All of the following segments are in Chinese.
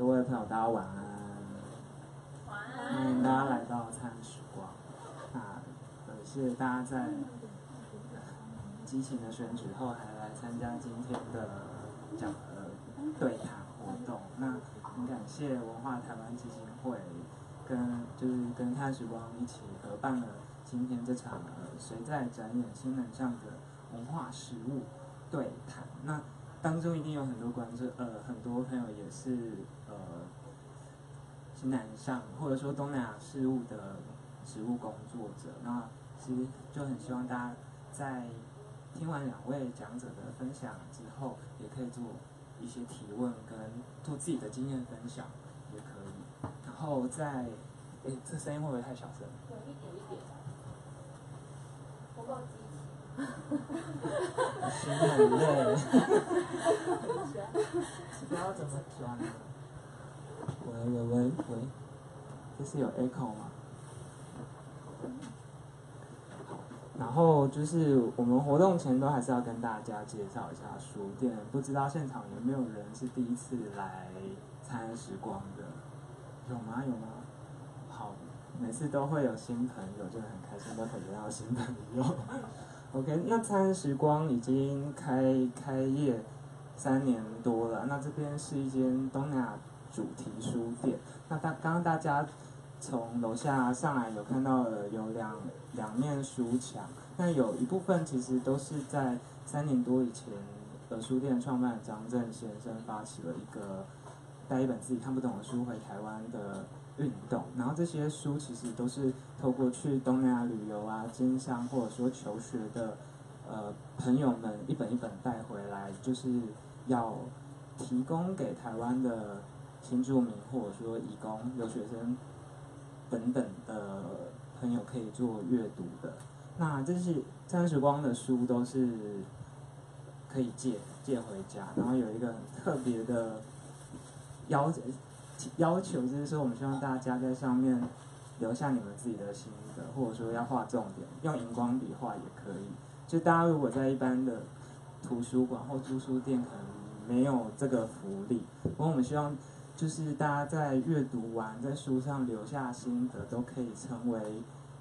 各位朋友，大家晚安。晚欢迎大家来到灿时光。那呃，谢大家在呃激情的选举后还来参加今天的讲呃对谈活动。那很感谢文化台湾基金会跟就是跟灿时光一起合办了今天这场呃谁在展演新人上的文化实物对谈。那当中一定有很多观众呃很多朋友也是呃。新南上或者说东南亚事务的职务工作者，那其实就很希望大家在听完两位讲者的分享之后，也可以做一些提问跟做自己的经验分享，也可以。然后在，诶，这声音会不会太小声？有一点一点，不够激心很累，不知道怎么转了。喂喂喂喂，这是有 echo 吗？然后就是我们活动前都还是要跟大家介绍一下书店，不知道现场有没有人是第一次来参时光的？有吗？有吗？好，每次都会有新朋友，就很开心都可以见到新朋友。OK，那参时光已经开开业三年多了，那这边是一间东南亚主题书店。那大刚刚大家从楼下上来有看到了有两两面书墙，那有一部分其实都是在三年多以前，呃，书店创办张震先生发起了一个带一本自己看不懂的书回台湾的运动，然后这些书其实都是透过去东南亚旅游啊、经商或者说求学的呃朋友们一本一本带回来，就是要提供给台湾的新住民或者说移工、留学生等等的朋友可以做阅读的。那这些三时光的书都是可以借借回家，然后有一个特别的要要求，就是说我们希望大家在上面留下你们自己的心得，或者说要画重点，用荧光笔画也可以。就大家如果在一般的图书馆或租书店，可能没有这个福利，不过我们希望就是大家在阅读完，在书上留下心得，都可以成为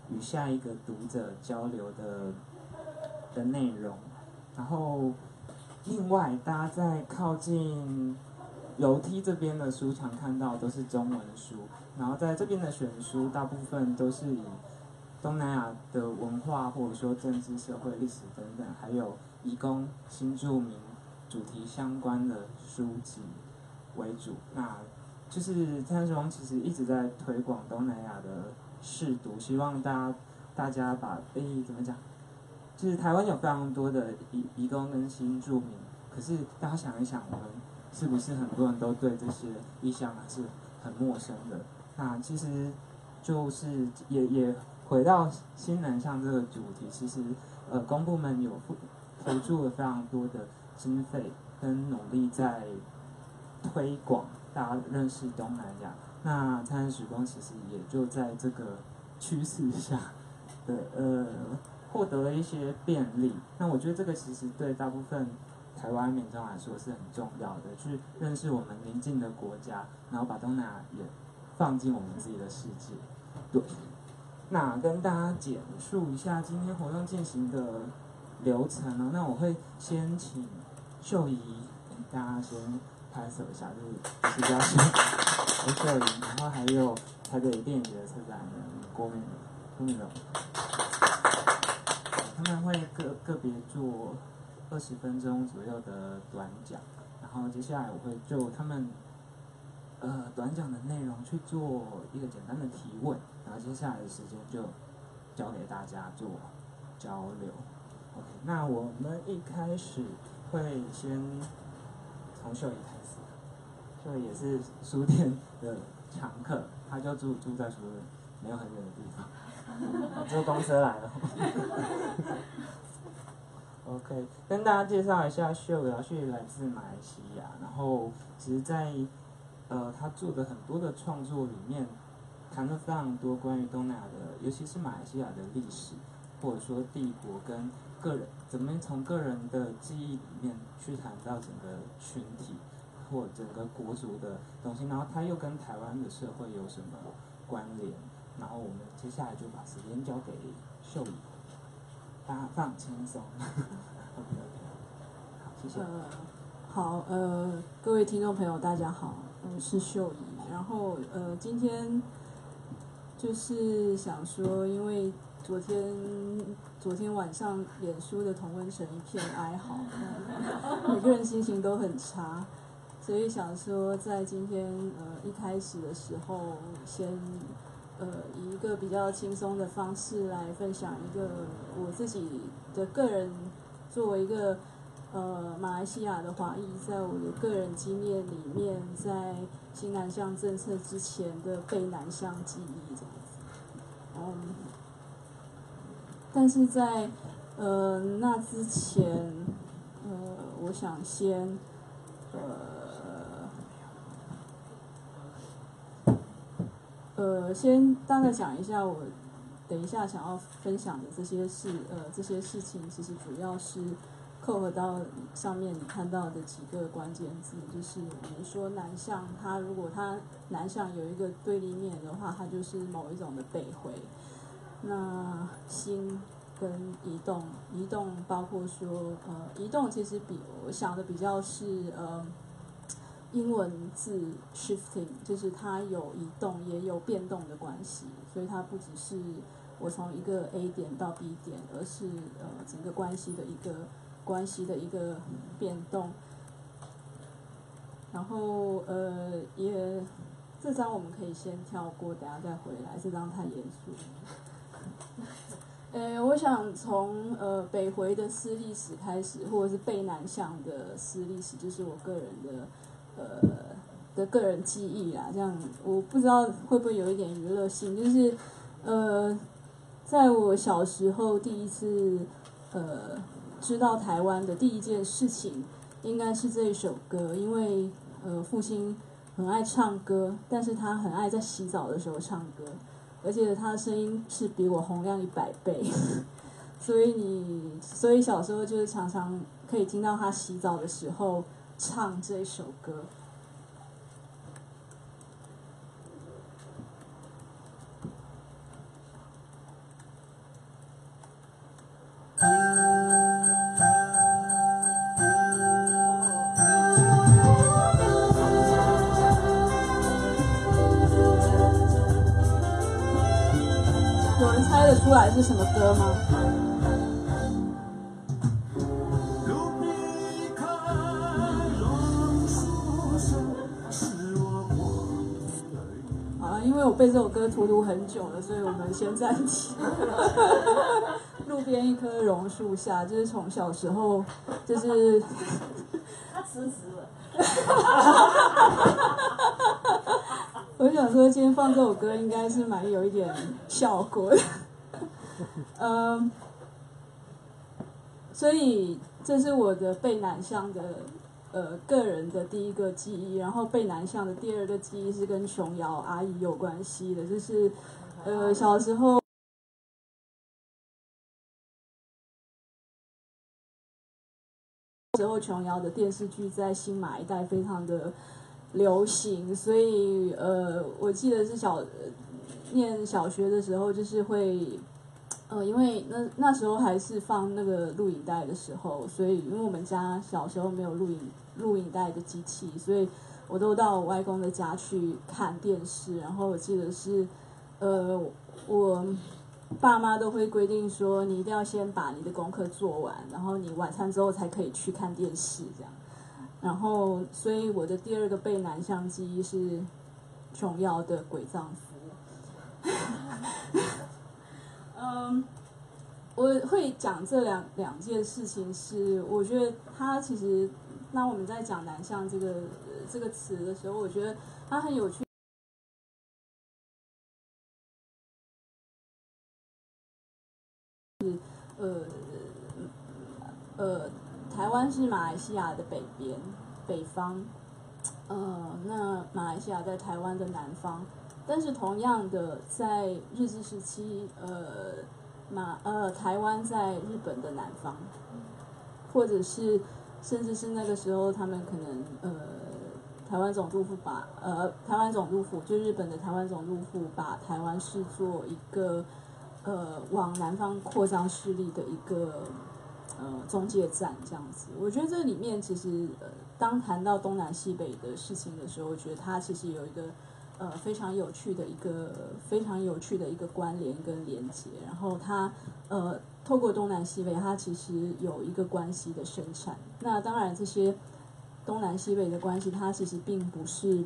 与下一个读者交流的的内容。然后，另外大家在靠近楼梯这边的书墙看到都是中文书，然后在这边的选书大部分都是以东南亚的文化或者说政治、社会、历史等等，还有移工、新住民主题相关的书籍为主。那就是蔡时光其实一直在推广东南亚的试读，希望大家大家把诶、怎么讲？就是台湾有非常多的移移工跟新住民，可是大家想一想，我们是不是很多人都对这些意象还是很陌生的？那其实就是也也回到新南向这个主题，其实呃公部门有付投注了非常多的经费跟努力在推广大家认识东南亚。那灿烂时光其实也就在这个趋势下的呃获得了一些便利。那我觉得这个其实对大部分台湾民众来说是很重要的，去认识我们邻近的国家，然后把东南亚也放进我们自己的世界。对，那跟大家简述一下今天活动进行的流程呢。那我会先请秀仪给大家先拍手一下，就是是标先刘秀仪，然后还有台北电影节的策展人郭明郭明荣。他们会个个别做二十分钟左右的短讲，然后接下来我会就他们呃短讲的内容去做一个简单的提问，然后接下来的时间就交给大家做交流。OK，那我们一开始会先从秀仪开始，秀仪也是书店的常客，他就住住在书店，没有很远的地方。坐公车来了。OK，跟大家介绍一下秀瑶，秀来自马来西亚，然后其实在呃他做的很多的创作里面，谈了非常多关于东南亚的，尤其是马来西亚的历史，或者说帝国跟个人怎么从个人的记忆里面去谈到整个群体，或整个国族的东西，然后它又跟台湾的社会有什么关联？然后我们接下来就把时间交给秀仪，大家放轻松。OK OK，好，谢谢。呃，好，呃，各位听众朋友，大家好，我是秀仪。然后，呃，今天就是想说，因为昨天昨天晚上脸书的同温层一片哀嚎，每个人心情都很差，所以想说在今天呃一开始的时候，先呃以一个比较轻松的方式来分享一个我自己的个人作为一个。呃，马来西亚的华裔，在我的个人经验里面，在新南向政策之前的被南向记忆这样子，嗯，但是在呃那之前，呃，我想先呃呃先大概讲一下我等一下想要分享的这些事，呃，这些事情其实主要是。扣合到上面你看到的几个关键字，就是我们说南向，它如果它南向有一个对立面的话，它就是某一种的北回。那新跟移动，移动包括说呃，移动其实比我想的比较是呃，英文字 shifting，就是它有移动也有变动的关系，所以它不只是我从一个 A 点到 B 点，而是呃整个关系的一个。关系的一个变动，然后呃也这张我们可以先跳过，等下再回来，这张太严肃。呃，我想从呃北回的私历史开始，或者是背南向的私历史，就是我个人的呃的个人记忆啦。这样我不知道会不会有一点娱乐性，就是呃在我小时候第一次呃。知道台湾的第一件事情，应该是这一首歌，因为呃父亲很爱唱歌，但是他很爱在洗澡的时候唱歌，而且他的声音是比我洪亮一百倍，所以你所以小时候就是常常可以听到他洗澡的时候唱这首歌。是什么歌吗？啊，因为我被这首歌荼毒很久了，所以我们先暂停。路边一棵榕树下，就是从小时候，就是他辞职了。我想说，今天放这首歌应该是蛮有一点效果的。嗯，所以这是我的背南向的呃个人的第一个记忆，然后背南向的第二个记忆是跟琼瑶阿姨有关系的，就是呃小时候时候琼瑶的电视剧在新马一带非常的流行，所以呃我记得是小念小学的时候就是会。呃，因为那那时候还是放那个录影带的时候，所以因为我们家小时候没有录影录影带的机器，所以我都到我外公的家去看电视。然后我记得是，呃，我爸妈都会规定说，你一定要先把你的功课做完，然后你晚餐之后才可以去看电视这样。然后，所以我的第二个背南相机是琼瑶的鬼丈夫。嗯，我会讲这两两件事情，是我觉得它其实，那我们在讲南向这个这个词的时候，我觉得它很有趣。呃呃，台湾是马来西亚的北边北方，呃，那马来西亚在台湾的南方。但是同样的，在日治时期，呃，马呃台湾在日本的南方，或者是甚至是那个时候，他们可能呃台湾总督府把呃台湾总督府就日本的台湾总督府把台湾视作一个呃往南方扩张势力的一个呃中介站这样子。我觉得这里面其实呃当谈到东南西北的事情的时候，我觉得它其实有一个呃非常有趣的一个非常有趣的一个关联跟连接，然后它呃透过东南西北，它其实有一个关系的生产。那当然这些。东南西北的关系，它其实并不是，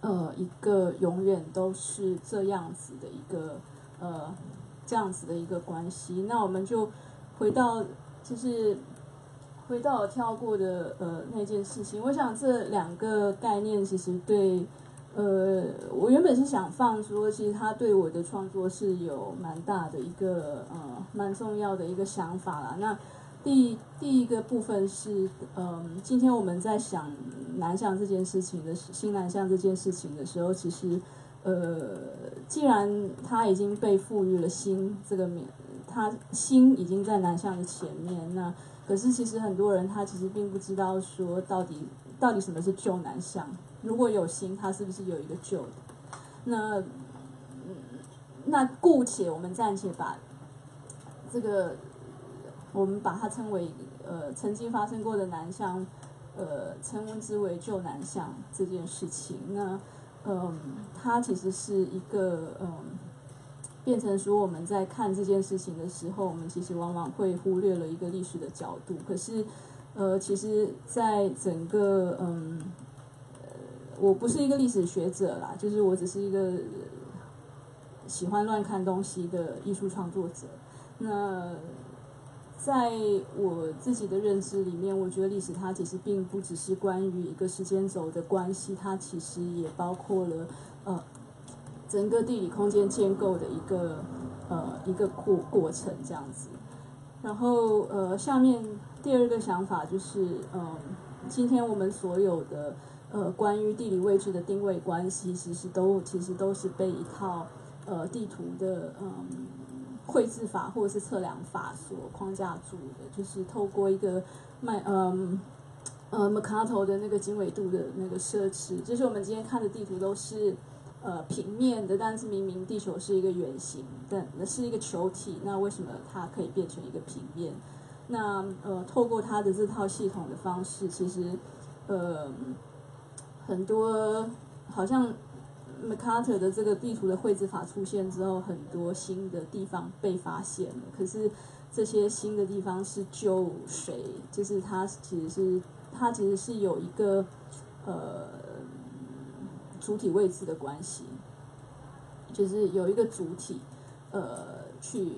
呃，一个永远都是这样子的一个，呃，这样子的一个关系。那我们就回到，就是回到跳过的呃那件事情。我想这两个概念其实对，呃，我原本是想放说，其实他对我的创作是有蛮大的一个呃蛮重要的一个想法啦。那第第一个部分是，嗯，今天我们在想南向这件事情的新南向这件事情的时候，其实，呃，既然它已经被赋予了新这个名，它新已经在南向的前面，那可是其实很多人他其实并不知道说到底到底什么是旧南向，如果有新，它是不是有一个旧的？那，那姑且我们暂且把这个。我们把它称为呃曾经发生过的南向，呃称之为旧南向这件事情。那嗯，它其实是一个嗯，变成说我们在看这件事情的时候，我们其实往往会忽略了一个历史的角度。可是呃，其实在整个嗯，我不是一个历史学者啦，就是我只是一个喜欢乱看东西的艺术创作者。那在我自己的认知里面，我觉得历史它其实并不只是关于一个时间轴的关系，它其实也包括了呃整个地理空间建构的一个呃一个过过程这样子。然后呃下面第二个想法就是嗯，今天我们所有的呃关于地理位置的定位关系，其实都其实都是被一套呃地图的嗯。绘制法或者是测量法所框架住的，就是透过一个麦嗯呃 Mercator 的那个经纬度的那个设置，就是我们今天看的地图都是呃平面的，但是明明地球是一个圆形，但那是一个球体，那为什么它可以变成一个平面？那呃透过他的这套系统的方式，其实呃很多好像。Mercator 的这个地图的绘制法出现之后，很多新的地方被发现了。可是这些新的地方是就谁？就是它其实是它其实是有一个呃主体位置的关系，就是有一个主体呃去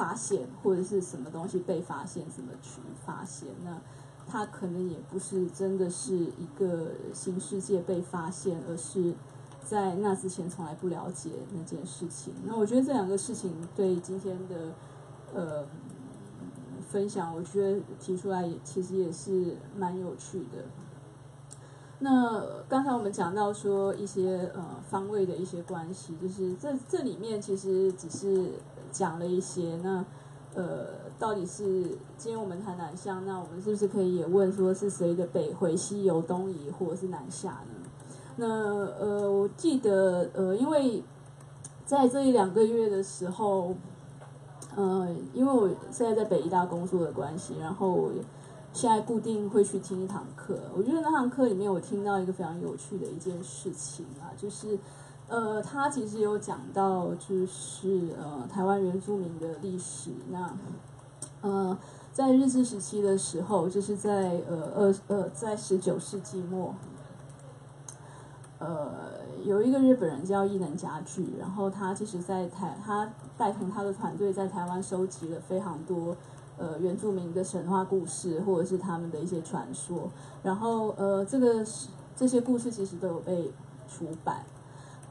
发现或者是什么东西被发现，怎么去发现？那它可能也不是真的是一个新世界被发现，而是。在那之前从来不了解那件事情，那我觉得这两个事情对今天的呃分享，我觉得提出来也其实也是蛮有趣的。那刚才我们讲到说一些呃方位的一些关系，就是这这里面其实只是讲了一些。那呃到底是今天我们谈南向，那我们是不是可以也问说是谁的北回西游东移或者是南下呢？那呃，我记得呃，因为在这一两个月的时候，呃，因为我现在在北医大工作的关系，然后现在固定会去听一堂课。我觉得那堂课里面，我听到一个非常有趣的一件事情啊，就是呃，他其实有讲到就是呃，台湾原住民的历史。那呃，在日治时期的时候，就是在呃二呃在十九世纪末。呃，有一个日本人叫伊能家具，然后他其实，在台他带同他的团队在台湾收集了非常多呃原住民的神话故事，或者是他们的一些传说，然后呃这个这些故事其实都有被出版，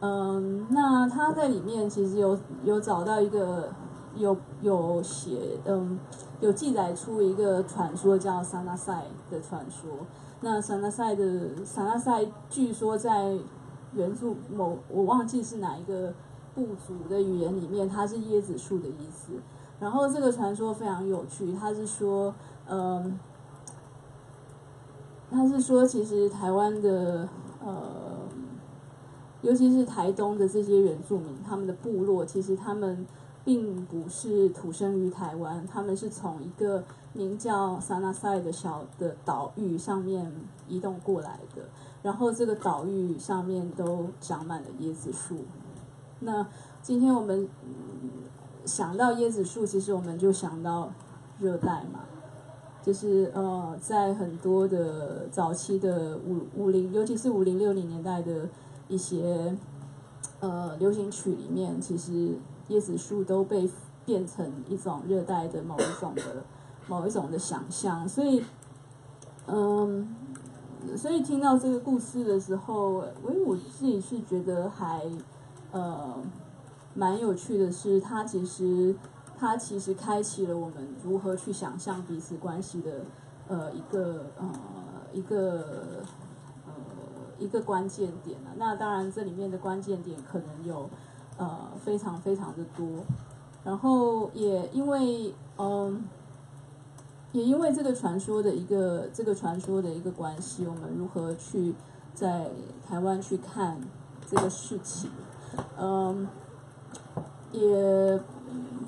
嗯，那他在里面其实有有找到一个有有写嗯有记载出一个传说叫萨那塞的传说。那萨那塞的萨那塞，据说在原著某我忘记是哪一个部族的语言里面，它是椰子树的意思。然后这个传说非常有趣，它是说，嗯，它是说其实台湾的呃，尤其是台东的这些原住民，他们的部落其实他们并不是土生于台湾，他们是从一个名叫萨纳塞的小的岛屿上面移动过来的，然后这个岛屿上面都长满了椰子树。那今天我们想到椰子树，其实我们就想到热带嘛。就是呃，在很多的早期的五五零，尤其是五零六零年代的一些呃流行曲里面，其实椰子树都被变成一种热带的某一种的某一种的想象。所以，嗯，所以听到这个故事的时候，因为我自己是觉得还呃蛮有趣的是，它其实。它其实开启了我们如何去想象彼此关系的，呃，一个呃一个一个关键点了。那当然，这里面的关键点可能有呃非常非常的多。然后也因为嗯，也因为这个传说的一个这个传说的一个关系，我们如何去在台湾去看这个事情，嗯，也。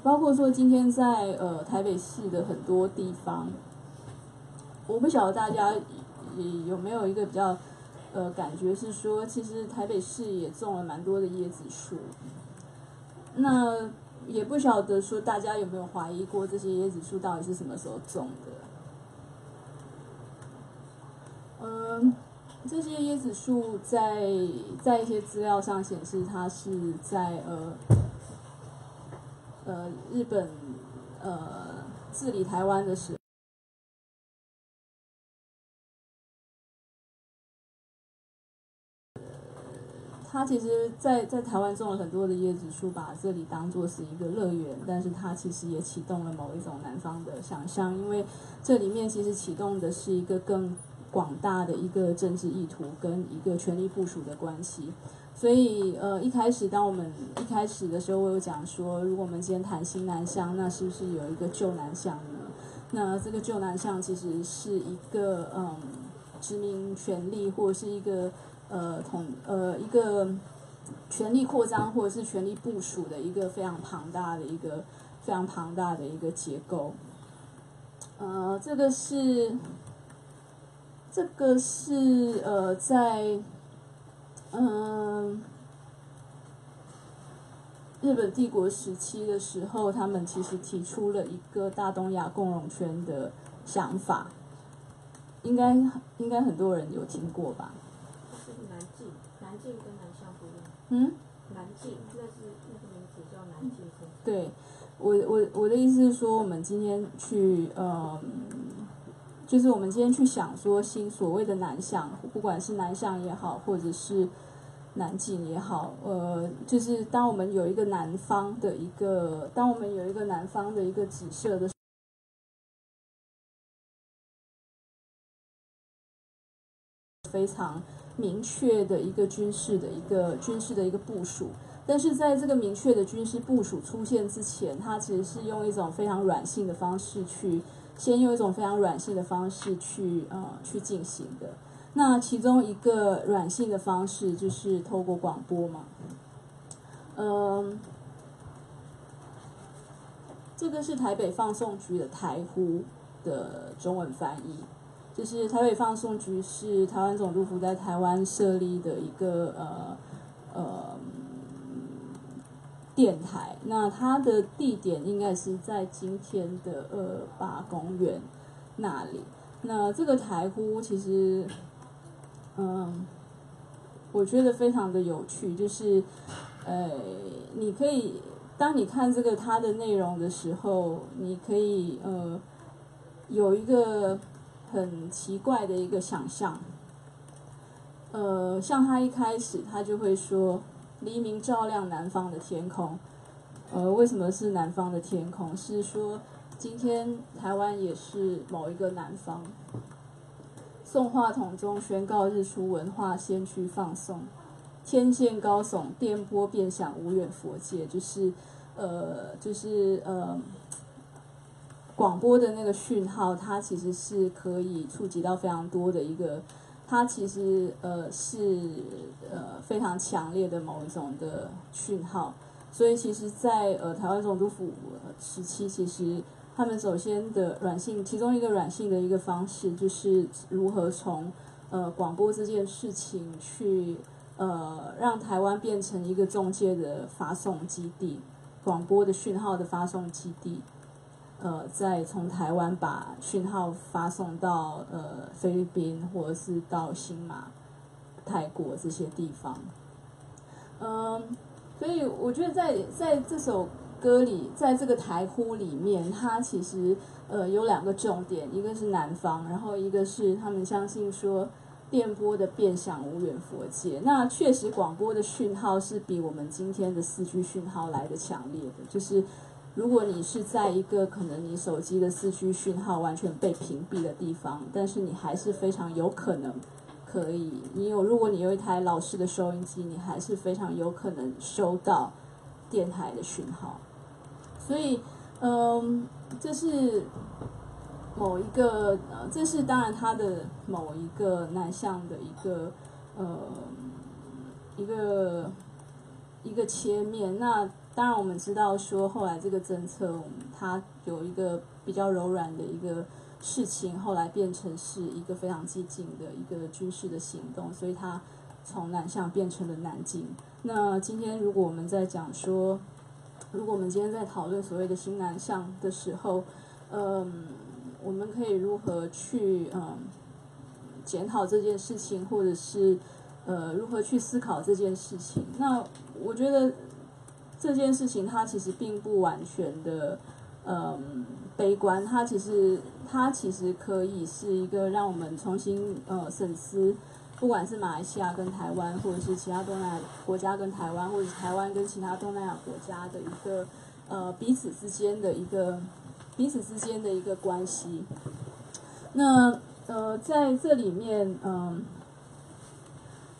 包括说今天在呃台北市的很多地方，我不晓得大家有没有一个比较呃感觉是说，其实台北市也种了蛮多的椰子树。那也不晓得说大家有没有怀疑过这些椰子树到底是什么时候种的？嗯，这些椰子树在在一些资料上显示，它是在呃。呃，日本呃治理台湾的时候，他其实，在在台湾种了很多的椰子树，把这里当做是一个乐园，但是他其实也启动了某一种南方的想象，因为这里面其实启动的是一个更广大的一个政治意图跟一个权力部署的关系。所以，呃，一开始，当我们一开始的时候，我有讲说，如果我们今天谈新南向，那是不是有一个旧南向呢？那这个旧南向其实是一个，嗯，殖民权力或者是一个，呃，统，呃，一个权力扩张或者是权力部署的一个非常庞大的一个非常庞大的一个结构。呃，这个是，这个是，呃，在。嗯，日本帝国时期的时候，他们其实提出了一个大东亚共荣圈的想法，应该应该很多人有听过吧？是南靖，南靖跟南向不一样。嗯？南靖，那是那个名字叫南进。对，我我我的意思是说，我们今天去嗯。就是我们今天去想说，新所谓的南向，不管是南向也好，或者是南进也好，呃，就是当我们有一个南方的一个，当我们有一个南方的一个紫色的非常明确的一个军事的一个军事的一个部署，但是在这个明确的军事部署出现之前，它其实是用一种非常软性的方式去。先用一种非常软性的方式去呃去进行的，那其中一个软性的方式就是透过广播嘛，嗯，这个是台北放送局的台呼的中文翻译，就是台北放送局是台湾总督府在台湾设立的一个呃呃。电台，那它的地点应该是在今天的二八公园那里。那这个台呼其实，嗯，我觉得非常的有趣，就是，呃，你可以当你看这个它的内容的时候，你可以呃有一个很奇怪的一个想象，呃，像他一开始他就会说。黎明照亮南方的天空，呃，为什么是南方的天空？是说今天台湾也是某一个南方。送话筒中宣告日出文化先驱放送，天线高耸，电波变响，无远佛界，就是呃，就是呃，广播的那个讯号，它其实是可以触及到非常多的一个。它其实呃是呃非常强烈的某一种的讯号。所以其实，在呃台湾总督府时期，其实他们首先的软性，其中一个软性的一个方式，就是如何从呃广播这件事情去呃让台湾变成一个中介的发送基地，广播的讯号的发送基地，呃，再从台湾把讯号发送到呃菲律宾或者是到新马、泰国这些地方，嗯。所以我觉得在在这首歌里，在这个台呼里面，它其实呃有两个重点，一个是南方，然后一个是他们相信说电波的变响无远佛界。那确实广播的讯号是比我们今天的四 G 讯号来的强烈的。就是如果你是在一个可能你手机的四 G 讯号完全被屏蔽的地方，但是你还是非常有可能。可以，你有，如果你有一台老式的收音机，你还是非常有可能收到电台的讯号。所以，嗯，这是某一个，呃，这是当然它的某一个南向的一个，呃，一个一个切面。那当然我们知道说，后来这个政策，它有一个比较柔软的一个。事情后来变成是一个非常激进的一个军事的行动，所以它从南向变成了南进。那今天如果我们在讲说，如果我们今天在讨论所谓的新南向的时候，嗯，我们可以如何去嗯检讨这件事情，或者是呃如何去思考这件事情？那我觉得这件事情它其实并不完全的嗯。悲观，它其实它其实可以是一个让我们重新呃审思，不管是马来西亚跟台湾，或者是其他东南亚国家跟台湾，或者是台湾跟其他东南亚国家的一个呃彼此之间的一个彼此之间的一个关系。那呃在这里面，嗯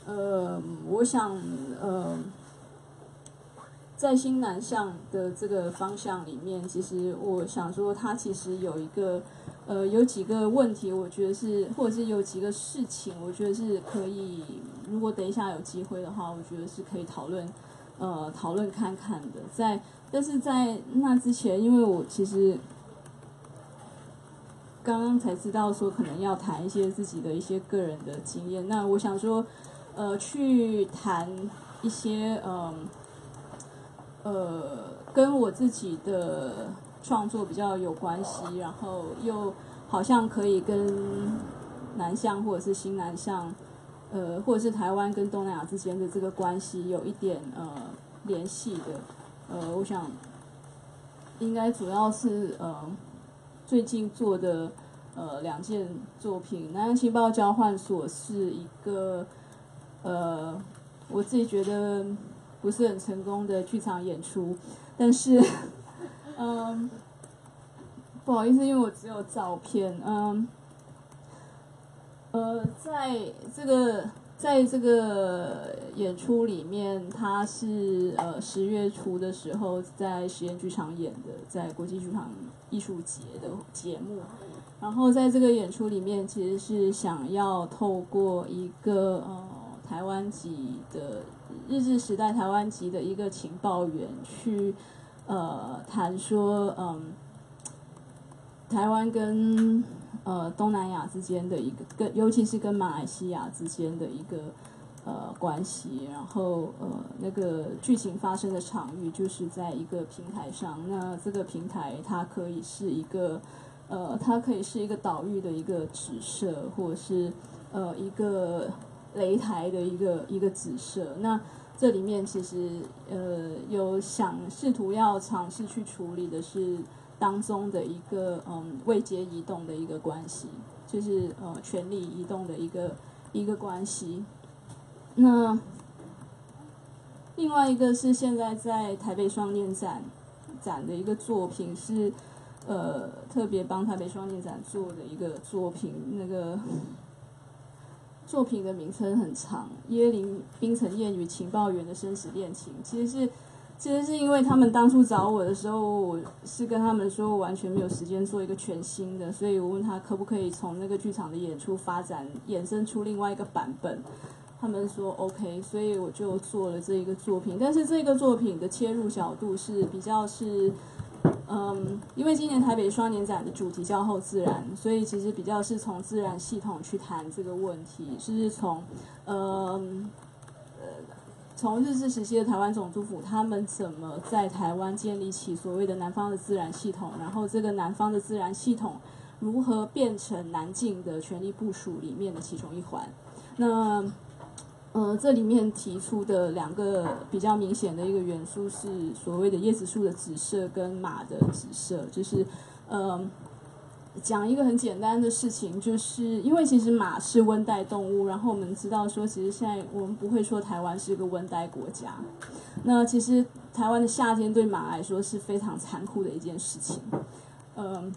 呃，我想呃。在新南向的这个方向里面，其实我想说，它其实有一个，呃，有几个问题，我觉得是，或者是有几个事情，我觉得是可以，如果等一下有机会的话，我觉得是可以讨论，呃，讨论看看的。在，但是在那之前，因为我其实刚刚才知道说，可能要谈一些自己的一些个人的经验。那我想说，呃，去谈一些，嗯。呃，呃跟我自己的创作比较有关系，然后又好像可以跟南向或者是新南向，呃，或者是台湾跟东南亚之间的这个关系有一点呃联系的。呃，我想应该主要是呃最近做的呃两件作品，《南洋情报交换所》是一个呃我自己觉得。不是很成功的剧场演出，但是，嗯，不好意思，因为我只有照片，嗯，呃，在这个在这个演出里面，它是呃十月初的时候在实验剧场演的，在国际剧场艺术节的节目，然后在这个演出里面，其实是想要透过一个呃台湾籍的。日治时代台湾籍的一个情报员去，呃，谈说，嗯，台湾跟呃东南亚之间的一个，跟尤其是跟马来西亚之间的一个呃关系，然后呃那个剧情发生的场域就是在一个平台上，那这个平台它可以是一个，呃，它可以是一个岛屿的一个指射，或者是呃一个。擂台的一个一个紫色，那这里面其实呃有想试图要尝试去处理的是当中的一个嗯位阶移动的一个关系，就是呃权力移动的一个一个关系。那另外一个是现在在台北双年展展的一个作品是呃特别帮台北双年展做的一个作品，那个。作品的名称很长，《椰林冰城宴与情报员的生死恋情》，其实是其实是因为他们当初找我的时候，我是跟他们说完全没有时间做一个全新的，所以我问他可不可以从那个剧场的演出发展衍生出另外一个版本。他们说 OK，所以我就做了这一个作品。但是这个作品的切入角度是比较是，嗯，因为今年台北双年展的主题叫后自然，所以其实比较是从自然系统去谈这个问题，是从，嗯，呃，从日治时期的台湾总督府他们怎么在台湾建立起所谓的南方的自然系统，然后这个南方的自然系统如何变成南进的权力部署里面的其中一环，那。呃，这里面提出的两个比较明显的一个元素是所谓的叶子树的紫色跟马的紫色，就是呃，讲一个很简单的事情，就是因为其实马是温带动物，然后我们知道说，其实现在我们不会说台湾是一个温带国家，那其实台湾的夏天对马来说是非常残酷的一件事情，嗯。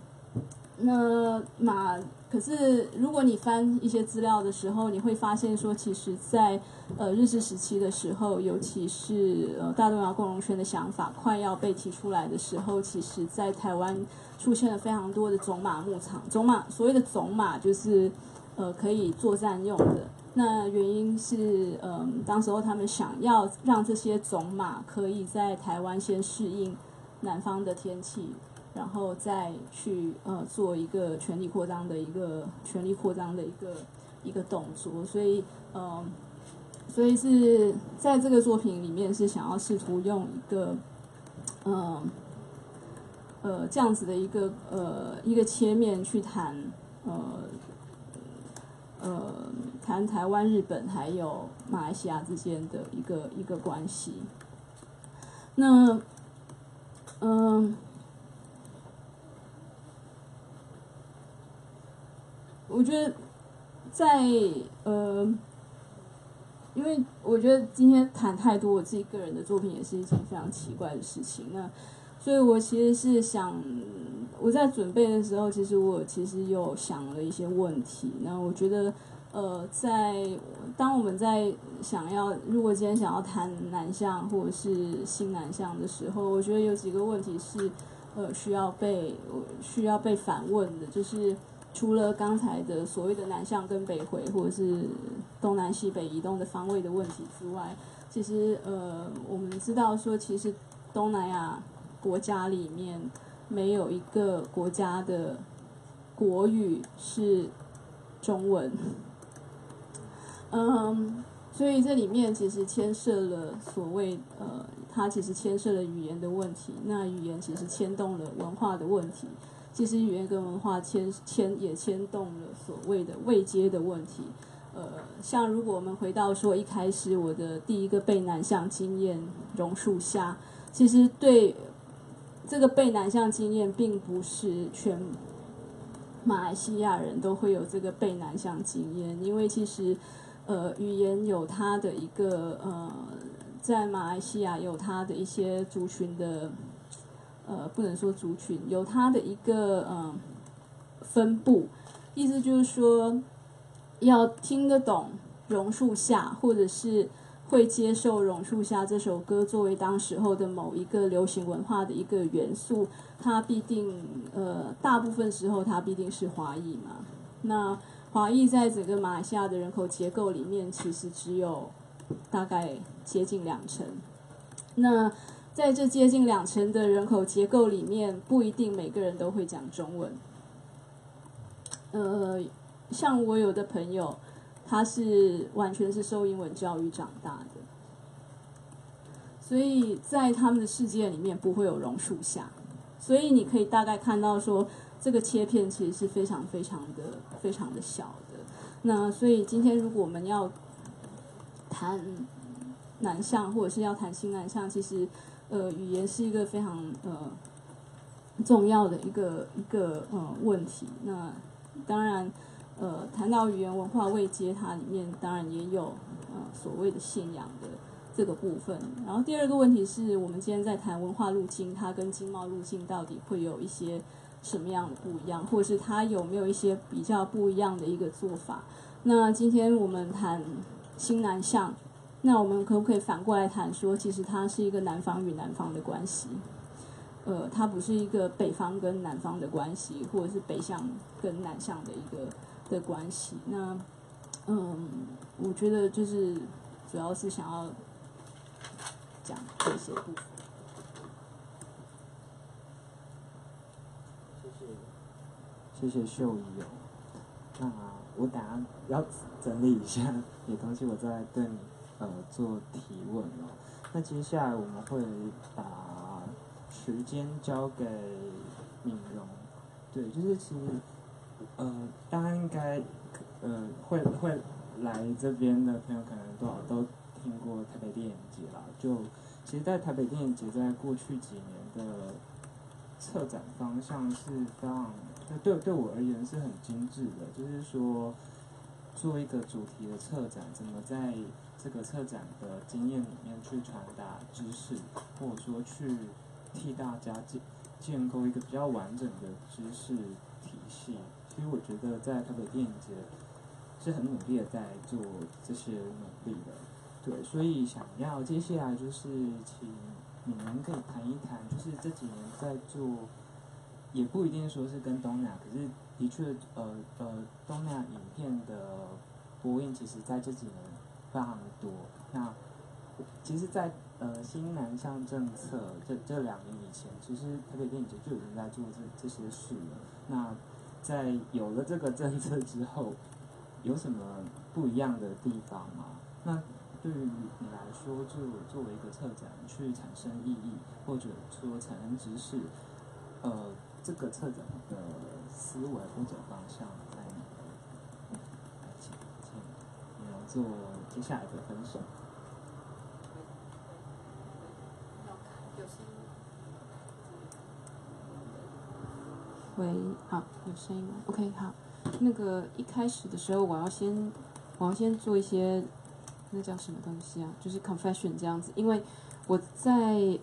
那马，可是如果你翻一些资料的时候，你会发现说，其实，在呃日治时期的时候，尤其是呃大东亚共荣圈的想法快要被提出来的时候，其实在台湾出现了非常多的种马牧场。种马所谓的种马就是呃可以作战用的。那原因是，嗯，当时候他们想要让这些种马可以在台湾先适应南方的天气。然后再去呃做一个权力扩张的一个权力扩张的一个一个动作，所以呃，所以是在这个作品里面是想要试图用一个嗯呃这样子的一个呃一个切面去谈呃呃谈台湾、日本还有马来西亚之间的一个一个关系。那嗯。我觉得，在呃，因为我觉得今天谈太多我自己个人的作品，也是一件非常奇怪的事情。那，所以我其实是想，我在准备的时候，其实我其实有想了一些问题。那我觉得，呃，在当我们在想要，如果今天想要谈南向或者是新南向的时候，我觉得有几个问题是，呃，需要被需要被反问的，就是。除了刚才的所谓的南向跟北回，或者是东南西北移动的方位的问题之外，其实呃，我们知道说，其实东南亚国家里面没有一个国家的国语是中文，嗯，所以这里面其实牵涉了所谓呃，它其实牵涉了语言的问题，那语言其实牵动了文化的问题。其实语言跟文化牵牵也牵动了所谓的未接的问题。呃，像如果我们回到说一开始我的第一个被南向经验榕树下，其实对这个被南向经验，并不是全马来西亚人都会有这个被南向经验，因为其实呃语言有它的一个呃在马来西亚有它的一些族群的。呃，不能说族群有它的一个嗯分布，意思就是说要听得懂榕树下，或者是会接受榕树下这首歌作为当时候的某一个流行文化的一个元素，它必定呃大部分时候它必定是华裔嘛。那华裔在整个马来西亚的人口结构里面，其实只有大概接近两成。那在这接近两成的人口结构里面，不一定每个人都会讲中文。呃，像我有的朋友，他是完全是受英文教育长大的，所以在他们的世界里面不会有榕树下。所以你可以大概看到说，这个切片其实是非常非常的非常的小的。那所以今天如果我们要谈南向，或者是要谈新南向，其实。呃，语言是一个非常呃重要的一个一个呃问题。那当然，呃，谈到语言文化未接，它里面当然也有呃所谓的信仰的这个部分。然后第二个问题是我们今天在谈文化路径，它跟经贸路径到底会有一些什么样的不一样，或者是它有没有一些比较不一样的一个做法？那今天我们谈新南向。那我们可不可以反过来谈说，其实它是一个南方与南方的关系？呃，它不是一个北方跟南方的关系，或者是北向跟南向的一个的关系。那，嗯，我觉得就是主要是想要讲这些部分。谢谢，谢谢秀仪哦。那我等下要整理一下你东西，我再对你呃做提问哦。那接下来我们会把时间交给敏荣，对，就是其实呃大家应该呃会会来这边的朋友，可能多少都听过台北电影节啦。就其实，在台北电影节在过去几年的策展方向是非常，就对对我而言是很精致的，就是说做一个主题的策展，怎么在这个策展的经验里面去传达知识，或者说去替大家建建构一个比较完整的知识体系。其实我觉得在台北电影节是很努力的在做这些努力的，对，所以想要接下来就是请你们可以谈一谈，就是这几年在做，也不一定说是跟东亚，可是的确呃呃东亚影片的播映，其实在这几年非常多。那其实，在呃新南向政策这这两年以前，其实台北电影节就已经在做这这些事了。那在有了这个政策之后，有什么不一样的地方吗？那对于你来说，就作为一个策展去产生意义，或者说产生知识，呃，这个策展的思维或者方向在哪里？请请你要做接下来的分享。喂，好，有声音吗？OK，好。那个一开始的时候，我要先，我要先做一些，那叫什么东西啊？就是 confession 这样子，因为我在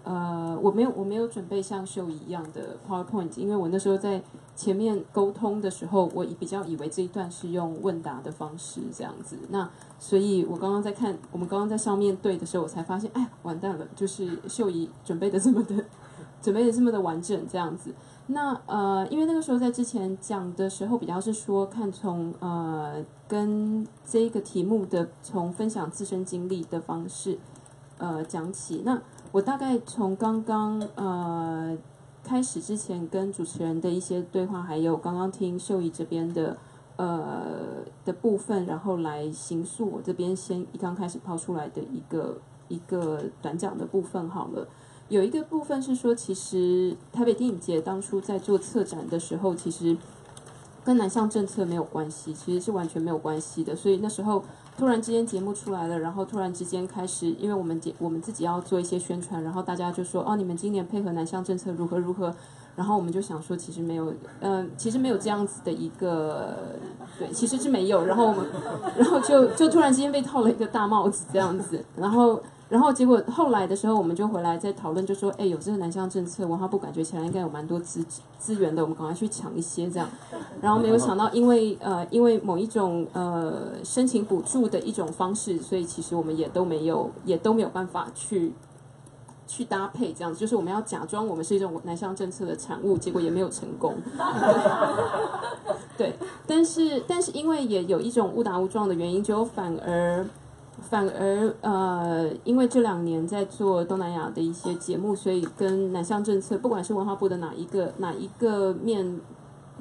呃，我没有我没有准备像秀一样的 PowerPoint，因为我那时候在前面沟通的时候，我比较以为这一段是用问答的方式这样子，那所以我刚刚在看，我们刚刚在上面对的时候，我才发现，哎，完蛋了，就是秀仪准备的这么的，准备的这么的完整这样子。那呃，因为那个时候在之前讲的时候，比较是说看从呃跟这个题目的从分享自身经历的方式呃讲起。那我大概从刚刚呃开始之前跟主持人的一些对话，还有刚刚听秀仪这边的呃的部分，然后来形塑我这边先一刚开始抛出来的一个一个短讲的部分好了。有一个部分是说，其实台北电影节当初在做策展的时候，其实跟南向政策没有关系，其实是完全没有关系的。所以那时候突然之间节目出来了，然后突然之间开始，因为我们节我们自己要做一些宣传，然后大家就说哦，你们今年配合南向政策如何如何，然后我们就想说，其实没有，嗯，其实没有这样子的一个，对，其实是没有。然后我们，然后就就突然之间被套了一个大帽子这样子，然后。然后结果后来的时候，我们就回来再讨论，就说，哎，有这个南向政策，文化部感觉起来应该有蛮多资资源的，我们赶快去抢一些这样。然后没有想到，因为呃，因为某一种呃申请补助的一种方式，所以其实我们也都没有，也都没有办法去去搭配这样子。就是我们要假装我们是一种南向政策的产物，结果也没有成功。对，但是但是因为也有一种误打误撞的原因，就反而。反而呃，因为这两年在做东南亚的一些节目，所以跟南向政策，不管是文化部的哪一个哪一个面，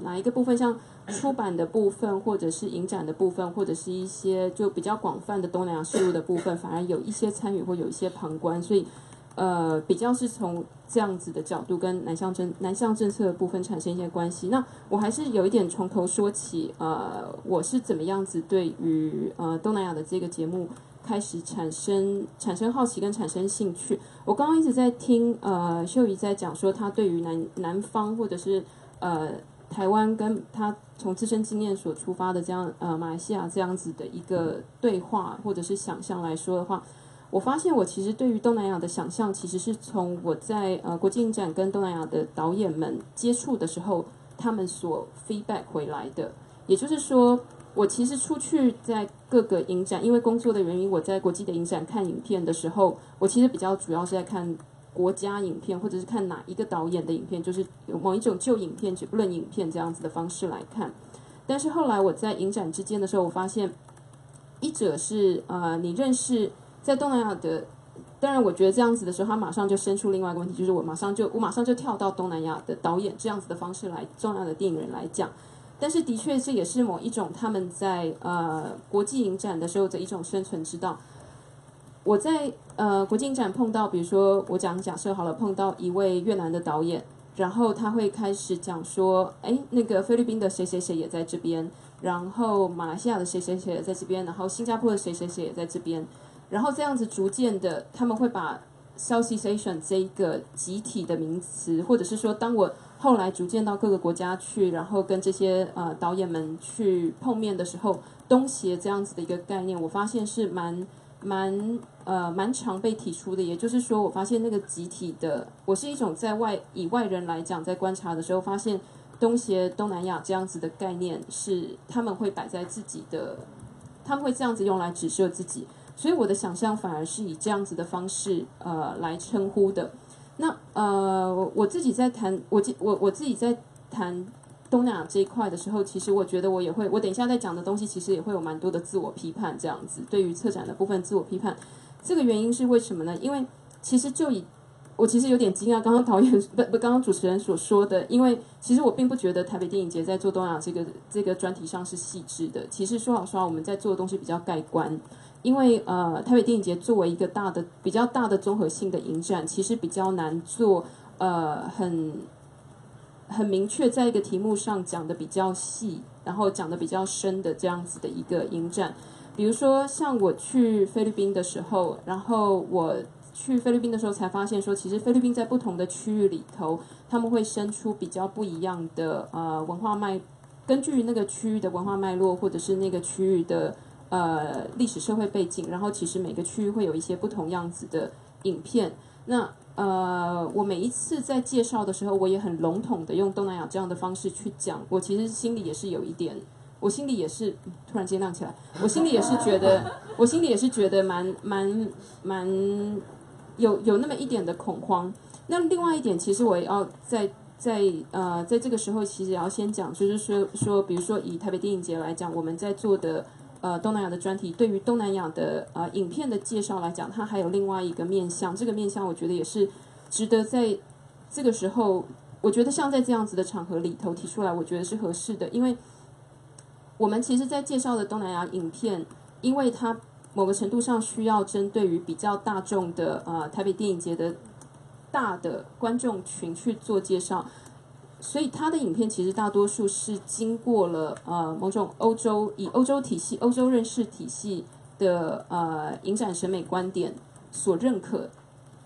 哪一个部分，像出版的部分，或者是影展的部分，或者是一些就比较广泛的东南亚事务的部分，反而有一些参与或有一些旁观，所以呃，比较是从这样子的角度跟南向政南向政策的部分产生一些关系。那我还是有一点从头说起，呃，我是怎么样子对于呃东南亚的这个节目。开始产生产生好奇跟产生兴趣。我刚刚一直在听呃秀仪在讲说，她对于南南方或者是呃台湾跟她从自身经验所出发的这样呃马来西亚这样子的一个对话或者是想象来说的话，我发现我其实对于东南亚的想象，其实是从我在呃国际影展跟东南亚的导演们接触的时候，他们所 feedback 回来的。也就是说。我其实出去在各个影展，因为工作的原因，我在国际的影展看影片的时候，我其实比较主要是在看国家影片，或者是看哪一个导演的影片，就是有某一种旧影片、就论影片这样子的方式来看。但是后来我在影展之间的时候，我发现，一者是呃，你认识在东南亚的。当然，我觉得这样子的时候，他马上就生出另外一个问题，就是我马上就我马上就跳到东南亚的导演这样子的方式来，重要的电影人来讲。但是，的确这也是某一种他们在呃国际影展的时候的一种生存之道。我在呃国际影展碰到，比如说我讲假设好了，碰到一位越南的导演，然后他会开始讲说，哎，那个菲律宾的谁谁谁也在这边，然后马来西亚的谁谁谁也在这边，然后新加坡的谁谁谁也在这边。然后这样子逐渐的，他们会把 Southeast Asia 这一个集体的名词，或者是说，当我后来逐渐到各个国家去，然后跟这些呃导演们去碰面的时候，东协这样子的一个概念，我发现是蛮蛮呃蛮常被提出的。也就是说，我发现那个集体的，我是一种在外以外人来讲，在观察的时候，发现东协东南亚这样子的概念是他们会摆在自己的，他们会这样子用来指涉自己。所以我的想象反而是以这样子的方式，呃，来称呼的。那呃，我自己在谈，我我我自己在谈东南亚这一块的时候，其实我觉得我也会，我等一下在讲的东西，其实也会有蛮多的自我批判，这样子。对于策展的部分自我批判，这个原因是为什么呢？因为其实就以我其实有点惊讶，刚刚导演不不，刚刚主持人所说的，因为其实我并不觉得台北电影节在做东南亚这个这个专题上是细致的。其实说老实话，我们在做的东西比较盖棺。因为呃，台北电影节作为一个大的、比较大的综合性的影展，其实比较难做呃很很明确，在一个题目上讲的比较细，然后讲的比较深的这样子的一个影展。比如说，像我去菲律宾的时候，然后我去菲律宾的时候才发现说，其实菲律宾在不同的区域里头，他们会生出比较不一样的呃文化脉，根据那个区域的文化脉络，或者是那个区域的。呃，历史社会背景，然后其实每个区域会有一些不同样子的影片。那呃，我每一次在介绍的时候，我也很笼统的用东南亚这样的方式去讲。我其实心里也是有一点，我心里也是突然间亮起来，我心里也是觉得，我心里也是觉得蛮蛮蛮有有那么一点的恐慌。那另外一点，其实我也要在在呃在这个时候，其实也要先讲，就是说说，比如说以台北电影节来讲，我们在做的。呃，东南亚的专题对于东南亚的呃影片的介绍来讲，它还有另外一个面向。这个面向我觉得也是值得在这个时候，我觉得像在这样子的场合里头提出来，我觉得是合适的。因为我们其实，在介绍的东南亚影片，因为它某个程度上需要针对于比较大众的呃台北电影节的大的观众群去做介绍。所以他的影片其实大多数是经过了呃某种欧洲以欧洲体系、欧洲认识体系的呃影展审美观点所认可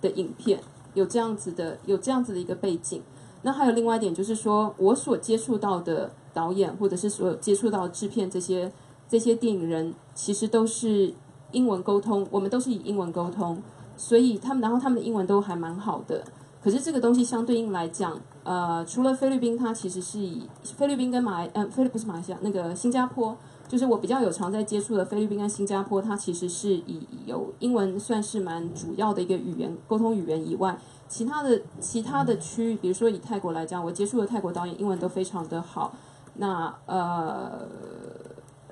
的影片，有这样子的有这样子的一个背景。那还有另外一点就是说，我所接触到的导演或者是所接触到制片这些这些电影人，其实都是英文沟通，我们都是以英文沟通，所以他们然后他们的英文都还蛮好的。可是这个东西相对应来讲，呃，除了菲律宾，它其实是以菲律宾跟马来，呃，菲律不是马来西亚，那个新加坡，就是我比较有常在接触的菲律宾跟新加坡，它其实是以有英文算是蛮主要的一个语言沟通语言以外，其他的其他的区域，比如说以泰国来讲，我接触的泰国导演英文都非常的好，那呃。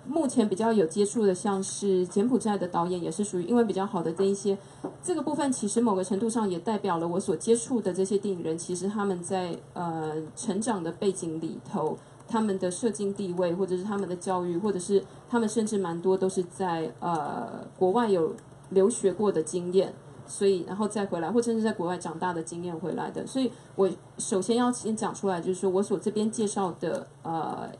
目前比较有接触的，像是柬埔寨的导演，也是属于英文比较好的这一些。这个部分其实某个程度上也代表了我所接触的这些电影人，其实他们在呃成长的背景里头，他们的社经地位，或者是他们的教育，或者是他们甚至蛮多都是在呃国外有留学过的经验，所以然后再回来，或甚至在国外长大的经验回来的。所以我首先要先讲出来，就是说我所这边介绍的呃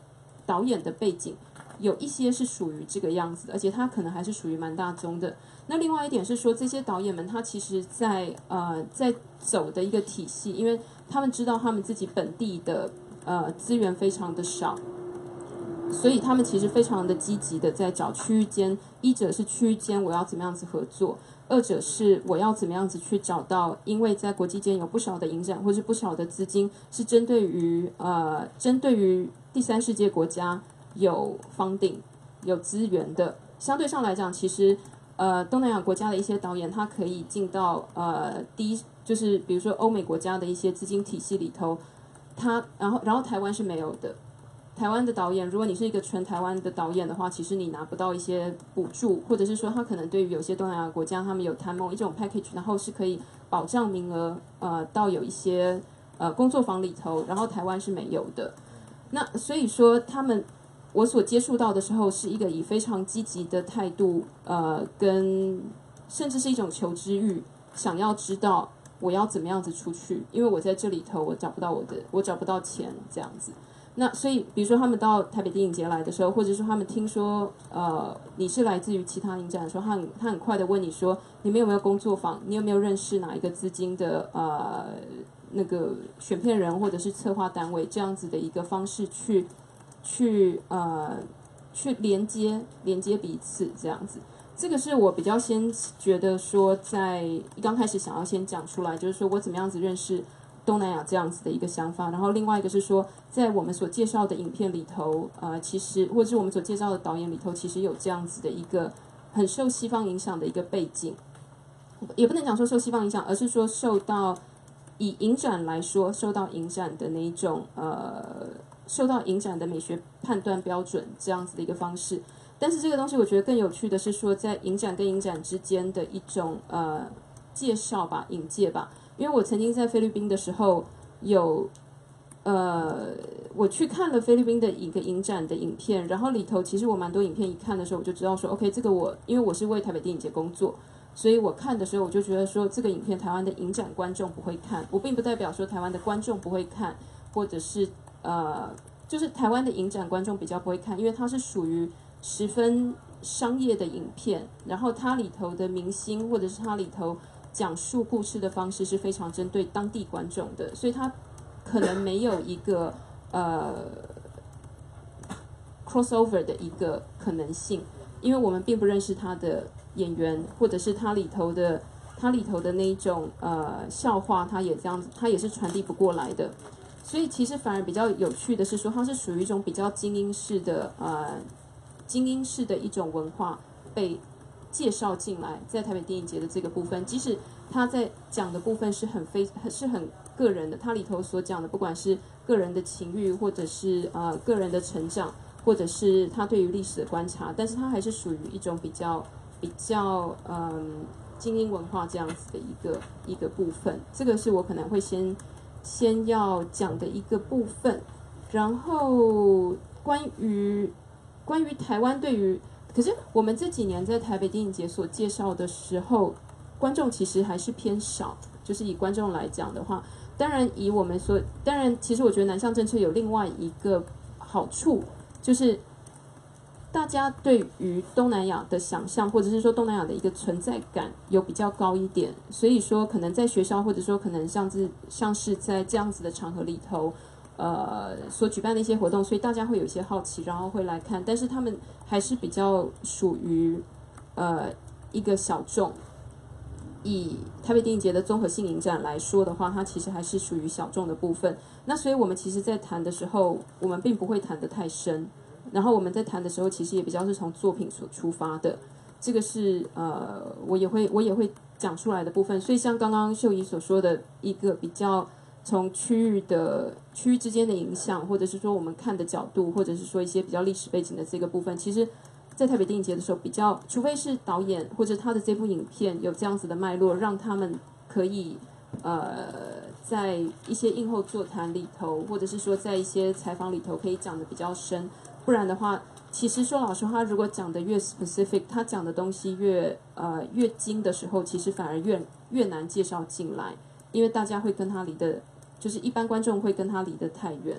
导演的背景。有一些是属于这个样子，而且他可能还是属于蛮大宗的。那另外一点是说，这些导演们他其实，在呃在走的一个体系，因为他们知道他们自己本地的呃资源非常的少，所以他们其实非常的积极的在找区域间，一者是区域间我要怎么样子合作，二者是我要怎么样子去找到，因为在国际间有不少的影展或是不少的资金是针对于呃针对于第三世界国家。有方定，有资源的，相对上来讲，其实呃东南亚国家的一些导演，他可以进到呃第一，就是比如说欧美国家的一些资金体系里头，他然后然后台湾是没有的。台湾的导演，如果你是一个纯台湾的导演的话，其实你拿不到一些补助，或者是说他可能对于有些东南亚国家，他们有谈某一种 package，然后是可以保障名额，呃，到有一些呃工作坊里头，然后台湾是没有的。那所以说，他们我所接触到的时候，是一个以非常积极的态度，呃，跟甚至是一种求知欲，想要知道我要怎么样子出去，因为我在这里头我找不到我的，我找不到钱这样子。那所以，比如说他们到台北电影节来的时候，或者说他们听说，呃，你是来自于其他影展的时候，他很他很快的问你说，你们有没有工作坊？你有没有认识哪一个资金的呃那个选片人或者是策划单位这样子的一个方式去去呃去连接连接彼此这样子。这个是我比较先觉得说，在刚开始想要先讲出来，就是说我怎么样子认识。东南亚这样子的一个想法，然后另外一个是说，在我们所介绍的影片里头，呃，其实或者是我们所介绍的导演里头，其实有这样子的一个很受西方影响的一个背景，也不能讲说受西方影响，而是说受到以影展来说，受到影展的那一种呃，受到影展的美学判断标准这样子的一个方式。但是这个东西我觉得更有趣的是说，在影展跟影展之间的一种呃介绍吧，引介吧。因为我曾经在菲律宾的时候，有，呃，我去看了菲律宾的一个影展的影片，然后里头其实我蛮多影片一看的时候，我就知道说，OK，这个我因为我是为台北电影节工作，所以我看的时候我就觉得说，这个影片台湾的影展观众不会看，我并不代表说台湾的观众不会看，或者是呃，就是台湾的影展观众比较不会看，因为它是属于十分商业的影片，然后它里头的明星或者是它里头。讲述故事的方式是非常针对当地观众的，所以他可能没有一个呃 crossover 的一个可能性，因为我们并不认识他的演员，或者是他里头的他里头的那一种呃笑话，他也这样子，他也是传递不过来的。所以其实反而比较有趣的是说，它是属于一种比较精英式的呃精英式的一种文化被。介绍进来，在台北电影节的这个部分，即使他在讲的部分是很非是很个人的，他里头所讲的，不管是个人的情欲，或者是呃个人的成长，或者是他对于历史的观察，但是他还是属于一种比较比较嗯精英文化这样子的一个一个部分。这个是我可能会先先要讲的一个部分，然后关于关于台湾对于。可是我们这几年在台北电影节所介绍的时候，观众其实还是偏少。就是以观众来讲的话，当然以我们所，当然其实我觉得南向政策有另外一个好处，就是大家对于东南亚的想象，或者是说东南亚的一个存在感有比较高一点。所以说，可能在学校，或者说可能像是像是在这样子的场合里头。呃，所举办的一些活动，所以大家会有一些好奇，然后会来看。但是他们还是比较属于呃一个小众。以台北电影节的综合性影展来说的话，它其实还是属于小众的部分。那所以我们其实，在谈的时候，我们并不会谈得太深。然后我们在谈的时候，其实也比较是从作品所出发的。这个是呃，我也会我也会讲出来的部分。所以像刚刚秀仪所说的一个比较。从区域的区域之间的影响，或者是说我们看的角度，或者是说一些比较历史背景的这个部分，其实，在台北电影节的时候，比较除非是导演或者他的这部影片有这样子的脉络，让他们可以呃在一些映后座谈里头，或者是说在一些采访里头可以讲的比较深，不然的话，其实说老实话，如果讲的越 specific，他讲的东西越呃越精的时候，其实反而越越难介绍进来，因为大家会跟他离的。就是一般观众会跟他离得太远，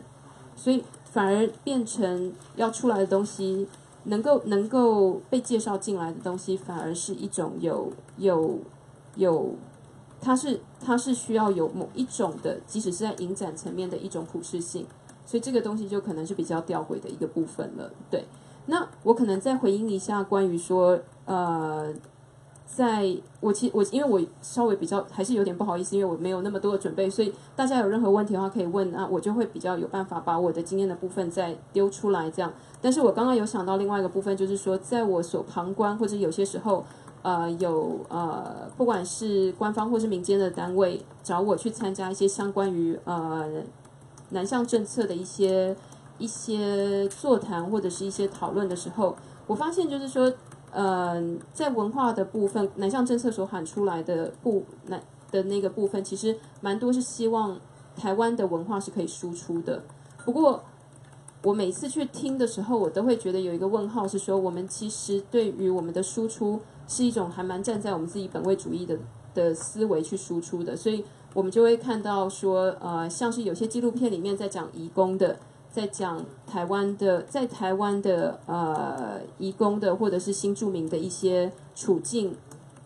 所以反而变成要出来的东西，能够能够被介绍进来的东西，反而是一种有有有，它是它是需要有某一种的，即使是在影展层面的一种普适性，所以这个东西就可能是比较吊诡的一个部分了。对，那我可能再回应一下关于说呃在我其我因为我稍微比较还是有点不好意思，因为我没有那么多的准备，所以大家有任何问题的话可以问啊，我就会比较有办法把我的经验的部分再丢出来这样。但是我刚刚有想到另外一个部分，就是说在我所旁观或者有些时候，呃，有呃，不管是官方或是民间的单位找我去参加一些相关于呃南向政策的一些一些座谈或者是一些讨论的时候，我发现就是说。嗯，在文化的部分，南向政策所喊出来的部南的那个部分，其实蛮多是希望台湾的文化是可以输出的。不过，我每次去听的时候，我都会觉得有一个问号，是说我们其实对于我们的输出是一种还蛮站在我们自己本位主义的的思维去输出的，所以我们就会看到说，呃，像是有些纪录片里面在讲移工的。在讲台湾的，在台湾的呃，移工的或者是新住民的一些处境，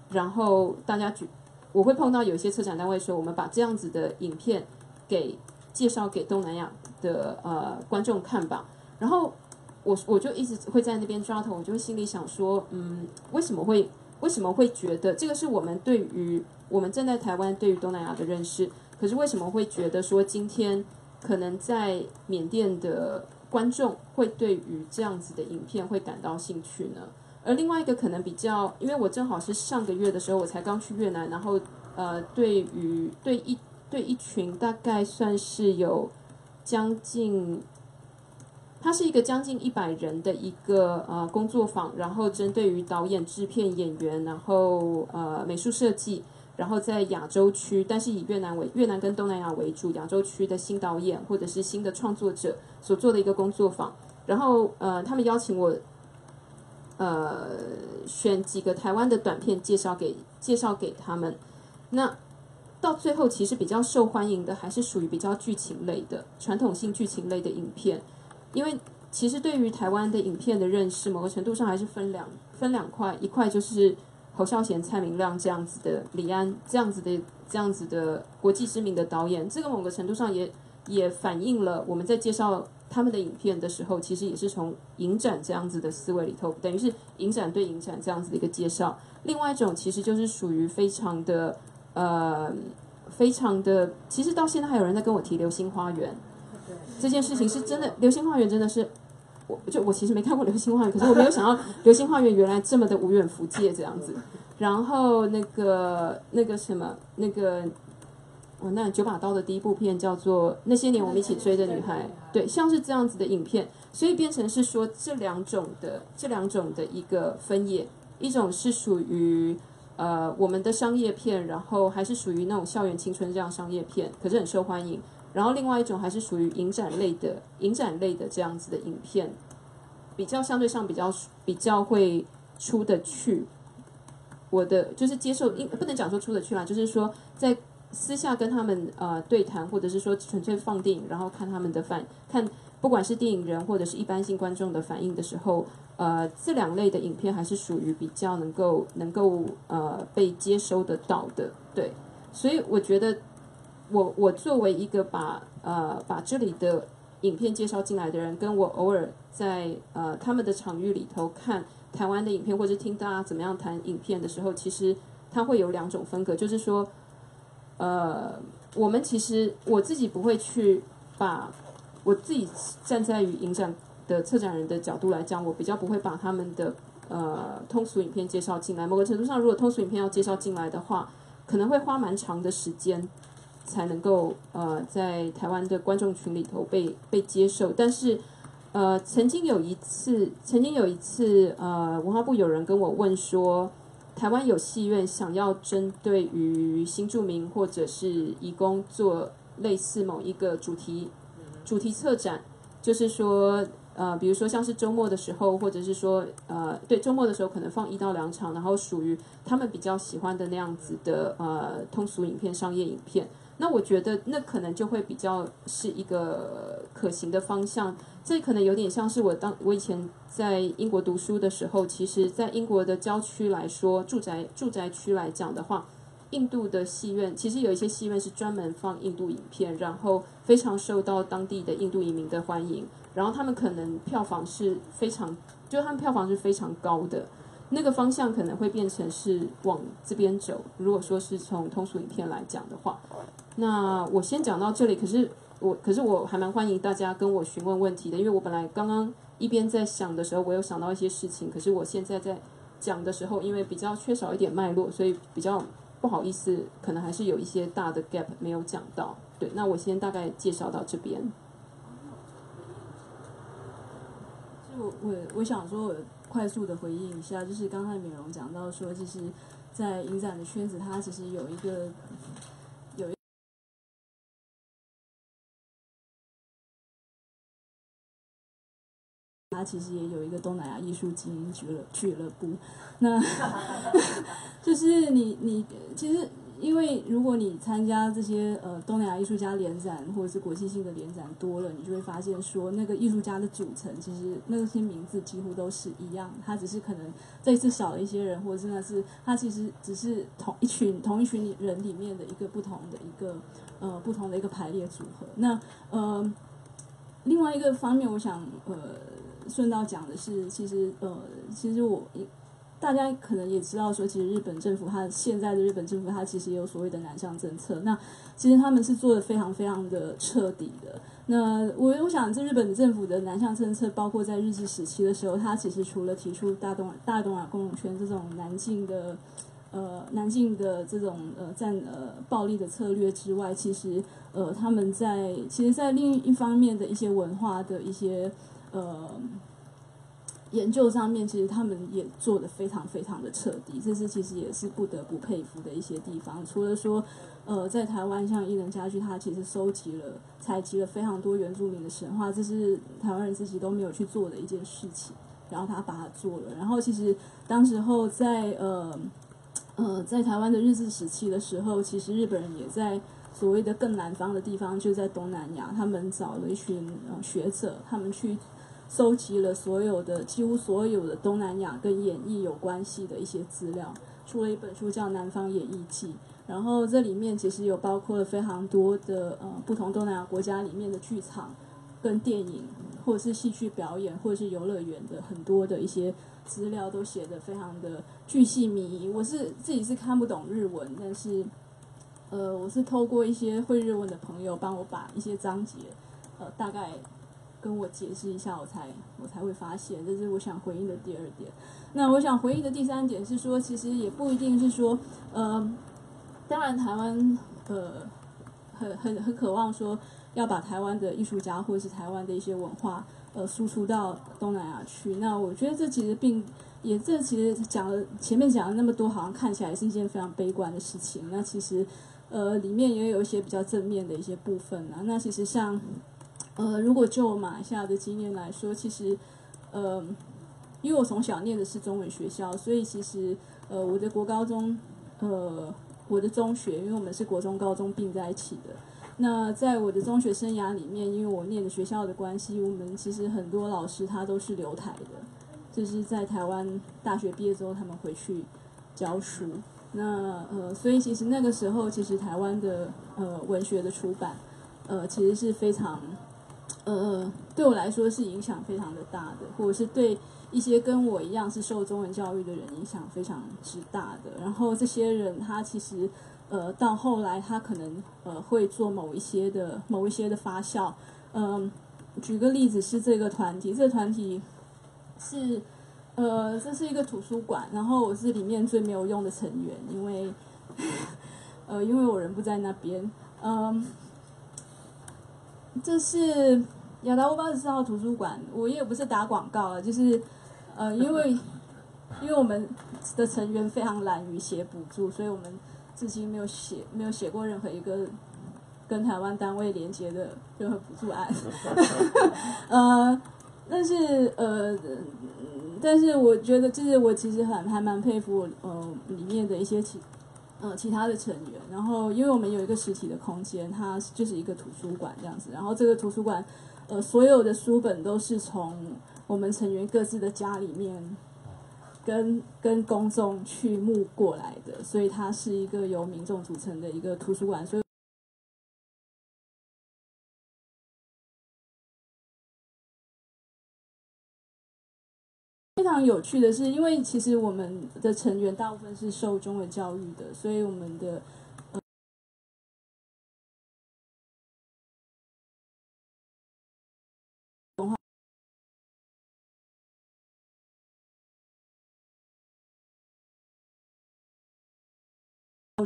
然后大家举，我会碰到有些策展单位说，我们把这样子的影片给介绍给东南亚的呃观众看吧。然后我我就一直会在那边抓头，我就会心里想说，嗯，为什么会为什么会觉得这个是我们对于我们站在台湾对于东南亚的认识？可是为什么会觉得说今天？可能在缅甸的观众会对于这样子的影片会感到兴趣呢，而另外一个可能比较，因为我正好是上个月的时候我才刚去越南，然后呃，对于对一对一群大概算是有将近，它是一个将近一百人的一个呃工作坊，然后针对于导演、制片、演员，然后呃美术设计。然后在亚洲区，但是以越南为越南跟东南亚为主，亚洲区的新导演或者是新的创作者所做的一个工作坊。然后呃，他们邀请我，呃，选几个台湾的短片介绍给介绍给他们。那到最后，其实比较受欢迎的还是属于比较剧情类的传统性剧情类的影片，因为其实对于台湾的影片的认识，某个程度上还是分两分两块，一块就是。侯孝贤、蔡明亮这样子的，李安这样子的，这样子的国际知名的导演，这个某个程度上也也反映了我们在介绍他们的影片的时候，其实也是从影展这样子的思维里头，等于是影展对影展这样子的一个介绍。另外一种其实就是属于非常的呃，非常的，其实到现在还有人在跟我提《流星花园》这件事情，是真的，《流星花园》真的是。我就我其实没看过《流星花园》，可是我没有想到 《流星花园》原来这么的无远弗届这样子。然后那个那个什么那个，哦，那九把刀的第一部片叫做《那些年我们一起追的女孩》，对，像是这样子的影片，所以变成是说这两种的这两种的一个分野，一种是属于呃我们的商业片，然后还是属于那种校园青春这样商业片，可是很受欢迎。然后另外一种还是属于影展类的，影展类的这样子的影片，比较相对上比较比较会出得去。我的就是接受，应不能讲说出得去啦，就是说在私下跟他们呃对谈，或者是说纯粹放电影，然后看他们的反看，不管是电影人或者是一般性观众的反应的时候，呃，这两类的影片还是属于比较能够能够呃被接收得到的，对，所以我觉得。我我作为一个把呃把这里的影片介绍进来的人，跟我偶尔在呃他们的场域里头看台湾的影片，或者听大家怎么样谈影片的时候，其实它会有两种风格，就是说，呃，我们其实我自己不会去把我自己站在于影展的策展人的角度来讲，我比较不会把他们的呃通俗影片介绍进来。某个程度上，如果通俗影片要介绍进来的话，可能会花蛮长的时间。才能够呃在台湾的观众群里头被被接受，但是呃曾经有一次，曾经有一次呃文化部有人跟我问说，台湾有戏院想要针对于新住民或者是移工做类似某一个主题主题策展，就是说呃比如说像是周末的时候，或者是说呃对周末的时候可能放一到两场，然后属于他们比较喜欢的那样子的呃通俗影片、商业影片。那我觉得那可能就会比较是一个可行的方向。这可能有点像是我当我以前在英国读书的时候，其实，在英国的郊区来说，住宅住宅区来讲的话，印度的戏院其实有一些戏院是专门放印度影片，然后非常受到当地的印度移民的欢迎，然后他们可能票房是非常，就他们票房是非常高的。那个方向可能会变成是往这边走。如果说是从通俗影片来讲的话，那我先讲到这里。可是我，可是我还蛮欢迎大家跟我询问问题的，因为我本来刚刚一边在想的时候，我有想到一些事情，可是我现在在讲的时候，因为比较缺少一点脉络，所以比较不好意思，可能还是有一些大的 gap 没有讲到。对，那我先大概介绍到这边。就我我想说，快速的回应一下，就是刚才美容讲到说，其实在影展的圈子，它其实有一个有一，它其实也有一个东南亚艺术精英俱乐俱乐部。那 就是你你其实。因为如果你参加这些呃东南亚艺术家联展或者是国际性的联展多了，你就会发现说那个艺术家的组成其实那些名字几乎都是一样，他只是可能这次少了一些人，或者真的是他其实只是同一群同一群人里面的一个不同的一个呃不同的一个排列组合。那呃另外一个方面，我想呃顺道讲的是，其实呃其实我一。大家可能也知道，说其实日本政府，它现在的日本政府，它其实也有所谓的南向政策。那其实他们是做的非常非常的彻底的。那我我想，这日本政府的南向政策，包括在日治时期的时候，它其实除了提出大东大东亚共荣圈这种南进的呃南进的这种呃战呃暴力的策略之外，其实呃他们在其实，在另一方面的一些文化的一些呃。研究上面，其实他们也做的非常非常的彻底，这是其实也是不得不佩服的一些地方。除了说，呃，在台湾像艺人家具，它其实收集了、采集了非常多原住民的神话，这是台湾人自己都没有去做的一件事情。然后他把它做了。然后其实当时候在呃呃在台湾的日治时期的时候，其实日本人也在所谓的更南方的地方，就在东南亚，他们找了一群呃学者，他们去。收集了所有的几乎所有的东南亚跟演艺有关系的一些资料，出了一本书叫《南方演艺记》。然后这里面其实有包括了非常多的呃不同东南亚国家里面的剧场、跟电影或者是戏剧表演或者是游乐园的很多的一些资料，都写的非常的巨细靡遗。我是自己是看不懂日文，但是呃我是透过一些会日文的朋友帮我把一些章节呃大概。跟我解释一下，我才我才会发现，这是我想回应的第二点。那我想回应的第三点是说，其实也不一定是说，呃，当然台湾呃很很很渴望说要把台湾的艺术家或者是台湾的一些文化呃输出到东南亚去。那我觉得这其实并也这其实讲了前面讲了那么多，好像看起来是一件非常悲观的事情。那其实呃里面也有一些比较正面的一些部分啊。那其实像。呃，如果就马来西亚的经验来说，其实，呃，因为我从小念的是中文学校，所以其实，呃，我的国高中，呃，我的中学，因为我们是国中高中并在一起的。那在我的中学生涯里面，因为我念的学校的关系，我们其实很多老师他都是留台的，就是在台湾大学毕业之后，他们回去教书。那呃，所以其实那个时候，其实台湾的呃文学的出版，呃，其实是非常。呃，对我来说是影响非常的大的，或者是对一些跟我一样是受中文教育的人影响非常之大的。然后这些人他其实，呃，到后来他可能呃会做某一些的某一些的发酵。嗯，举个例子是这个团体，这个团体是呃这是一个图书馆，然后我是里面最没有用的成员，因为 呃因为我人不在那边，嗯，这是。亚达乌八十四号图书馆，我也不是打广告啊，就是，呃，因为，因为我们的成员非常懒于写补助，所以我们至今没有写没有写过任何一个跟台湾单位连接的任何补助案。呃，但是呃，但是我觉得，就是我其实很还蛮佩服呃里面的一些其呃其他的成员。然后，因为我们有一个实体的空间，它就是一个图书馆这样子。然后这个图书馆。呃，所有的书本都是从我们成员各自的家里面，跟跟公众去募过来的，所以它是一个由民众组成的一个图书馆，所以。非常有趣的是，因为其实我们的成员大部分是受中文教育的，所以我们的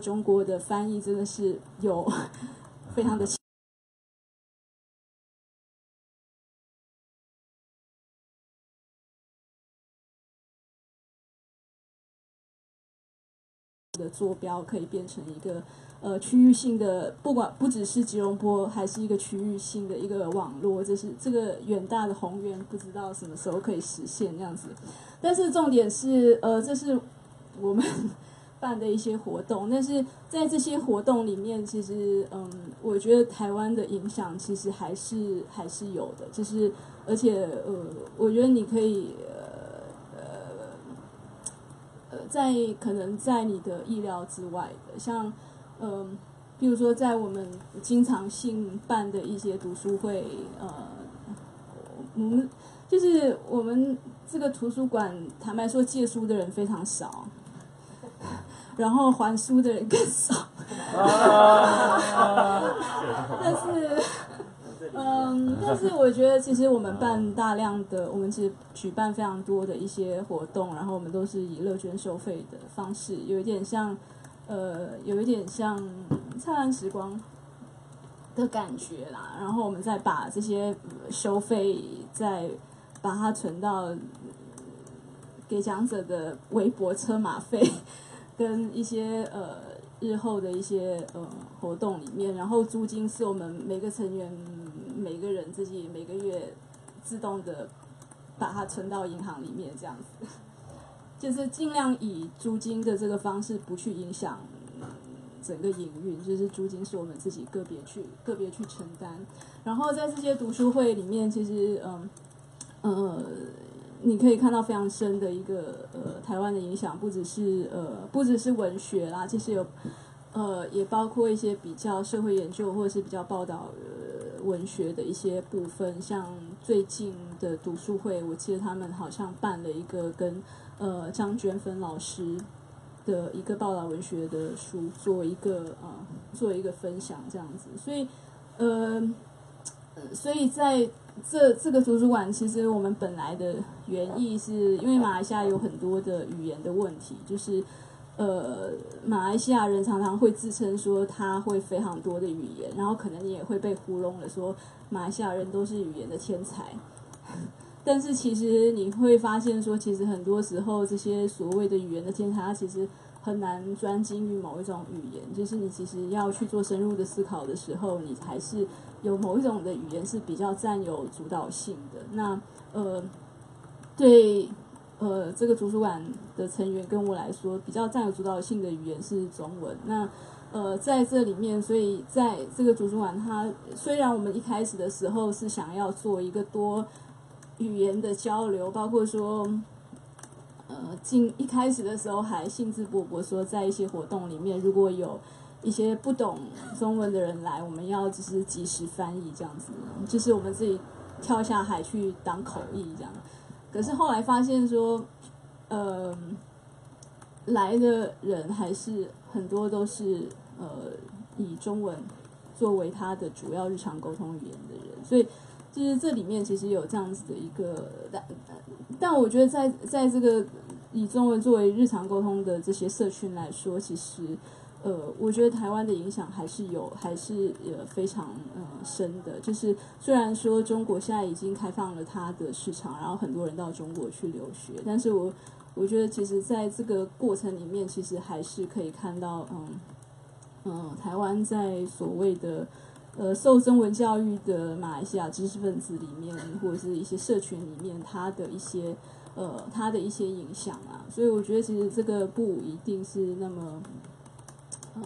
中国的翻译真的是有 非常的的坐标可以变成一个呃区域性的，不管不只是吉隆坡，还是一个区域性的一个网络，这是这个远大的宏愿，不知道什么时候可以实现这样子。但是重点是，呃，这是我们办的一些活动，但是在这些活动里面，其实嗯，我觉得台湾的影响其实还是还是有的，就是而且呃，我觉得你可以。呃呃呃，在可能在你的意料之外的，像，嗯，比如说在我们经常性办的一些读书会，呃，我们就是我们这个图书馆，坦白说借书的人非常少，然后还书的人更少，但是。嗯，但是我觉得其实我们办大量的，我们其实举办非常多的一些活动，然后我们都是以乐捐收费的方式，有一点像，呃，有一点像灿烂时光的感觉啦。然后我们再把这些收费再把它存到给讲者的微博车马费跟一些呃日后的一些呃活动里面，然后租金是我们每个成员。每个人自己每个月自动的把它存到银行里面，这样子，就是尽量以租金的这个方式不去影响整个营运，就是租金是我们自己个别去个别去承担。然后在这些读书会里面，其实嗯呃，你可以看到非常深的一个呃台湾的影响，不只是呃不只是文学啦，其实有呃也包括一些比较社会研究或者是比较报道呃。文学的一些部分，像最近的读书会，我记得他们好像办了一个跟呃张娟芬老师的一个报道文学的书，做一个呃做一个分享这样子。所以呃，所以在这这个图书馆，其实我们本来的原意是因为马来西亚有很多的语言的问题，就是。呃，马来西亚人常常会自称说他会非常多的语言，然后可能你也会被糊弄了，说马来西亚人都是语言的天才。但是其实你会发现说，其实很多时候这些所谓的语言的天才，他其实很难专精于某一种语言。就是你其实要去做深入的思考的时候，你还是有某一种的语言是比较占有主导性的。那呃，对。呃，这个图书馆的成员跟我来说，比较占有主导性的语言是中文。那呃，在这里面，所以在这个图书馆，它虽然我们一开始的时候是想要做一个多语言的交流，包括说，呃，进一开始的时候还兴致勃勃说，在一些活动里面，如果有一些不懂中文的人来，我们要只是及时翻译这样子，就是我们自己跳下海去当口译这样。可是后来发现说，呃，来的人还是很多都是呃以中文作为他的主要日常沟通语言的人，所以就是这里面其实有这样子的一个，但但我觉得在在这个以中文作为日常沟通的这些社群来说，其实。呃，我觉得台湾的影响还是有，还是呃非常呃深的。就是虽然说中国现在已经开放了它的市场，然后很多人到中国去留学，但是我我觉得其实在这个过程里面，其实还是可以看到，嗯嗯，台湾在所谓的呃受中文教育的马来西亚知识分子里面，或者是一些社群里面，它的一些呃它的一些影响啊。所以我觉得其实这个不一定是那么。呃，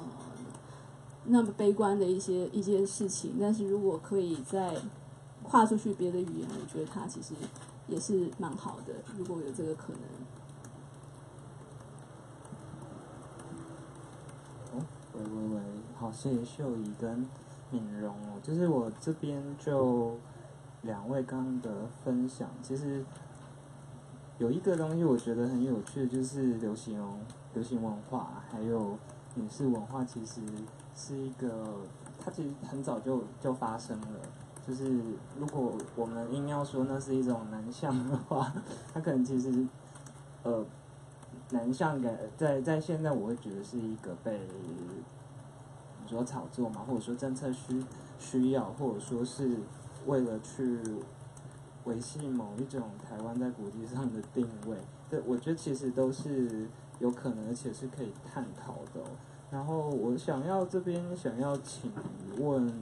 那么悲观的一些一些事情，但是如果可以再跨出去别的语言，我觉得它其实也是蛮好的。如果有这个可能。哦，喂喂喂，好，谢谢秀仪跟敏荣哦，就是我这边就两位刚刚的分享，其实有一个东西我觉得很有趣，就是流行流行文化，还有影视文化，其实是一个，它其实很早就就发生了。就是如果我们硬要说那是一种南向的话，它可能其实，呃，南向感在在现在我会觉得是一个被你说炒作嘛，或者说政策需需要，或者说是为了去维系某一种台湾在国际上的定位，对，我觉得其实都是有可能，而且是可以探讨的。然后我想要这边想要请问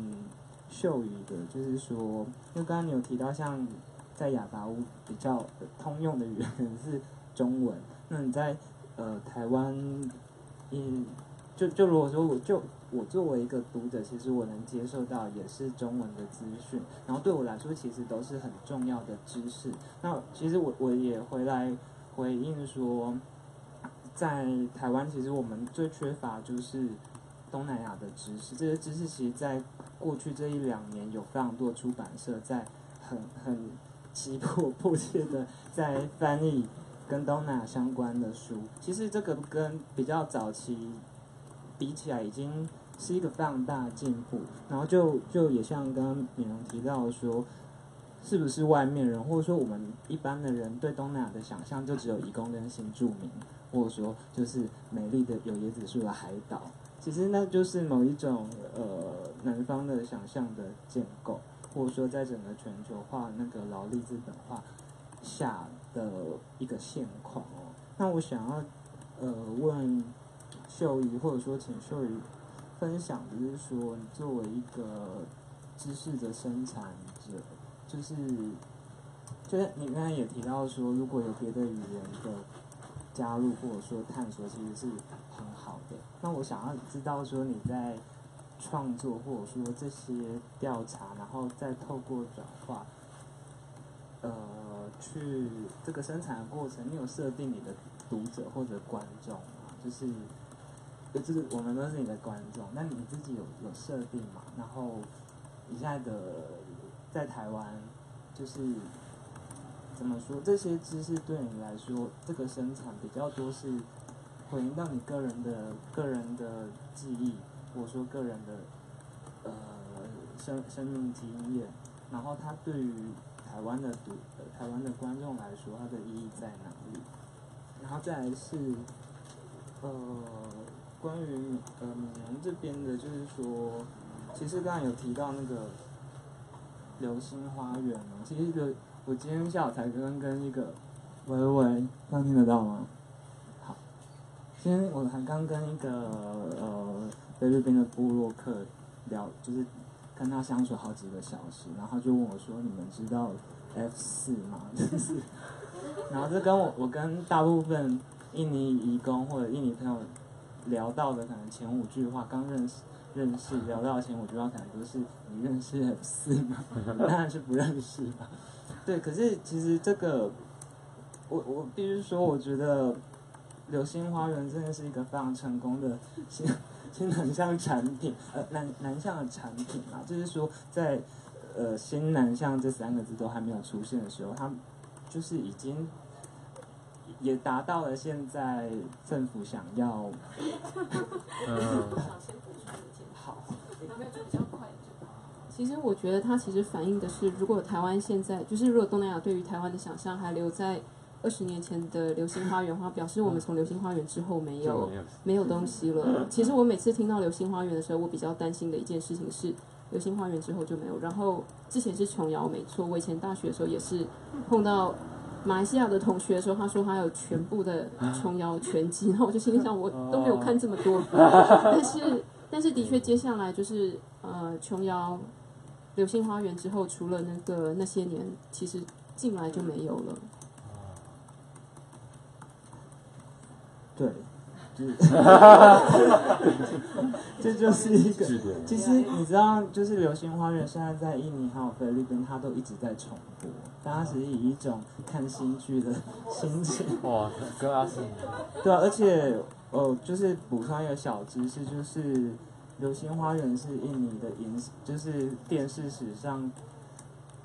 秀宇的，就是说，因为刚刚你有提到，像在亚达乌比较通用的语言 是中文，那你在呃台湾，嗯，就就如果说我就我作为一个读者，其实我能接受到也是中文的资讯，然后对我来说其实都是很重要的知识。那其实我我也回来回应说，在台湾其实我们最缺乏就是东南亚的知识，这些知识其实在过去这一两年有非常多出版社在很 很急迫迫切的在翻译跟东南亚相关的书。其实这个跟比较早期比起来，已经是一个非常大的进步。然后就就也像刚刚敏荣提到说，是不是外面人或者说我们一般的人对东南亚的想象就只有移工跟新住民，或者说就是美丽的有椰子树的海岛。其实那就是某一种呃南方的想象的建构，或者说在整个全球化那个劳力资本化下的一个现况哦。那我想要呃问秀瑜，或者说请秀瑜分享就是说，你作为一个知识的生产者，就是就是你刚才也提到说，如果有别的语言的加入或者说探索，其实是很好的。那我想要知道说你在创作或者说这些调查，然后再透过转化，呃，去这个生产的过程，你有设定你的读者或者观众吗？就是，就是我们都是你的观众，那你自己有有设定吗？然后你现在的在台湾，就是怎么说？这些知识对你来说，这个生产比较多是回应到你个人的个人的记忆，或者说个人的呃生生命经验，然后它对于台湾的读呃台湾的观众来说，它的意义在哪里？然后再来是呃关于呃闽南这边的，就是说，其实刚才有提到那个流星花园嘛，其实流我今天下午才刚刚跟一个，喂喂喂，刚听得到吗？好，今天我才刚跟一个呃菲律宾的部落客聊，就是跟他相处好几个小时，然后就问我说：“你们知道 F 四吗？”就是，然后这跟我我跟大部分印尼移工或者印尼朋友聊到的可能前五句话，刚认识认识聊到的前五句话，可能都是你认识 F 四吗？当然是不认识嘛。对，可是其实这个，我我必须说，我觉得流星花园真的是一个非常成功的新 新南向产品，呃南南向的产品啊，就是说在呃新南向这三个字都还没有出现的时候，它就是已经也达到了现在政府想要 嗯，好。其实我觉得它其实反映的是，如果台湾现在就是如果东南亚对于台湾的想象还留在二十年前的流星花园的话，表示我们从流星花园之后没有没有东西了。其实我每次听到流星花园的时候，我比较担心的一件事情是，流星花园之后就没有。然后之前是琼瑶，没错，我以前大学的时候也是碰到马来西亚的同学的时候，他说他有全部的琼瑶全集，然后我就心里想，我都没有看这么多，但是但是的确接下来就是呃琼瑶。流星花园之后，除了那个那些年，其实进来就没有了。对，就是，这就是一个。其实你知道，就是《流星花园》现在在印尼还有菲律宾，它都一直在重播。大家只是以一种看新剧的心情。哇，跟阿信，对啊，而且哦，就是补充一个小知识，就是《流星花园》是印尼的影，就是电视史上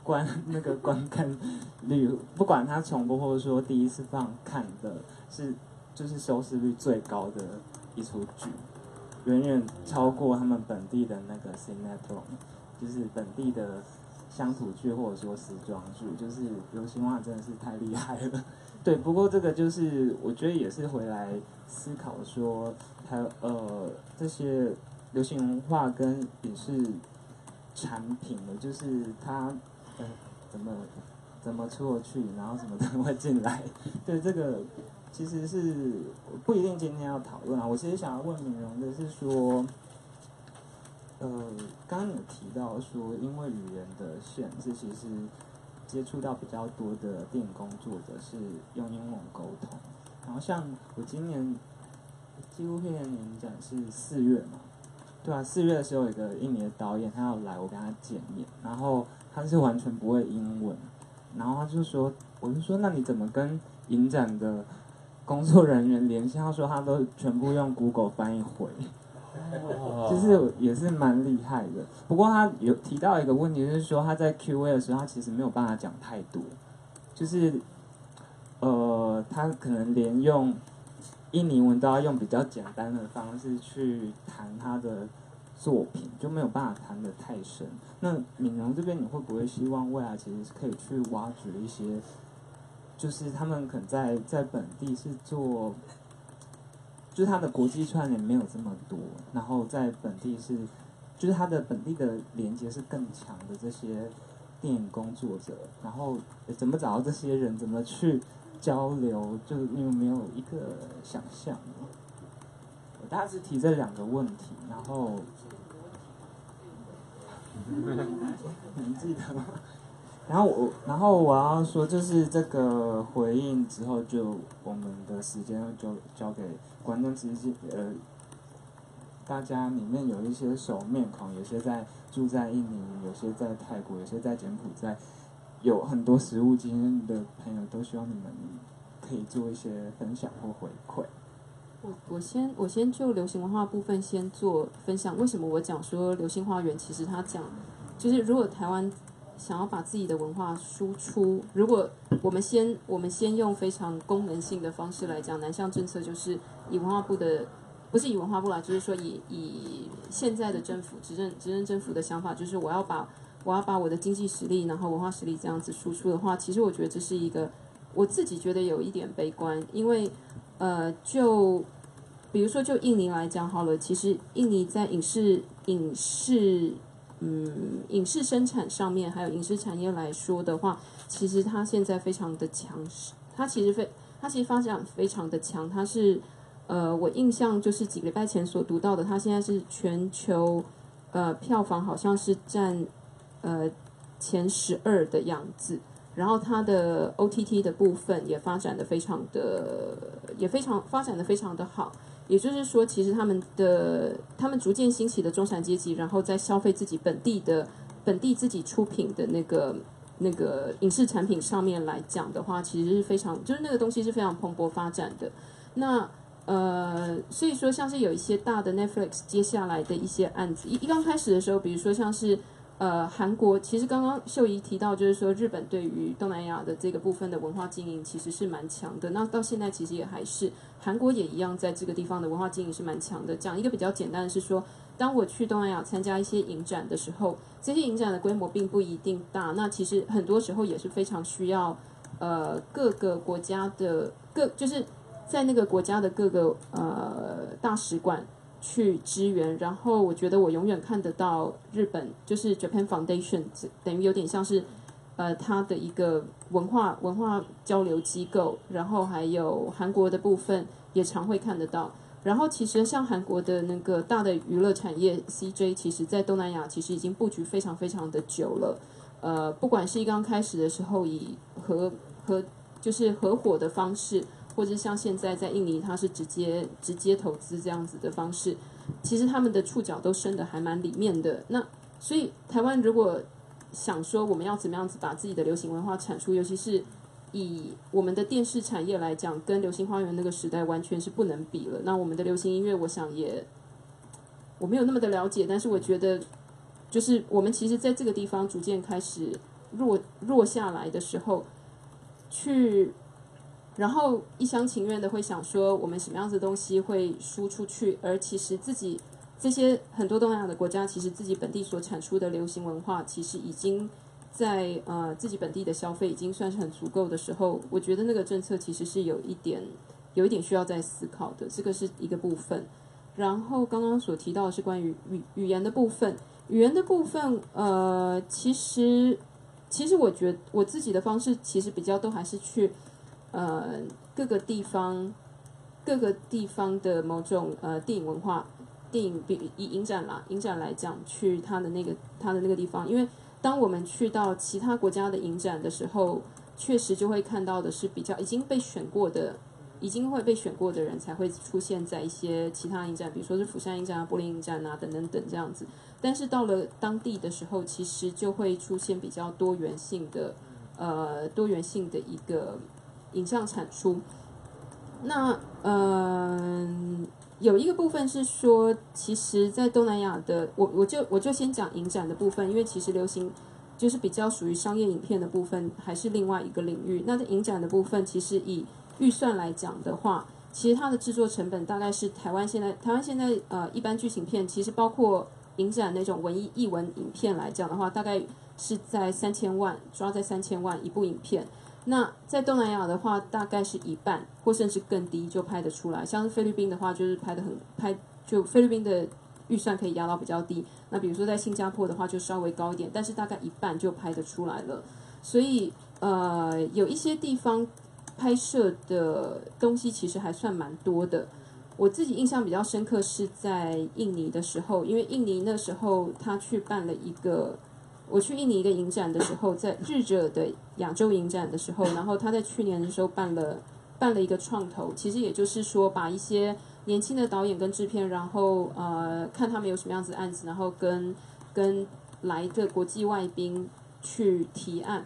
观 那个观看率，不管它重播或者说第一次放看的是就是收视率最高的一出剧，远远超过他们本地的那个 Cinetron，就是本地的乡土剧或者说时装剧，就是流行文化真的是太厉害了。对，不过这个就是我觉得也是回来思考说，还有呃这些流行文化跟影视产品的，就是它呃怎么怎么出去，然后什么都 会进来。对，这个其实是不一定今天要讨论啊。我其实想要问敏荣的是说，呃，刚刚有提到说，因为语言的限制，其实接触到比较多的电影工作者是用英文沟通。然后像我今年纪录片影展是四月嘛，对啊，四月的时候有一个印尼的导演，他要来，我跟他见面，然后他是完全不会英文，然后他就说，我就说那你怎么跟影展的工作人员联系？他说他都全部用 Google 翻译回。就是也是蛮厉害的。不过他有提到一个问题，就是说他在 Q&A 的时候，他其实没有办法讲太多，就是呃，他可能连用印尼文都要用比较简单的方式去谈他的作品，就没有办法谈得太深。那敏荣这边，你会不会希望未来其实是可以去挖掘一些，就是他们可能在在本地是做。就是它的国际串联没有这么多，然后在本地是，就是它的本地的连接是更强的这些电影工作者，然后怎么找到这些人，怎么去交流，就你有没有一个想象？我大致提这两个问题，然后，你记得吗？然后我，然后我要说，就是这个回应之后，就我们的时间就交给观众，其实呃，大家里面有一些熟面孔，有些在住在印尼，有些在泰国，有些在柬埔寨，有很多实物经验的朋友，都希望你们可以做一些分享或回馈。我我先我先就流行文化部分先做分享。为什么我讲说流星花园？其实他讲，就是如果台湾。想要把自己的文化输出，如果我们先我们先用非常功能性的方式来讲，南向政策就是以文化部的，不是以文化部来，就是说以以现在的政府执政执政政府的想法，就是我要把我要把我的经济实力，然后文化实力这样子输出的话，其实我觉得这是一个我自己觉得有一点悲观，因为呃，就比如说就印尼来讲好了，其实印尼在影视影视。嗯，影视生产上面还有影视产业来说的话，其实它现在非常的强势，它其实非它其实发展非常的强，它是呃，我印象就是几个礼拜前所读到的，它现在是全球呃票房好像是占呃前十二的样子，然后它的 OTT 的部分也发展的非常的也非常发展的非常的好。也就是说，其实他们的他们逐渐兴起的中产阶级，然后在消费自己本地的本地自己出品的那个那个影视产品上面来讲的话，其实是非常就是那个东西是非常蓬勃发展的。那呃，所以说像是有一些大的 Netflix 接下来的一些案子，一一刚开始的时候，比如说像是。呃，韩国其实刚刚秀仪提到，就是说日本对于东南亚的这个部分的文化经营其实是蛮强的。那到现在其实也还是韩国也一样，在这个地方的文化经营是蛮强的。讲一个比较简单的是说，当我去东南亚参加一些影展的时候，这些影展的规模并不一定大。那其实很多时候也是非常需要呃各个国家的各就是在那个国家的各个呃大使馆。去支援，然后我觉得我永远看得到日本，就是 Japan Foundation，等于有点像是，呃，它的一个文化文化交流机构，然后还有韩国的部分也常会看得到。然后其实像韩国的那个大的娱乐产业 CJ，其实在东南亚其实已经布局非常非常的久了。呃，不管是一刚开始的时候以合合就是合伙的方式。或者像现在在印尼，它是直接直接投资这样子的方式，其实他们的触角都伸的还蛮里面的。那所以台湾如果想说我们要怎么样子把自己的流行文化产出，尤其是以我们的电视产业来讲，跟流星花园那个时代完全是不能比了。那我们的流行音乐，我想也我没有那么的了解，但是我觉得就是我们其实在这个地方逐渐开始弱弱下来的时候，去，然后一厢情愿的会想说我们什么样子的东西会输出去，而其实自己这些很多东南亚的国家，其实自己本地所产出的流行文化，其实已经在呃自己本地的消费已经算是很足够的时候，我觉得那个政策其实是有一点有一点需要再思考的，这个是一个部分。然后刚刚所提到的是关于语语言的部分，语言的部分，呃，其实其实我觉我自己的方式其实比较都还是去呃各个地方各个地方的某种呃电影文化，电影比以影展啦影展来讲，去它的那个它的那个地方，因为当我们去到其他国家的影展的时候，确实就会看到的是比较已经被选过的。已经会被选过的人才会出现在一些其他影展，比如说是釜山影展啊、柏林影展啊等等等这样子。但是到了当地的时候，其实就会出现比较多元性的，呃，多元性的一个影像产出。那嗯，有一个部分是说，其实，在东南亚的，我我就我就先讲影展的部分，因为其实流行就是比较属于商业影片的部分，还是另外一个领域。那在影展的部分，其实以预算来讲的话，其实它的制作成本大概是台湾现在台湾现在呃一般剧情片，其实包括影展那种文艺译文影片来讲的话，大概是在三千万抓在三千万一部影片。那在东南亚的话，大概是一半或甚至更低就拍得出来。像是菲律宾的话，就是拍的很拍，就菲律宾的预算可以压到比较低。那比如说在新加坡的话，就稍微高一点，但是大概一半就拍得出来了。所以呃，有一些地方。拍摄的东西其实还算蛮多的。我自己印象比较深刻是在印尼的时候，因为印尼那时候他去办了一个，我去印尼一个影展的时候，在日者的亚洲影展的时候，然后他在去年的时候办了办了一个创投，其实也就是说把一些年轻的导演跟制片，然后呃看他们有什么样子的案子，然后跟跟来的国际外宾去提案。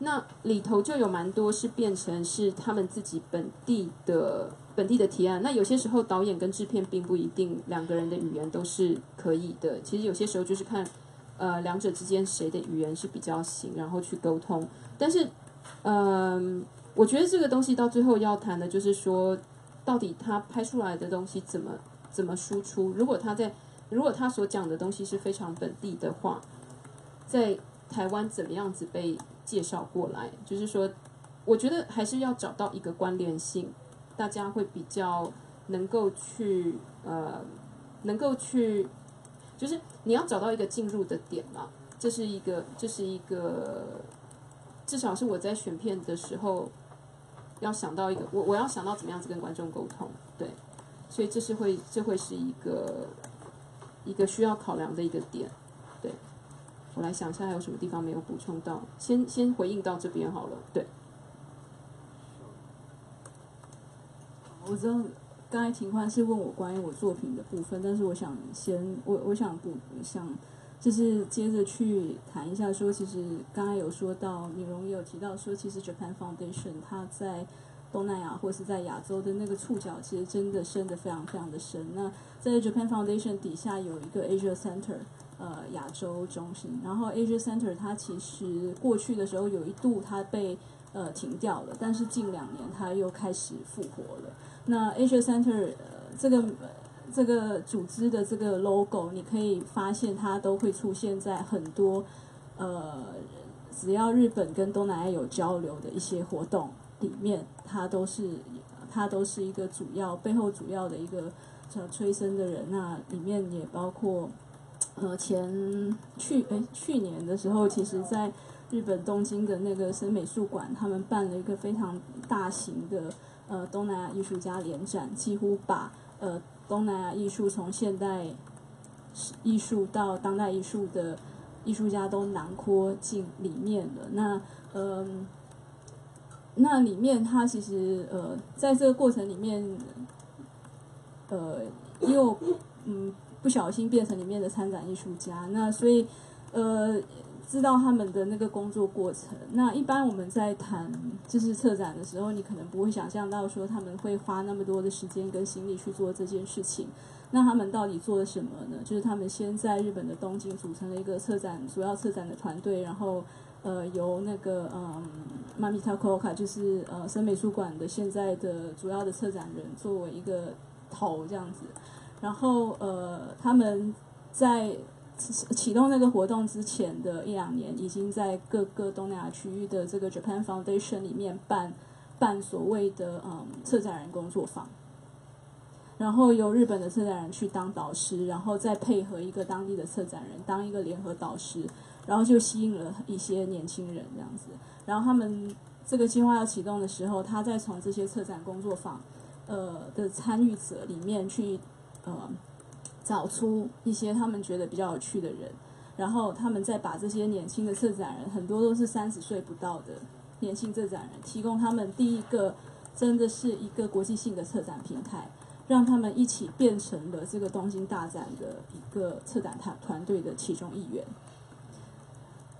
那里头就有蛮多是变成是他们自己本地的本地的提案。那有些时候导演跟制片并不一定两个人的语言都是可以的。其实有些时候就是看，呃，两者之间谁的语言是比较行，然后去沟通。但是，嗯，我觉得这个东西到最后要谈的就是说，到底他拍出来的东西怎么怎么输出。如果他在如果他所讲的东西是非常本地的话，在台湾怎么样子被？介绍过来，就是说，我觉得还是要找到一个关联性，大家会比较能够去呃，能够去，就是你要找到一个进入的点嘛，这是一个，这是一个，至少是我在选片的时候要想到一个，我我要想到怎么样子跟观众沟通，对，所以这是会，这会是一个一个需要考量的一个点。对我来想一下还有什么地方没有补充到，先先回应到这边好了。对，我知道刚才庭宽是问我关于我作品的部分，但是我想先我我想补想就是接着去谈一下，说其实刚才有说到米荣也有提到说，其实 Japan Foundation 它在东南亚或是在亚洲的那个触角，其实真的深的非常非常的深。那在 Japan Foundation 底下有一个 Asia Center。呃，亚洲中心，然后 Asia Center 它其实过去的时候有一度它被呃停掉了，但是近两年它又开始复活了。那 Asia Center 这个这个组织的这个 logo，你可以发现它都会出现在很多呃只要日本跟东南亚有交流的一些活动里面，它都是它都是一个主要背后主要的一个叫催生的人，那里面也包括。呃，前去哎去年的时候，其实在日本东京的那个森美术馆，他们办了一个非常大型的呃东南亚艺术家联展，几乎把呃东南亚艺术从现代艺术到当代艺术的艺术家都囊括进里面了。那嗯，那里面他其实呃在这个过程里面，呃又嗯。不小心变成里面的参展艺术家，那所以，呃，知道他们的那个工作过程。那一般我们在谈就是策展的时候，你可能不会想象到说他们会花那么多的时间跟心力去做这件事情。那他们到底做了什么呢？就是他们先在日本的东京组成了一个策展主要策展的团队，然后呃由那个嗯 Mamita Koka 就是呃森美术馆的现在的主要的策展人作为一个头这样子，然后呃他们在启动那个活动之前的一两年，已经在各个东南亚区域的这个 Japan Foundation 里面办办所谓的嗯策展人工作坊。然后由日本的策展人去当导师，然后再配合一个当地的策展人当一个联合导师，然后就吸引了一些年轻人这样子。然后他们这个计划要启动的时候，他再从这些策展工作坊，呃的参与者里面去，呃找出一些他们觉得比较有趣的人，然后他们再把这些年轻的策展人，很多都是三十岁不到的年轻策展人，提供他们第一个真的是一个国际性的策展平台。让他们一起变成了这个东京大展的一个策展团团队的其中一员。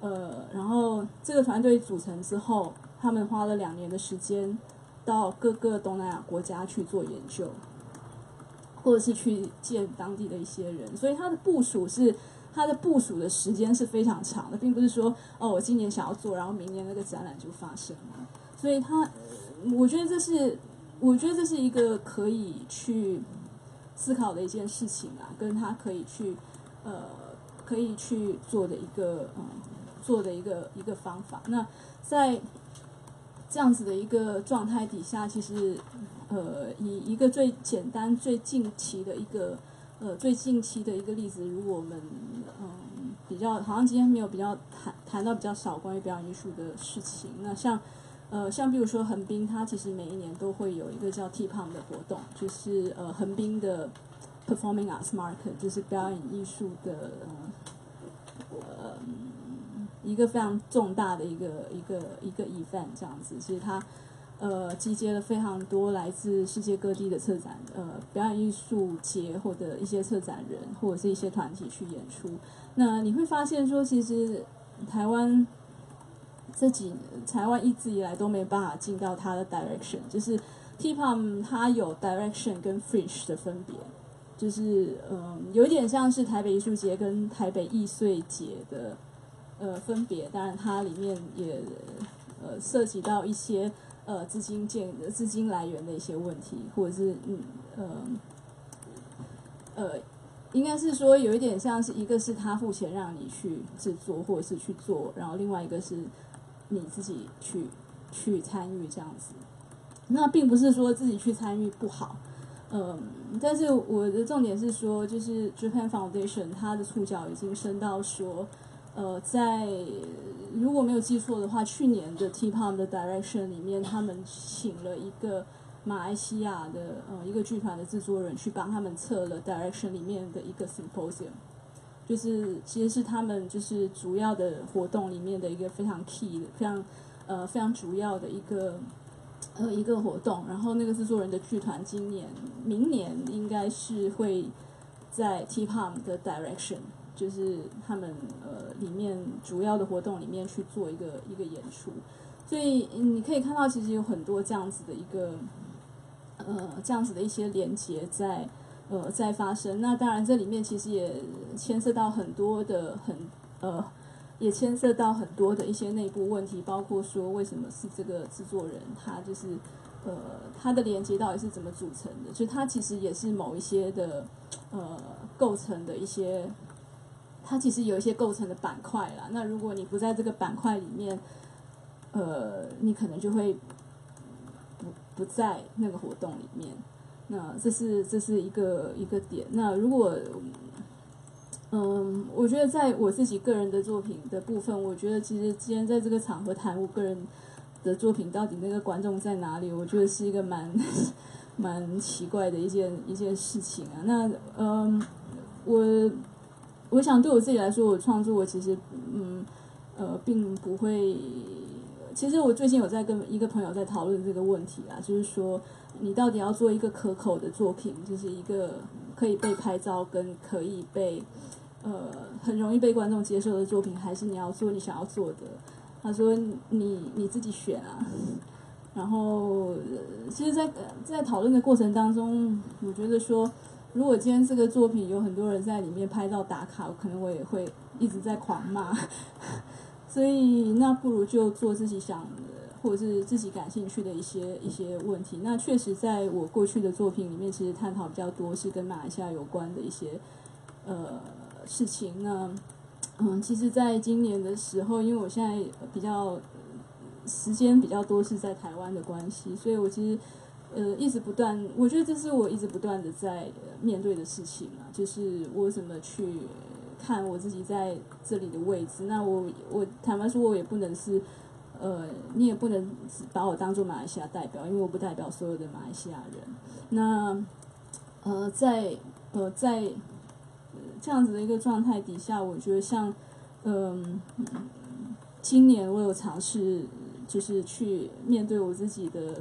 呃，然后这个团队组成之后，他们花了两年的时间，到各个东南亚国家去做研究，或者是去见当地的一些人。所以他的部署是，他的部署的时间是非常长的，并不是说哦，我今年想要做，然后明年那个展览就发生了。所以他，我觉得这是。我觉得这是一个可以去思考的一件事情啊，跟他可以去呃可以去做的一个嗯做的一个一个方法。那在这样子的一个状态底下，其实呃以一个最简单、最近期的一个呃最近期的一个例子，如果我们嗯比较好像今天没有比较谈谈到比较少关于表演艺术的事情，那像。呃，像比如说横滨，它其实每一年都会有一个叫 T Pump 的活动，就是呃横滨的 Performing Arts Market，就是表演艺术的呃一个非常重大的一个一个一个 event 这样子。其实它呃集结了非常多来自世界各地的策展呃表演艺术节或者一些策展人或者是一些团体去演出。那你会发现说，其实台湾。这几台湾一直以来都没办法进到它的 direction，就是 T Pop 它有 direction 跟 fringe 的分别，就是嗯有点像是台北艺术节跟台北艺穗节的呃分别，当然它里面也呃涉及到一些呃资金建资金来源的一些问题，或者是嗯呃呃应该是说有一点像是一个是他付钱让你去制作或者是去做，然后另外一个是。你自己去去参与这样子，那并不是说自己去参与不好，嗯，但是我的重点是说，就是 Japan Foundation 它的触角已经伸到说，呃，在如果没有记错的话，去年的 T Pop 的 Direction 里面，他们请了一个马来西亚的呃一个剧团的制作人去帮他们测了 Direction 里面的一个 Symposium。就是其实是他们就是主要的活动里面的一个非常 key 的非常呃非常主要的一个呃一个活动，然后那个制作人的剧团今年明年应该是会在 T Pop 的 direction，就是他们呃里面主要的活动里面去做一个一个演出，所以你可以看到其实有很多这样子的一个呃这样子的一些连接在。呃，在发生。那当然，这里面其实也牵涉到很多的很呃，也牵涉到很多的一些内部问题，包括说为什么是这个制作人，他就是呃，他的连接到底是怎么组成的？就他其实也是某一些的呃构成的一些，它其实有一些构成的板块啦。那如果你不在这个板块里面，呃，你可能就会不不在那个活动里面。那这是这是一个一个点。那如果，嗯，我觉得在我自己个人的作品的部分，我觉得其实今天在这个场合谈我个人的作品，到底那个观众在哪里？我觉得是一个蛮 蛮奇怪的一件一件事情啊。那嗯，我我想对我自己来说，我创作我其实嗯呃并不会。其实我最近有在跟一个朋友在讨论这个问题啊，就是说。你到底要做一个可口的作品，就是一个可以被拍照跟可以被呃很容易被观众接受的作品，还是你要做你想要做的？他说你你自己选啊。然后其实，在在讨论的过程当中，我觉得说，如果今天这个作品有很多人在里面拍照打卡，可能我也会一直在狂骂。所以那不如就做自己想的，或者是自己感兴趣的一些一些问题。那确实在我过去的作品里面，其实探讨比较多是跟马来西亚有关的一些呃事情。那嗯，其实在今年的时候，因为我现在比较时间比较多是在台湾的关系，所以我其实呃一直不断，我觉得这是我一直不断的在面对的事情啊，就是我怎么去看我自己在这里的位置。那我我坦白说，我也不能是呃，你也不能把我当做马来西亚代表，因为我不代表所有的马来西亚人。那呃，在呃在这样子的一个状态底下，我觉得像嗯。今年我有尝试，就是去面对我自己的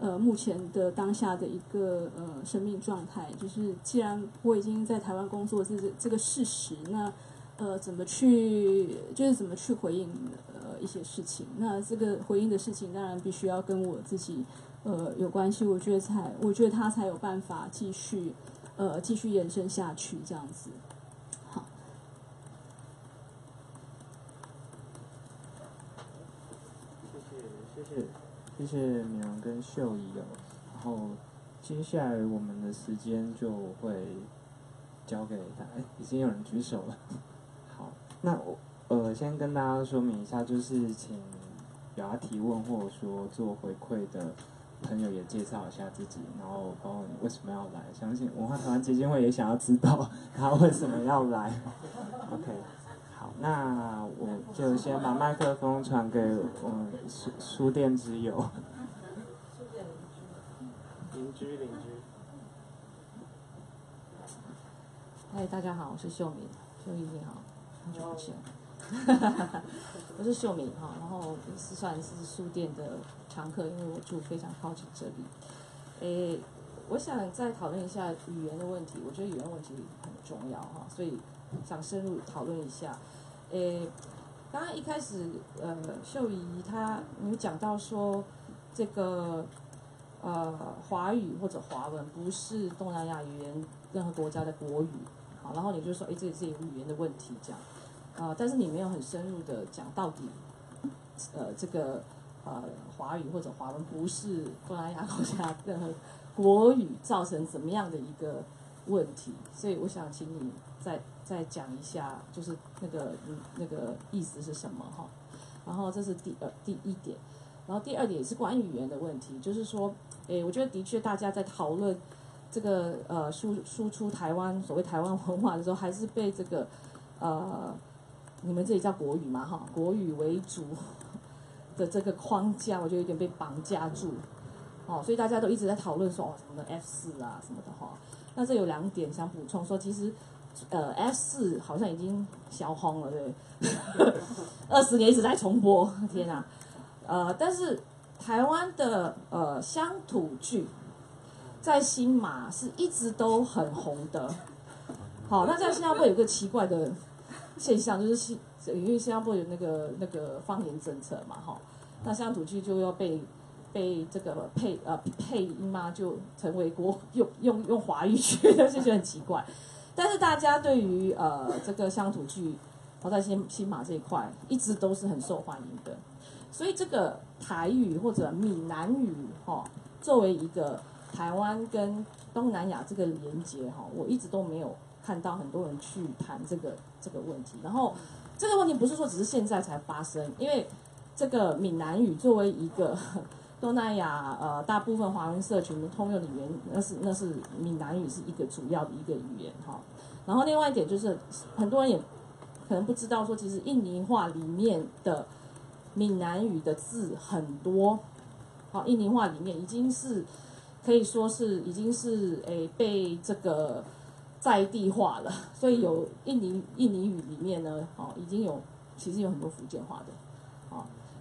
呃目前的当下的一个呃生命状态。就是既然我已经在台湾工作，这是这个事实，那呃怎么去就是怎么去回应呃一些事情？那这个回应的事情当然必须要跟我自己呃有关系，我觉得才我觉得他才有办法继续呃继续延伸下去这样子。谢谢，谢谢米阳跟秀仪哦。然后接下来我们的时间就会交给大家，已经有人举手了。好，那我呃先跟大家说明一下，就是请表达提问或者说做回馈的朋友也介绍一下自己，然后包括你为什么要来。相信文化台湾基金会也想要知道他为什么要来。OK。那我就先把麦克风传给我们书书店之友。邻 居邻居。嗨，大家好，我是秀敏，秀敏你好，好久不见。我是秀敏哈，然后是算是书店的常客，因为我住非常靠近这里。诶，我想再讨论一下语言的问题，我觉得语言问题很重要哈，所以想深入讨论一下。诶，刚刚一开始，呃，秀仪她有讲到说，这个呃华语或者华文不是东南亚语言任何国家的国语，好，然后你就说，哎，这是语言的问题，这样，啊，但是你没有很深入的讲到底，呃，这个呃华语或者华文不是东南亚 国家任何国语造成怎么样的一个问题，所以我想请你再。再讲一下，就是那个那个意思是什么哈，然后这是第二第一点，然后第二点是关于语言的问题，就是说，诶，我觉得的确大家在讨论这个呃输输出台湾所谓台湾文化的时候，还是被这个呃你们这里叫国语嘛哈，国语为主的这个框架，我觉得有点被绑架住，哦，所以大家都一直在讨论说哦什么的 F 四啊什么的哈，那这有两点想补充说，其实。呃，F 四好像已经消轰了，对，二十年一直在重播，天哪！呃，但是台湾的呃乡土剧在新马是一直都很红的。好，那在新加坡有个奇怪的现象，就是新因为新加坡有那个那个方言政策嘛，哈，那乡土剧就要被被这个配呃配音嘛，就成为国用用用华语剧，就觉得很奇怪。但是大家对于呃这个乡土剧，好在新新马这一块一直都是很受欢迎的，所以这个台语或者闽南语哈，作为一个台湾跟东南亚这个连接哈，我一直都没有看到很多人去谈这个这个问题。然后这个问题不是说只是现在才发生，因为这个闽南语作为一个。东南亚呃，大部分华人社群的通用语言，那是那是闽南语是一个主要的一个语言哈。然后另外一点就是，很多人也可能不知道说，其实印尼话里面的闽南语的字很多，好，印尼话里面已经是可以说是已经是诶被这个在地化了，所以有印尼印尼语里面呢，哦，已经有其实有很多福建话的。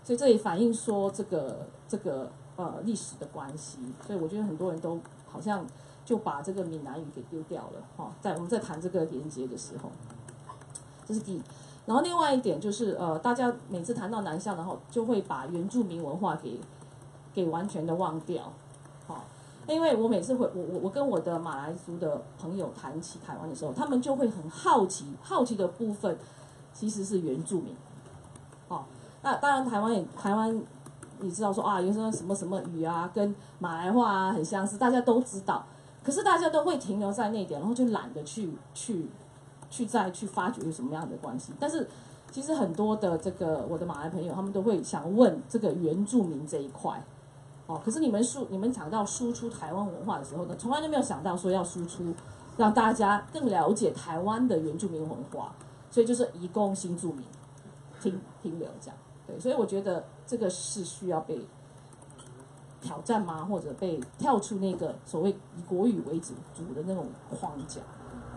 所以这也反映说这个这个呃历史的关系，所以我觉得很多人都好像就把这个闽南语给丢掉了哈，在我们在谈这个连接的时候，这是第一。然后另外一点就是呃，大家每次谈到南向，然后就会把原住民文化给给完全的忘掉，好，因为我每次会我我我跟我的马来族的朋友谈起台湾的时候，他们就会很好奇，好奇的部分其实是原住民。哦，那当然台湾也台湾，你知道说啊，有什么什么什么语啊，跟马来话啊很相似，大家都知道。可是大家都会停留在那一点，然后就懒得去去去再去发掘有什么样的关系。但是其实很多的这个我的马来朋友，他们都会想问这个原住民这一块。哦，可是你们输你们讲到输出台湾文化的时候呢，从来都没有想到说要输出让大家更了解台湾的原住民文化，所以就是移工新住民停停留这样。对，所以我觉得这个是需要被挑战吗？或者被跳出那个所谓以国语为主主的那种框架。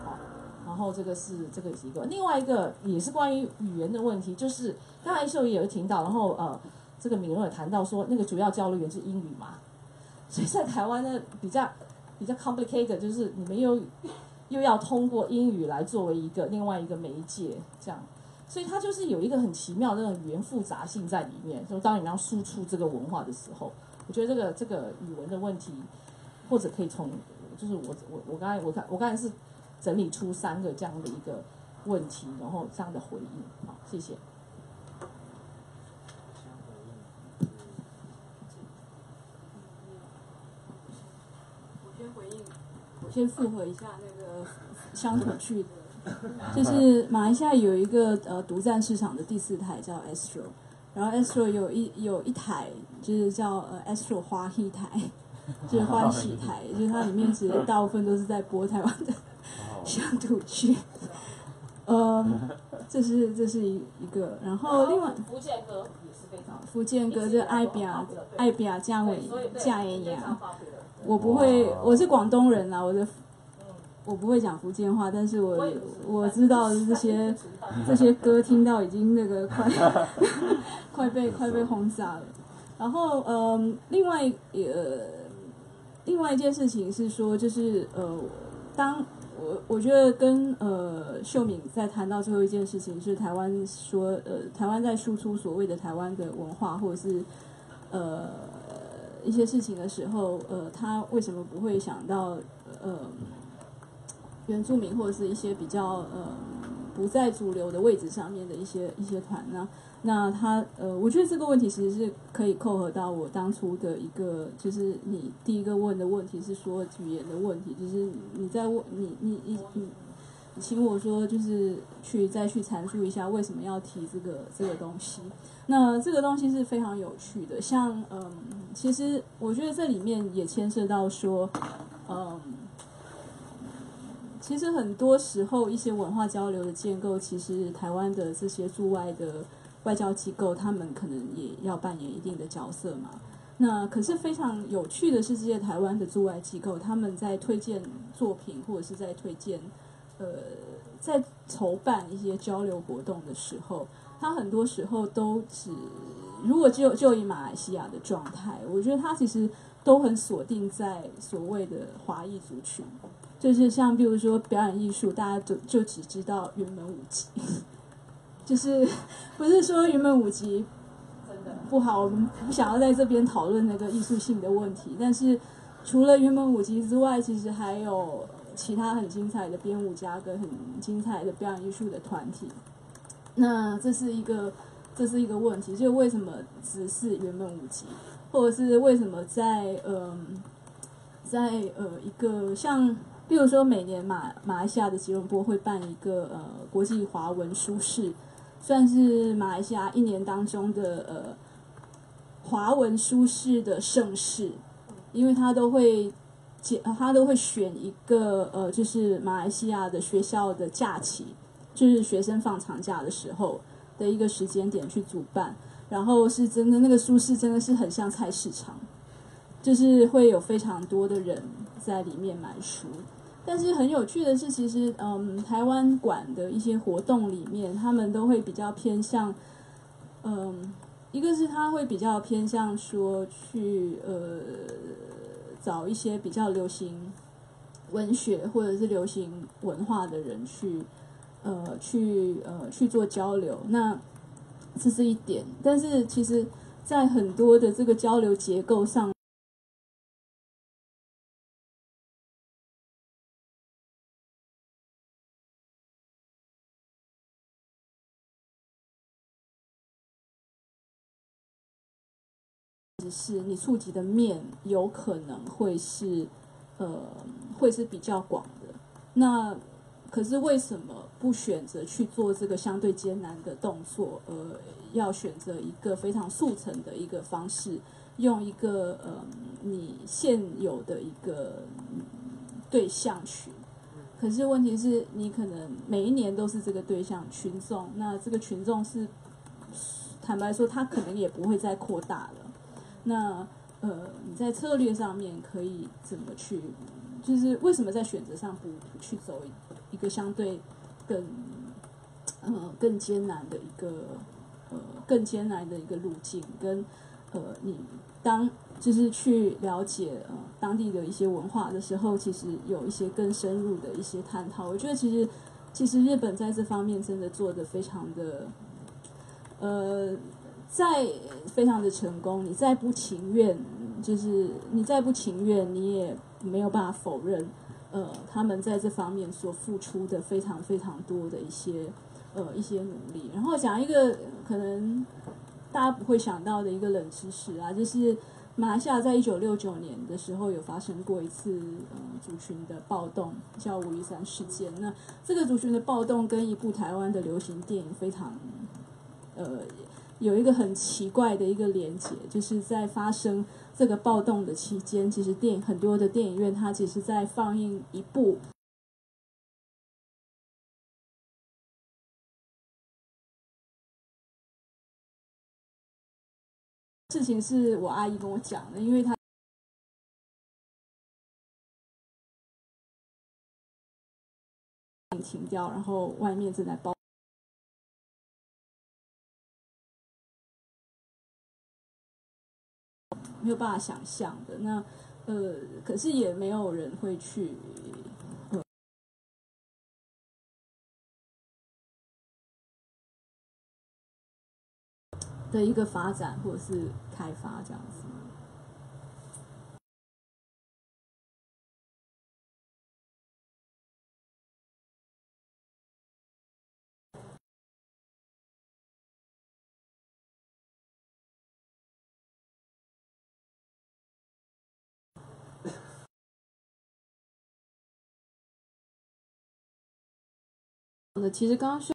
好，然后这个是这个是一个，另外一个也是关于语言的问题，就是刚才秀也有听到，然后呃。这个敏锐谈到说，那个主要交流源是英语嘛，所以在台湾呢比较比较 complicated，就是你们又又要通过英语来作为一个另外一个媒介，这样，所以它就是有一个很奇妙的那种语言复杂性在里面。就当你要输出这个文化的时候，我觉得这个这个语文的问题，或者可以从就是我我我刚才我看我刚才是整理出三个这样的一个问题，然后这样的回应，好，谢谢。先复合一下那个乡土剧的，就是马来西亚有一个呃独占市场的第四台叫 Astro，然后 Astro 有一有一台就是叫呃 Astro 花喜台，就是欢喜台，就是它里面其实大部分都是在播台湾的乡土剧，呃，这是这是一一个，然后另外福建歌也是非常福建歌就爱比亚爱比亚嘉伟嘉言呀。我不会，我是广东人啊，我的我不会讲福建话，但是我我知道这些这些歌听到已经那个快 快被快被轰炸了。然后嗯，另外呃另外一件事情是说，就是呃，当我我觉得跟呃秀敏在谈到最后一件事情是台湾说呃台湾在输出所谓的台湾的文化或者是呃。一些事情的时候，呃，他为什么不会想到呃原住民或者是一些比较呃不在主流的位置上面的一些一些团呢？那他呃，我觉得这个问题其实是可以扣合到我当初的一个，就是你第一个问的问题是说语言的问题，就是你在问你你你你请我说就是去再去阐述一下为什么要提这个这个东西。那这个东西是非常有趣的，像嗯，其实我觉得这里面也牵涉到说，嗯，其实很多时候一些文化交流的建构，其实台湾的这些驻外的外交机构，他们可能也要扮演一定的角色嘛。那可是非常有趣的是，这些台湾的驻外机构，他们在推荐作品或者是在推荐，呃，在筹办一些交流活动的时候。他很多时候都只，如果就就以马来西亚的状态，我觉得他其实都很锁定在所谓的华裔族群，就是像比如说表演艺术，大家就就只知道云门舞集，就是不是说云门舞集真的。不好，我们不想要在这边讨论那个艺术性的问题，但是除了云门舞集之外，其实还有其他很精彩的编舞家跟很精彩的表演艺术的团体。那这是一个，这是一个问题，就是为什么只是原本五集，或者是为什么在嗯，在呃一个像，比如说每年马马来西亚的吉隆坡会办一个呃国际华文书市，算是马来西亚一年当中的呃华文书市的盛事，因为他都会解，他都会选一个呃就是马来西亚的学校的假期。就是学生放长假的时候的一个时间点去主办，然后是真的那个书市真的是很像菜市场，就是会有非常多的人在里面买书。但是很有趣的是，其实嗯，台湾馆的一些活动里面，他们都会比较偏向，嗯，一个是他会比较偏向说去呃找一些比较流行文学或者是流行文化的人去。呃，去呃去做交流，那这是一点。但是其实，在很多的这个交流结构上。是你触及的面有可能会是呃会是比较广的。那可是为什么不选择去做这个相对艰难的动作，而要选择一个非常速成的一个方式，用一个呃你现有的一个对象群？可是问题是你可能每一年都是这个对象群众，那这个群众是坦白说，他可能也不会再扩大了。那呃，你在策略上面可以怎么去？就是为什么在选择上不去走一个相对更呃更艰难的一个呃更艰难的一个路径，跟呃你当就是去了解呃当地的一些文化的时候，其实有一些更深入的一些探讨。我觉得其实其实日本在这方面真的做的非常的呃。再非常的成功，你再不情愿，就是你再不情愿，你也没有办法否认，呃，他们在这方面所付出的非常非常多的一些呃一些努力。然后讲一个可能大家不会想到的一个冷知识啊，就是马来西亚在一九六九年的时候有发生过一次呃族群的暴动，叫五一三事件。那这个族群的暴动跟一部台湾的流行电影非常呃。有一个很奇怪的一个连接，就是在发生这个暴动的期间，其实电影很多的电影院它其实在放映一部事情，是我阿姨跟我讲的，因为她停掉，然后外面正在爆。没有办法想象的，那呃，可是也没有人会去的一个发展或者是开发这样子。那其实刚刚说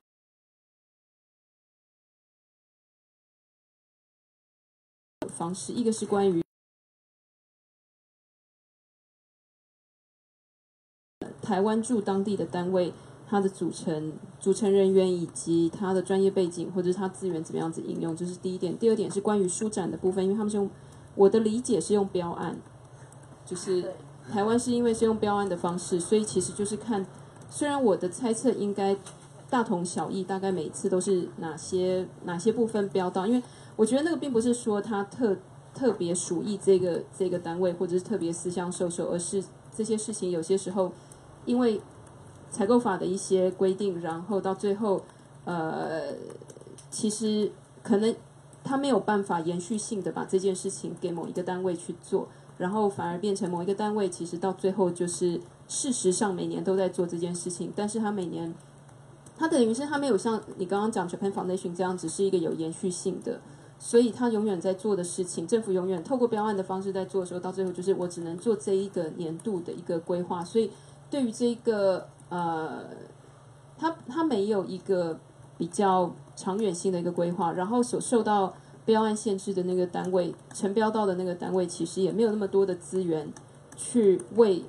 方式，一个是关于台湾驻当地的单位，它的组成、组成人员以及它的专业背景，或者是它资源怎么样子应用，这是第一点。第二点是关于书展的部分，因为他们是用我的理解是用标案，就是台湾是因为是用标案的方式，所以其实就是看。虽然我的猜测应该大同小异，大概每次都是哪些哪些部分标到，因为我觉得那个并不是说他特特别属意这个这个单位，或者是特别私相授受，而是这些事情有些时候因为采购法的一些规定，然后到最后呃，其实可能他没有办法延续性的把这件事情给某一个单位去做，然后反而变成某一个单位，其实到最后就是。事实上，每年都在做这件事情，但是他每年，他等于是他没有像你刚刚讲 Japan Foundation 这样，只是一个有延续性的，所以他永远在做的事情，政府永远透过标案的方式在做的时候，到最后就是我只能做这一个年度的一个规划，所以对于这一个呃，他他没有一个比较长远性的一个规划，然后所受到标案限制的那个单位，承标到的那个单位，其实也没有那么多的资源去为。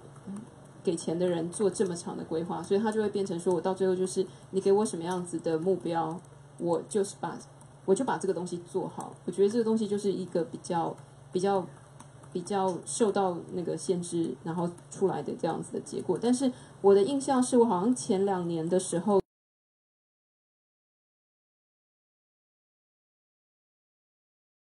给钱的人做这么长的规划，所以他就会变成说，我到最后就是你给我什么样子的目标，我就是把我就把这个东西做好。我觉得这个东西就是一个比较比较比较受到那个限制，然后出来的这样子的结果。但是我的印象是我好像前两年的时候，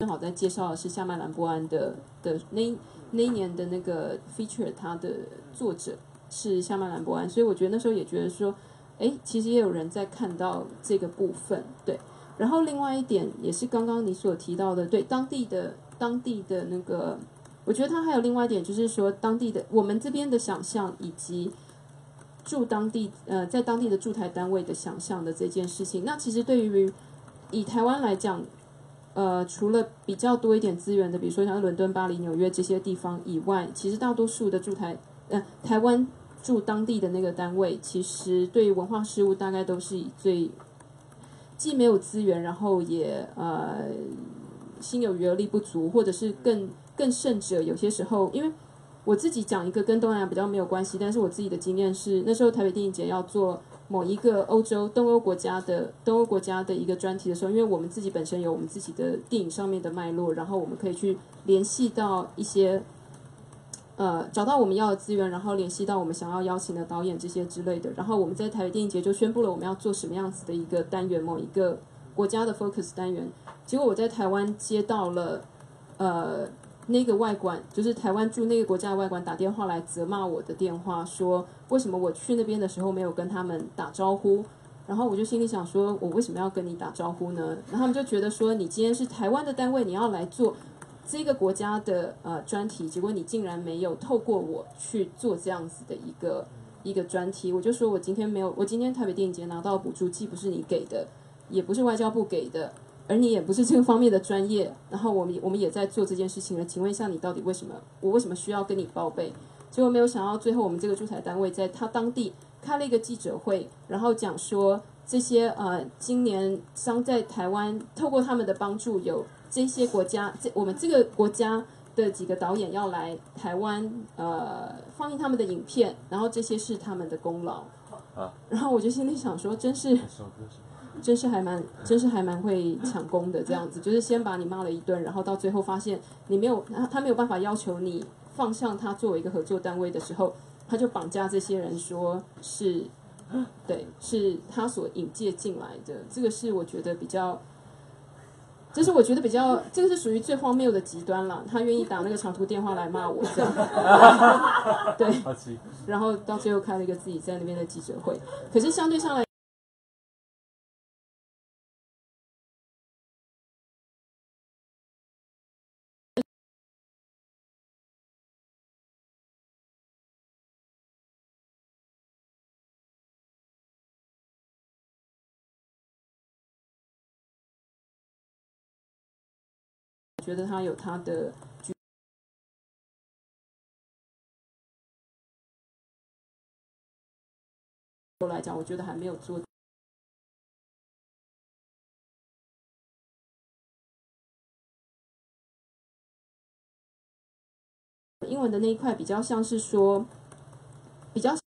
好在介绍的是夏曼兰波安的的那那一年的那个 feature，他的作者。是夏曼兰博安，所以我觉得那时候也觉得说，哎，其实也有人在看到这个部分，对。然后另外一点也是刚刚你所提到的，对当地的当地的那个，我觉得他还有另外一点就是说，当地的我们这边的想象以及驻当地呃在当地的驻台单位的想象的这件事情，那其实对于以台湾来讲，呃，除了比较多一点资源的，比如说像伦敦、巴黎、纽约这些地方以外，其实大多数的驻台呃台湾驻当地的那个单位，其实对文化事务大概都是以最既没有资源，然后也呃心有余而力不足，或者是更更甚者，有些时候因为。我自己讲一个跟东南亚比较没有关系，但是我自己的经验是，那时候台北电影节要做某一个欧洲东欧国家的东欧国家的一个专题的时候，因为我们自己本身有我们自己的电影上面的脉络，然后我们可以去联系到一些，呃，找到我们要的资源，然后联系到我们想要邀请的导演这些之类的，然后我们在台北电影节就宣布了我们要做什么样子的一个单元，某一个国家的 focus 单元，结果我在台湾接到了，呃。那个外管就是台湾驻那个国家的外管打电话来责骂我的电话，说为什么我去那边的时候没有跟他们打招呼？然后我就心里想说，我为什么要跟你打招呼呢？然后他们就觉得说，你今天是台湾的单位，你要来做这个国家的呃专题，结果你竟然没有透过我去做这样子的一个一个专题。我就说我今天没有，我今天台北电影节拿到补助，既不是你给的，也不是外交部给的。而你也不是这个方面的专业，然后我们我们也在做这件事情了。请问一下，你到底为什么？我为什么需要跟你报备？结果没有想到，最后我们这个驻台单位在他当地开了一个记者会，然后讲说这些呃，今年将在台湾透过他们的帮助，有这些国家，这我们这个国家的几个导演要来台湾呃放映他们的影片，然后这些是他们的功劳。啊，然后我就心里想说，真是。真是还蛮，真是还蛮会抢功的这样子，就是先把你骂了一顿，然后到最后发现你没有他他没有办法要求你放向他作为一个合作单位的时候，他就绑架这些人说是，对，是他所引介进来的，这个是我觉得比较，这是我觉得比较，这个是属于最荒谬的极端了。他愿意打那个长途电话来骂我这样，对，然后到最后开了一个自己在那边的记者会，可是相对上来。觉得他有他的，来讲，我觉得还没有做。英文的那一块比较像是说，比较。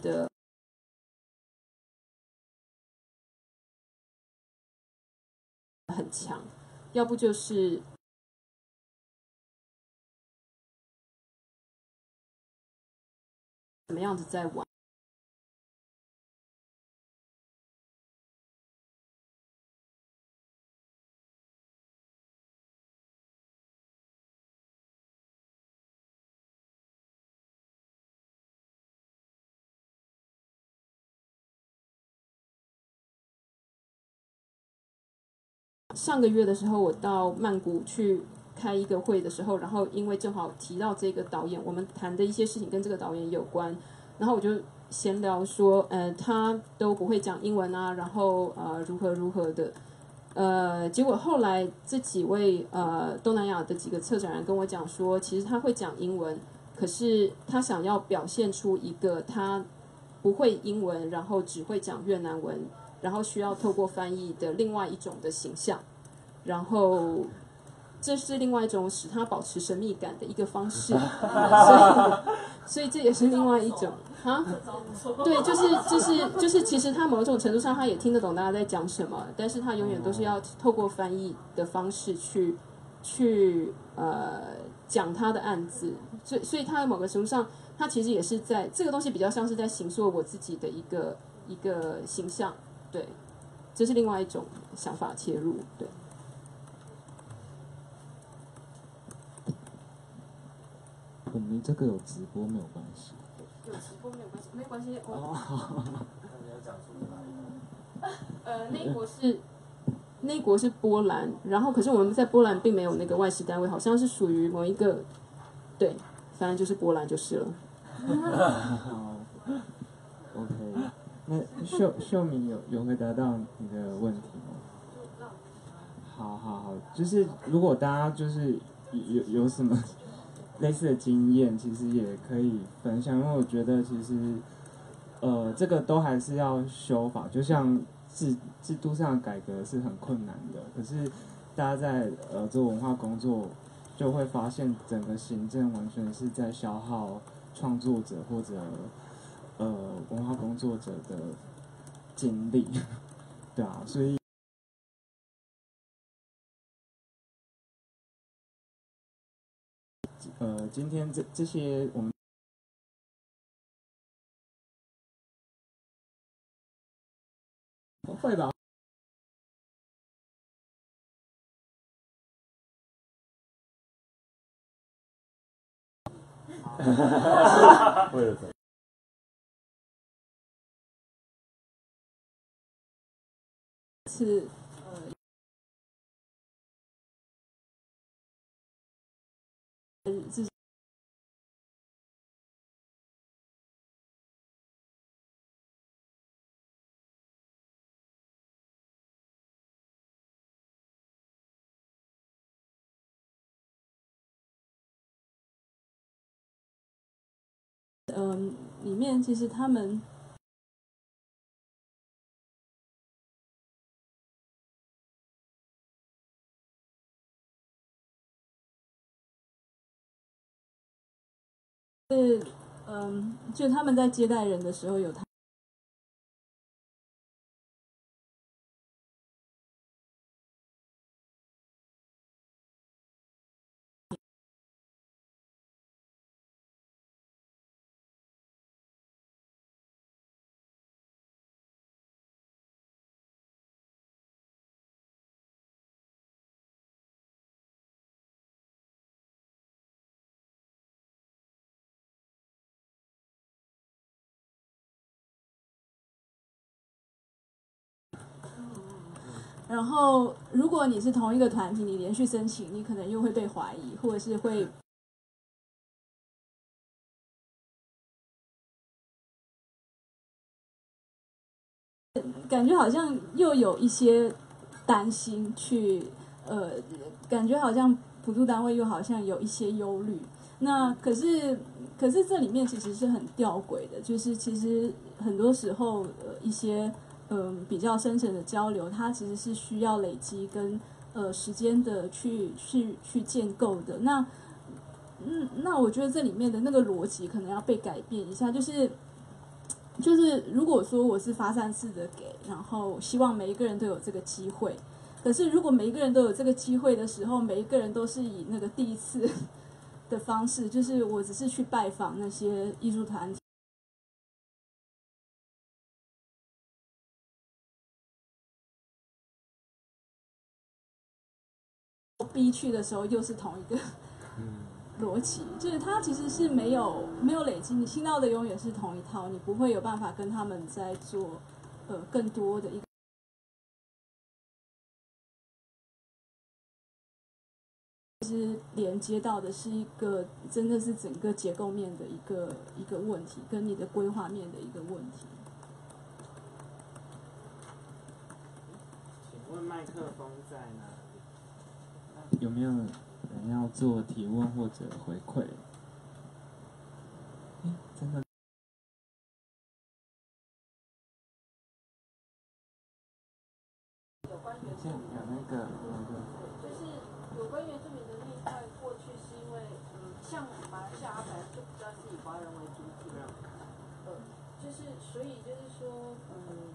的很强，要不就是怎么样子在玩。上个月的时候，我到曼谷去开一个会的时候，然后因为正好提到这个导演，我们谈的一些事情跟这个导演有关，然后我就闲聊说，呃，他都不会讲英文啊，然后呃，如何如何的，呃，结果后来这几位呃东南亚的几个策展人跟我讲说，其实他会讲英文，可是他想要表现出一个他不会英文，然后只会讲越南文。然后需要透过翻译的另外一种的形象，然后这是另外一种使他保持神秘感的一个方式，所以 所以这也是另外一种。啊，对，就是就是就是，其实他某种程度上他也听得懂大家在讲什么，但是他永远都是要透过翻译的方式去去呃讲他的案子，所以所以他在某个程度上，他其实也是在这个东西比较像是在形塑我自己的一个一个形象。对，这是另外一种想法切入。对，我们这个有直播没有关系。有直播没有关系，没关系。哦。呃，那国是那国是波兰，然后可是我们在波兰并没有那个外事单位，好像是属于某一个，对，反正就是波兰就是了。好，OK，那秀秀敏有有回答到你的问题吗？好好好，就是如果大家就是有有有什么类似的经验，其实也可以分享，因为我觉得其实呃这个都还是要修法，就像制制度上的改革是很困难的，可是大家在呃做文化工作就会发现整个行政完全是在消耗创作者或者呃文化工作者的精力，对啊，所以。呃，今天这这些我们会吧？为了什么？是嗯，里面其实他们是嗯，就他们在接待人的时候有他。然后，如果你是同一个团体，你连续申请，你可能又会被怀疑，或者是会感觉好像又有一些担心去，呃，感觉好像补助单位又好像有一些忧虑。那可是，可是这里面其实是很吊诡的，就是其实很多时候，呃，一些。嗯，比较深层的交流，它其实是需要累积跟呃时间的去去去建构的。那嗯，那我觉得这里面的那个逻辑可能要被改变一下，就是就是如果说我是发散式的给，然后希望每一个人都有这个机会，可是如果每一个人都有这个机会的时候，每一个人都是以那个第一次的方式，就是我只是去拜访那些艺术团体。逼去的时候又是同一个 逻辑，就是它其实是没有没有累积，你听到的永远是同一套，你不会有办法跟他们在做呃更多的一个，其实连接到的是一个真的是整个结构面的一个一个问题，跟你的规划面的一个问题。请问麦克风在哪？有没有人要做提问或者回馈？真的？有关原住民有那个那个。就是有关原住民的那块，过去是因为嗯，像马来西亚本来就比较是以华人为主体，呃，就是所以就是说嗯，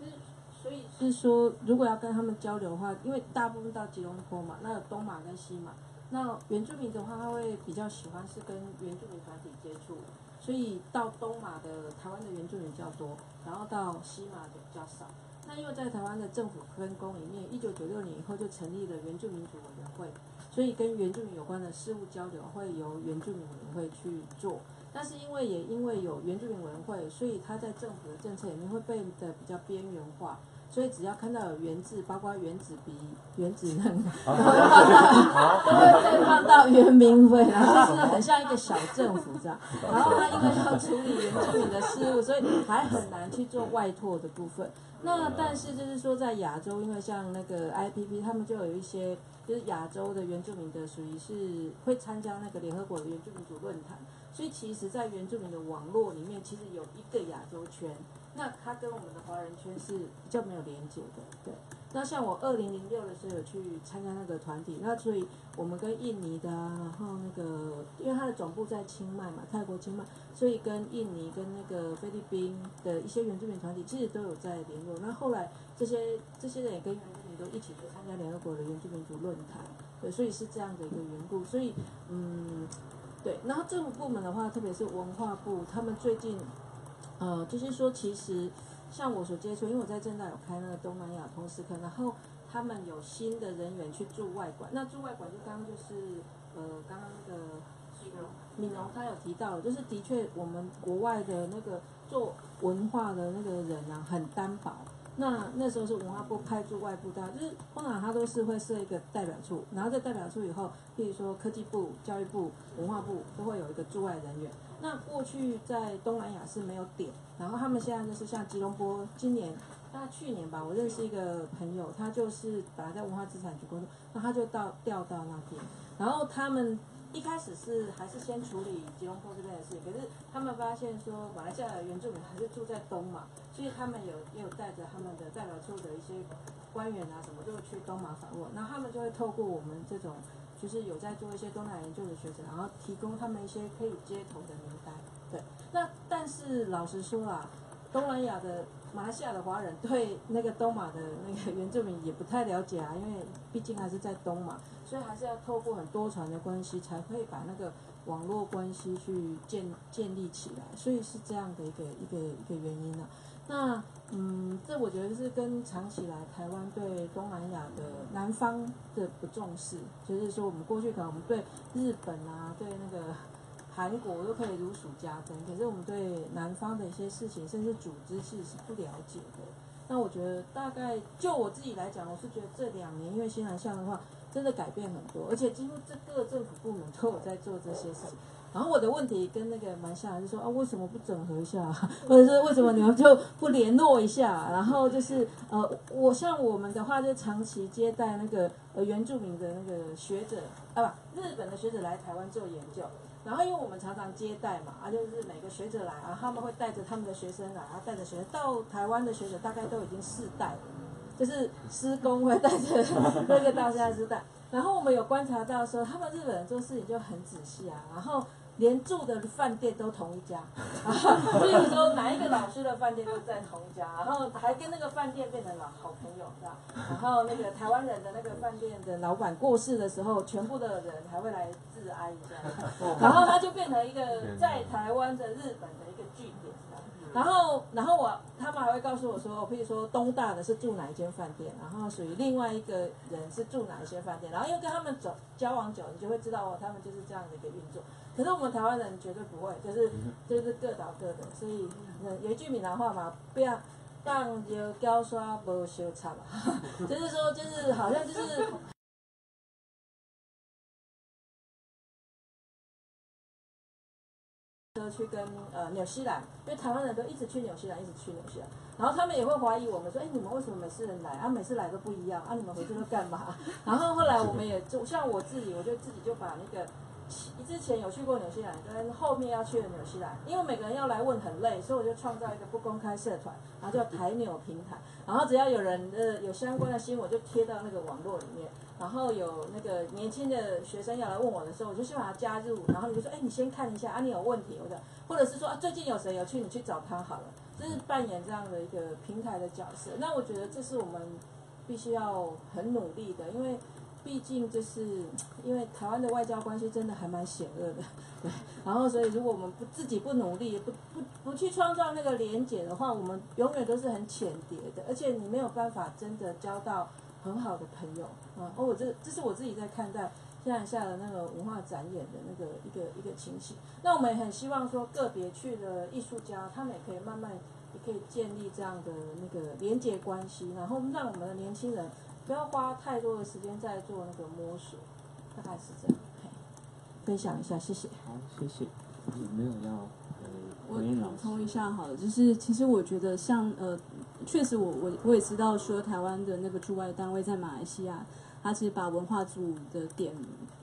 就是。所以是说，如果要跟他们交流的话，因为大部分到吉隆坡嘛，那有东马跟西马，那原住民的话，他会比较喜欢是跟原住民团体接触，所以到东马的台湾的原住民较多，然后到西马的比较少。那因为在台湾的政府分工里面，一九九六年以后就成立了原住民族委员会，所以跟原住民有关的事务交流会由原住民委员会去做。但是因为也因为有原住民委员会，所以他在政府的政策里面会变得比较边缘化。所以只要看到有原字，包括原子笔、原子能，都会放到都会被放到圆明会，然后就是很像一个小政府这样。然后他因为要处理原住民的事务，所以还很难去做外拓的部分。那但是就是说，在亚洲，因为像那个 IPP，他们就有一些就是亚洲的原住民的，属于是会参加那个联合国的原住民族论坛。所以其实，在原住民的网络里面，其实有一个亚洲圈。那它跟我们的华人圈是比较没有连接的，对。那像我二零零六的时候有去参加那个团体，那所以我们跟印尼的，然后那个因为它的总部在清迈嘛，泰国清迈，所以跟印尼跟那个菲律宾的一些原住民团体其实都有在联络。那后来这些这些人也跟原住民都一起去参加联合国的原住民族论坛，对，所以是这样的一个缘故。所以嗯，对。然后政府部门的话，特别是文化部，他们最近。呃，就是说，其实像我所接触，因为我在正大有开那个东南亚通识课，然后他们有新的人员去驻外馆。那驻外馆就刚刚就是呃，刚刚那个敏荣他有提到，就是的确我们国外的那个做文化的那个人啊，很单薄。那那时候是文化部派驻外部的，就是通常他都是会设一个代表处，然后在代表处以后，比如说科技部、教育部、文化部都会有一个驻外人员。那过去在东南亚是没有点，然后他们现在就是像吉隆坡，今年，那去年吧，我认识一个朋友，他就是本来在文化资产局工作，那他就到调到那边，然后他们一开始是还是先处理吉隆坡这边的事情，可是他们发现说马来西亚的原住民还是住在东马，所以他们有也有带着他们的代表处的一些官员啊什么，就去东马访问，然后他们就会透过我们这种。就是有在做一些东南亚研究的学者，然后提供他们一些可以接头的名单。对，那但是老实说啊，东南亚的马来西亚的华人对那个东马的那个原住民也不太了解啊，因为毕竟还是在东马，所以还是要透过很多传的关系，才可以把那个网络关系去建建立起来。所以是这样的一个一个一个原因呢。那嗯，这我觉得是跟长期来台湾对东南亚的南方的不重视，就是说我们过去可能我们对日本啊，对那个韩国都可以如数家珍，可是我们对南方的一些事情，甚至组织其实是不了解的。那我觉得大概就我自己来讲，我是觉得这两年因为新南向的话，真的改变很多，而且几乎这各政府部门都有在做这些事情。然后我的问题跟那个蛮像，就说啊，为什么不整合一下，或者是为什么你们就不联络一下？然后就是呃，我像我们的话，就长期接待那个呃原住民的那个学者啊，不，日本的学者来台湾做研究。然后因为我们常常接待嘛，啊，就是每个学者来啊，他们会带着他们的学生来，然后带着学生到台湾的学者大概都已经四代了，就是师公会带着 那个到现在四代。然后我们有观察到说，他们日本人做事情就很仔细啊，然后。连住的饭店都同一家，比如说哪一个老师的饭店都在同一家，然后还跟那个饭店变成了好朋友，是吧？然后那个台湾人的那个饭店的老板过世的时候，全部的人还会来致哀一下，然后他就变成一个在台湾的日本的一个据点。然后，然后我他们还会告诉我说，我可以说东大的是住哪一间饭店，然后属于另外一个人是住哪一些饭店，然后因为跟他们走交往久，你就会知道哦，他们就是这样的一个运作。可是我们台湾人绝对不会，就是就是各找各的，所以有一句闽南话嘛，不要当就胶刷不修差嘛，就是说就是好像就是。去跟呃纽西兰，因为台湾人都一直去纽西兰，一直去纽西兰，然后他们也会怀疑我们说，哎，你们为什么每次人来啊，每次来都不一样啊，你们回去都干嘛？然后后来我们也就像我自己，我就自己就把那个。之前有去过纽西兰，跟后面要去的纽西兰，因为每个人要来问很累，所以我就创造一个不公开社团，然后叫台纽平台，然后只要有人呃有相关的新闻，就贴到那个网络里面，然后有那个年轻的学生要来问我的时候，我就先把他加入，然后你就说，哎，你先看一下啊，你有问题或者或者是说啊，最近有谁有去，你去找他好了，这是扮演这样的一个平台的角色。那我觉得这是我们必须要很努力的，因为。毕竟就是因为台湾的外交关系真的还蛮险恶的，对。然后所以如果我们不自己不努力，不不不去创造那个连结的话，我们永远都是很浅碟的，而且你没有办法真的交到很好的朋友啊。哦，我这这是我自己在看待现在下的那个文化展演的那个一个一个情形。那我们也很希望说，个别去的艺术家，他们也可以慢慢也可以建立这样的那个连接关系，然后让我们的年轻人不要花太多的时间在做那个摸索，大概是这样。嘿分享一下，谢谢。好，谢谢。有没有要呃我回应老师？补充一下好了，就是其实我觉得像呃，确实我我我也知道说台湾的那个驻外单位在马来西亚，他其实把文化组的点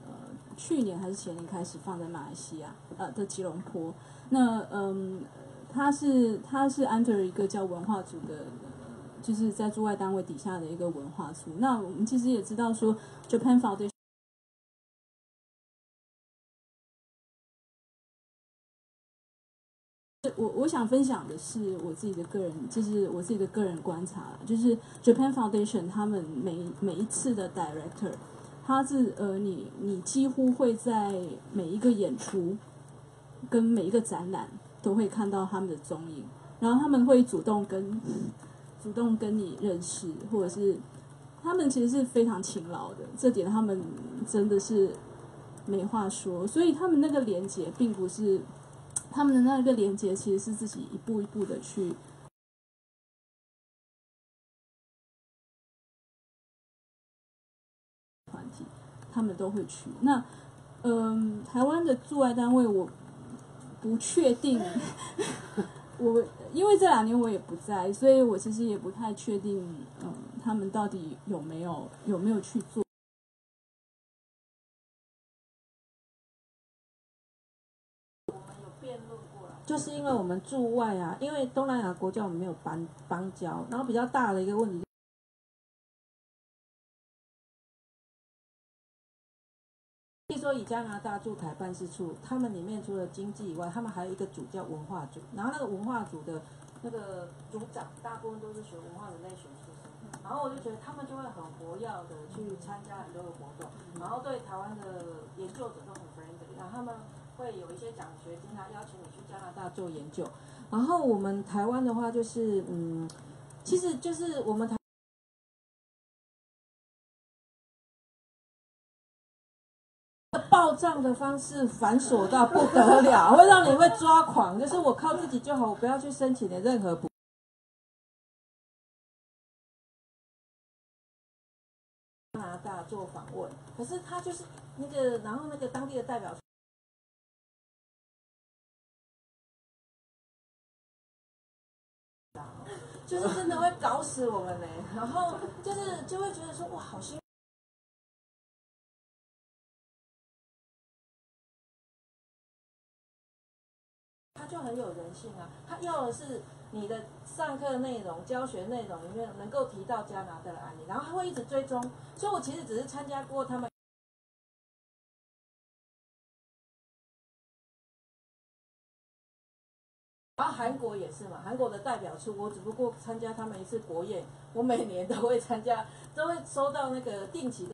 呃去年还是前年开始放在马来西亚呃的吉隆坡，那嗯，他是他是 under 一个叫文化组的。就是在驻外单位底下的一个文化处。那我们其实也知道说，Japan Foundation 我我想分享的是我自己的个人，就是我自己的个人观察，就是 Japan Foundation 他们每每一次的 director，他是呃，你你几乎会在每一个演出跟每一个展览都会看到他们的踪影，然后他们会主动跟主动跟你认识，或者是他们其实是非常勤劳的，这点他们真的是没话说，所以他们那个连接并不是。他们的那个连接其实是自己一步一步的去团体，他们都会去。那嗯，台湾的驻外单位我不确定，我因为这两年我也不在，所以我其实也不太确定，嗯，他们到底有没有有没有去做。就是因为我们驻外啊，因为东南亚国家我们没有邦邦交，然后比较大的一个问题，比如说以加拿大驻台办事处，他们里面除了经济以外，他们还有一个组叫文化组，然后那个文化组的那个组长大部分都是学文化人类学出身，然后我就觉得他们就会很活跃的去参加很多的活动，然后对台湾的研究者都很 friendly，然后他们。会有一些奖学金，他邀请你去加拿大做研究。然后我们台湾的话，就是嗯，其实就是我们台账的方式繁琐到不得了，会让你会抓狂。就是我靠自己就好，我不要去申请的任何补。加拿大做访问，可是他就是那个，然后那个当地的代表。就是真的会搞死我们呢，然后就是就会觉得说哇，好辛，他就很有人性啊，他要的是你的上课内容、教学内容里面能够提到加拿大的案例，然后他会一直追踪，所以我其实只是参加过他们。然后韩国也是嘛，韩国的代表处，我只不过参加他们一次国宴，我每年都会参加，都会收到那个定期的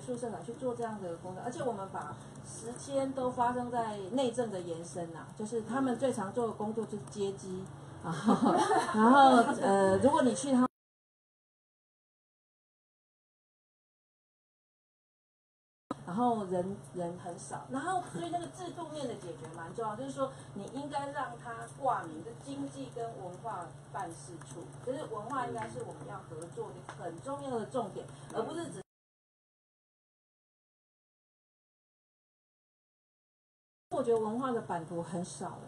宿舍长去做这样的工作，而且我们把时间都发生在内政的延伸呐，就是他们最常做的工作就是接机，然后然后呃，如果你去他。然后人人很少，然后所以那个制度面的解决蛮重要，就是说你应该让他挂名的经济跟文化办事处，就是文化应该是我们要合作的很重要的重点，而不是只。我觉得文化的版图很少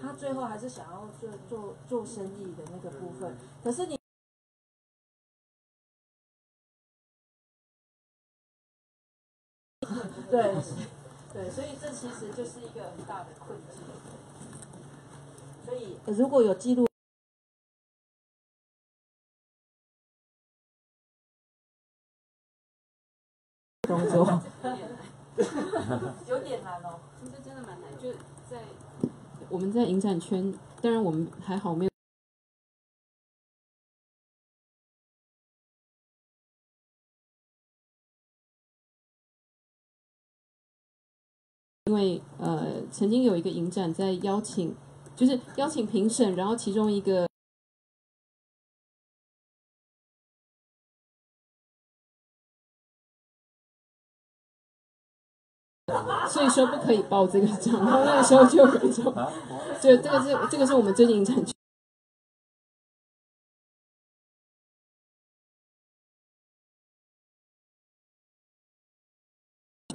他最后还是想要做做做生意的那个部分，可是你。对，对，所以这其实就是一个很大的困境。所以如果有记录，工作有点难哦。就在我们在影展圈，当然我们还好没有。因为呃，曾经有一个影展在邀请，就是邀请评审，然后其中一个。说不可以报这个账，然后那个时候就有人说，就这个是这个是我们最近影展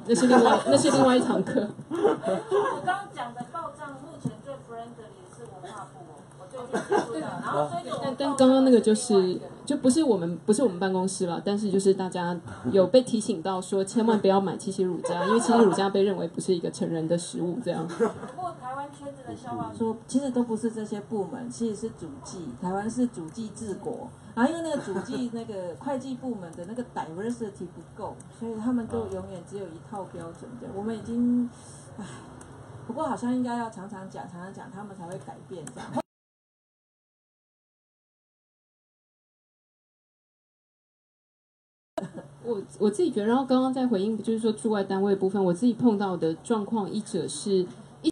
那是另外那是另外一堂课。我刚刚讲的报账，目前最 friendly 是文化部哦，我最近接触到，然后所以我但但刚刚那个就是就不是我们不是我们办公室了，但是就是大家有被提醒到说，千万不要买七七乳加，因为七七乳加被认为不是一个成人的食物，这样。不过台湾圈子的笑话说，说其实都不是这些部门，其实是主计，台湾是主计治国，然后因为那个主计那个会计部门的那个 diversity 不够，所以他们就永远只有一套标准的。我们已经，唉，不过好像应该要常常讲，常常讲，他们才会改变这样。我我自己觉得，然后刚刚在回应，就是说驻外单位部分，我自己碰到的状况，一者是一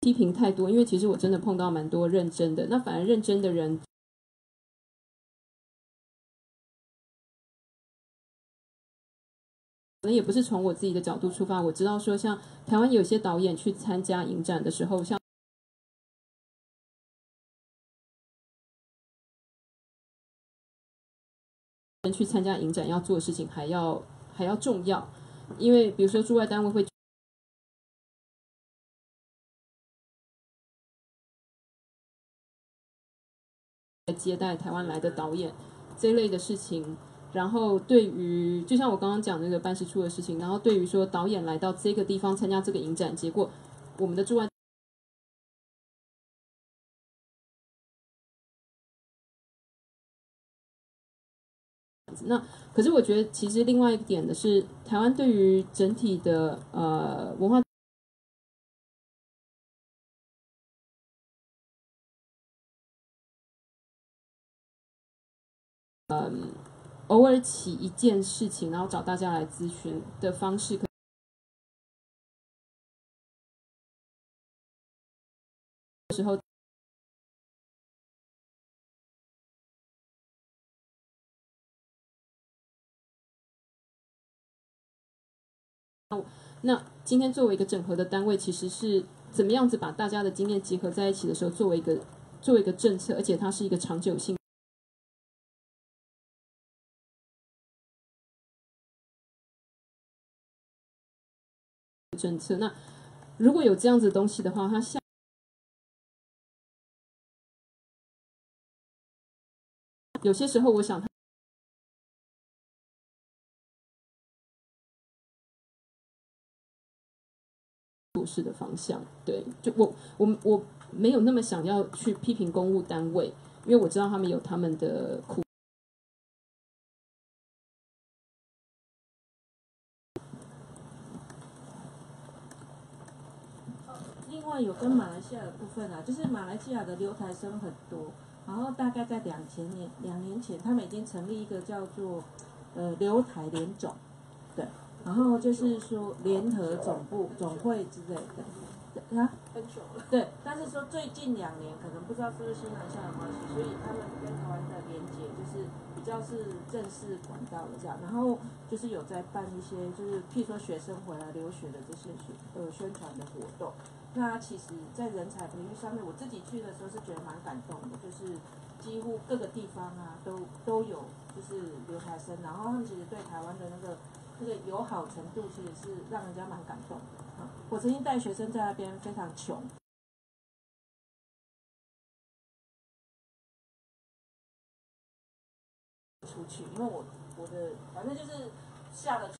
批评太多，因为其实我真的碰到蛮多认真的，那反而认真的人。能也不是从我自己的角度出发，我知道说，像台湾有些导演去参加影展的时候，像去参加影展要做的事情还要还要重要，因为比如说驻外单位会接待台湾来的导演这类的事情。然后对于，就像我刚刚讲那个办事处的事情，然后对于说导演来到这个地方参加这个影展，结果我们的驻外那可是我觉得其实另外一点的是，台湾对于整体的呃文化。嗯，偶尔起一件事情，然后找大家来咨询的方式，时候那今天作为一个整合的单位，其实是怎么样子把大家的经验集合在一起的时候，作为一个作为一个政策，而且它是一个长久性。政策那如果有这样子的东西的话，它下有些时候我想做事的方向，对，就我我我没有那么想要去批评公务单位，因为我知道他们有他们的苦。有跟马来西亚的部分啊，就是马来西亚的留台生很多，然后大概在两千年两年前，他们已经成立一个叫做呃留台联总，对，然后就是说联合总部总会之类的，啊，很久了。对，但是说最近两年可能不知道是不是新南向的关系，所以他们跟台湾的连接就是比较是正式管道的这样，然后就是有在办一些就是譬如说学生回来留学的这些呃宣传的活动。那其实，在人才培育上面，我自己去的时候是觉得蛮感动的，就是几乎各个地方啊都都有就是留台生，然后他们其实对台湾的那个那个友好程度，其实是让人家蛮感动的。我曾经带学生在那边非常穷。出去，因为我我的反正就是下了。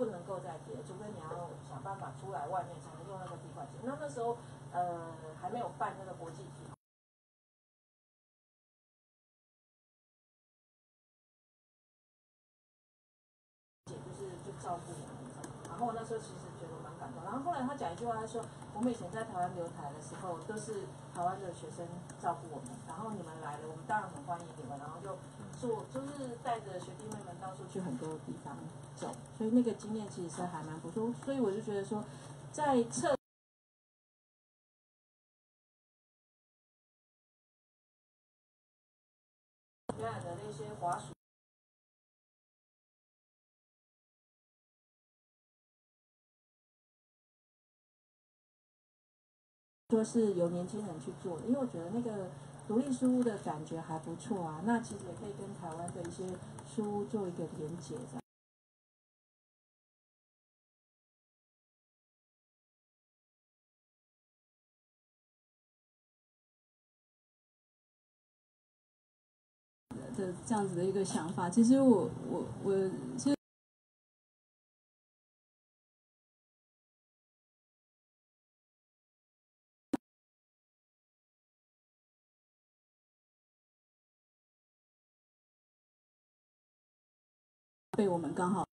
不能够再接，除非你要想办法出来外面才能用那个提款机。那那时候呃还没有办那个国际提，姐就是就照顾我，然后那时候其实。后来他讲一句话，他说我们以前在台湾留台的时候，都是台湾的学生照顾我们，然后你们来了，我们当然很欢迎你们，然后就做就是带着学弟妹们到处去很多地方走，所以那个经验其实是还蛮不错。所以我就觉得说，在测。原来的那些滑鼠。说是由年轻人去做的，因为我觉得那个独立书屋的感觉还不错啊。那其实也可以跟台湾的一些书屋做一个连接，这样。的这样子的一个想法，其实我我我其实。被我们刚好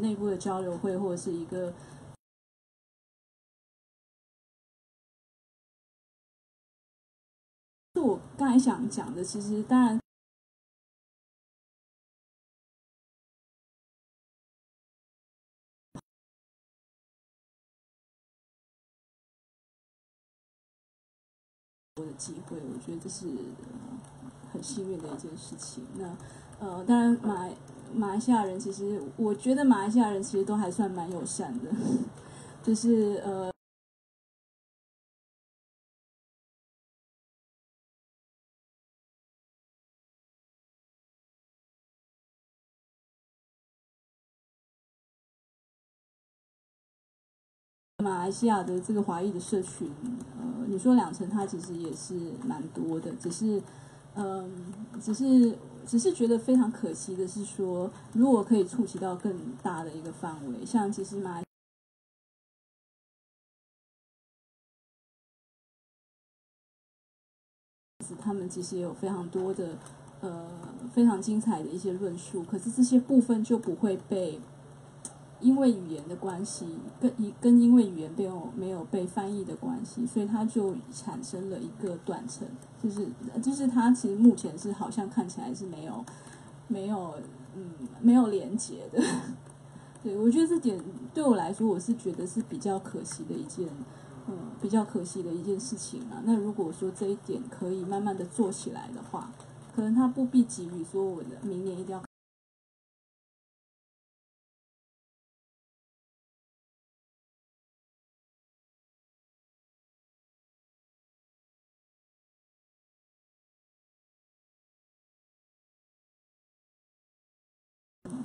内部的交流会，或者是一个。我刚才想讲的，其实当然，机会，我觉得这是很幸运的一件事情。那呃，当然马马来西亚人，其实我觉得马来西亚人其实都还算蛮友善的，就是呃。马来西亚的这个华裔的社群，呃，你说两成，它其实也是蛮多的，只是，嗯，只是，只是觉得非常可惜的是说，如果可以触及到更大的一个范围，像其实马来，他们其实也有非常多的，呃，非常精彩的一些论述，可是这些部分就不会被。因为语言的关系，跟一跟因为语言没有没有被翻译的关系，所以它就产生了一个断层，就是就是它其实目前是好像看起来是没有没有嗯没有连接的。对我觉得这点对我来说，我是觉得是比较可惜的一件嗯比较可惜的一件事情啊。那如果说这一点可以慢慢的做起来的话，可能他不必急于说我的明年一定要。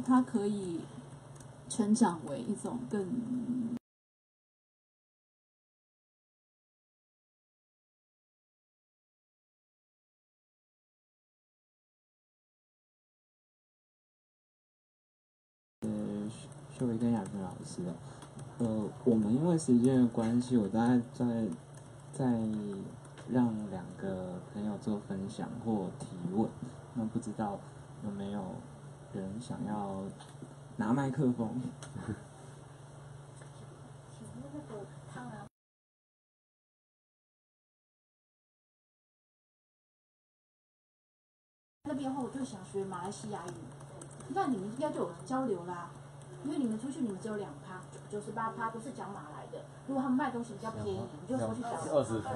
它可以成长为一种更呃，秀伟跟亚芬老师，呃，我们因为时间的关系，我大概在在让两个朋友做分享或提问，那不知道有没有？人想要拿麦克风。那边的话，我就想学马来西亚语，那你们应该就有交流啦。因为你们出去，你们只有两趴，九十八趴都是讲马来的。如果他们卖东西比较便宜，你就说去找二十趴。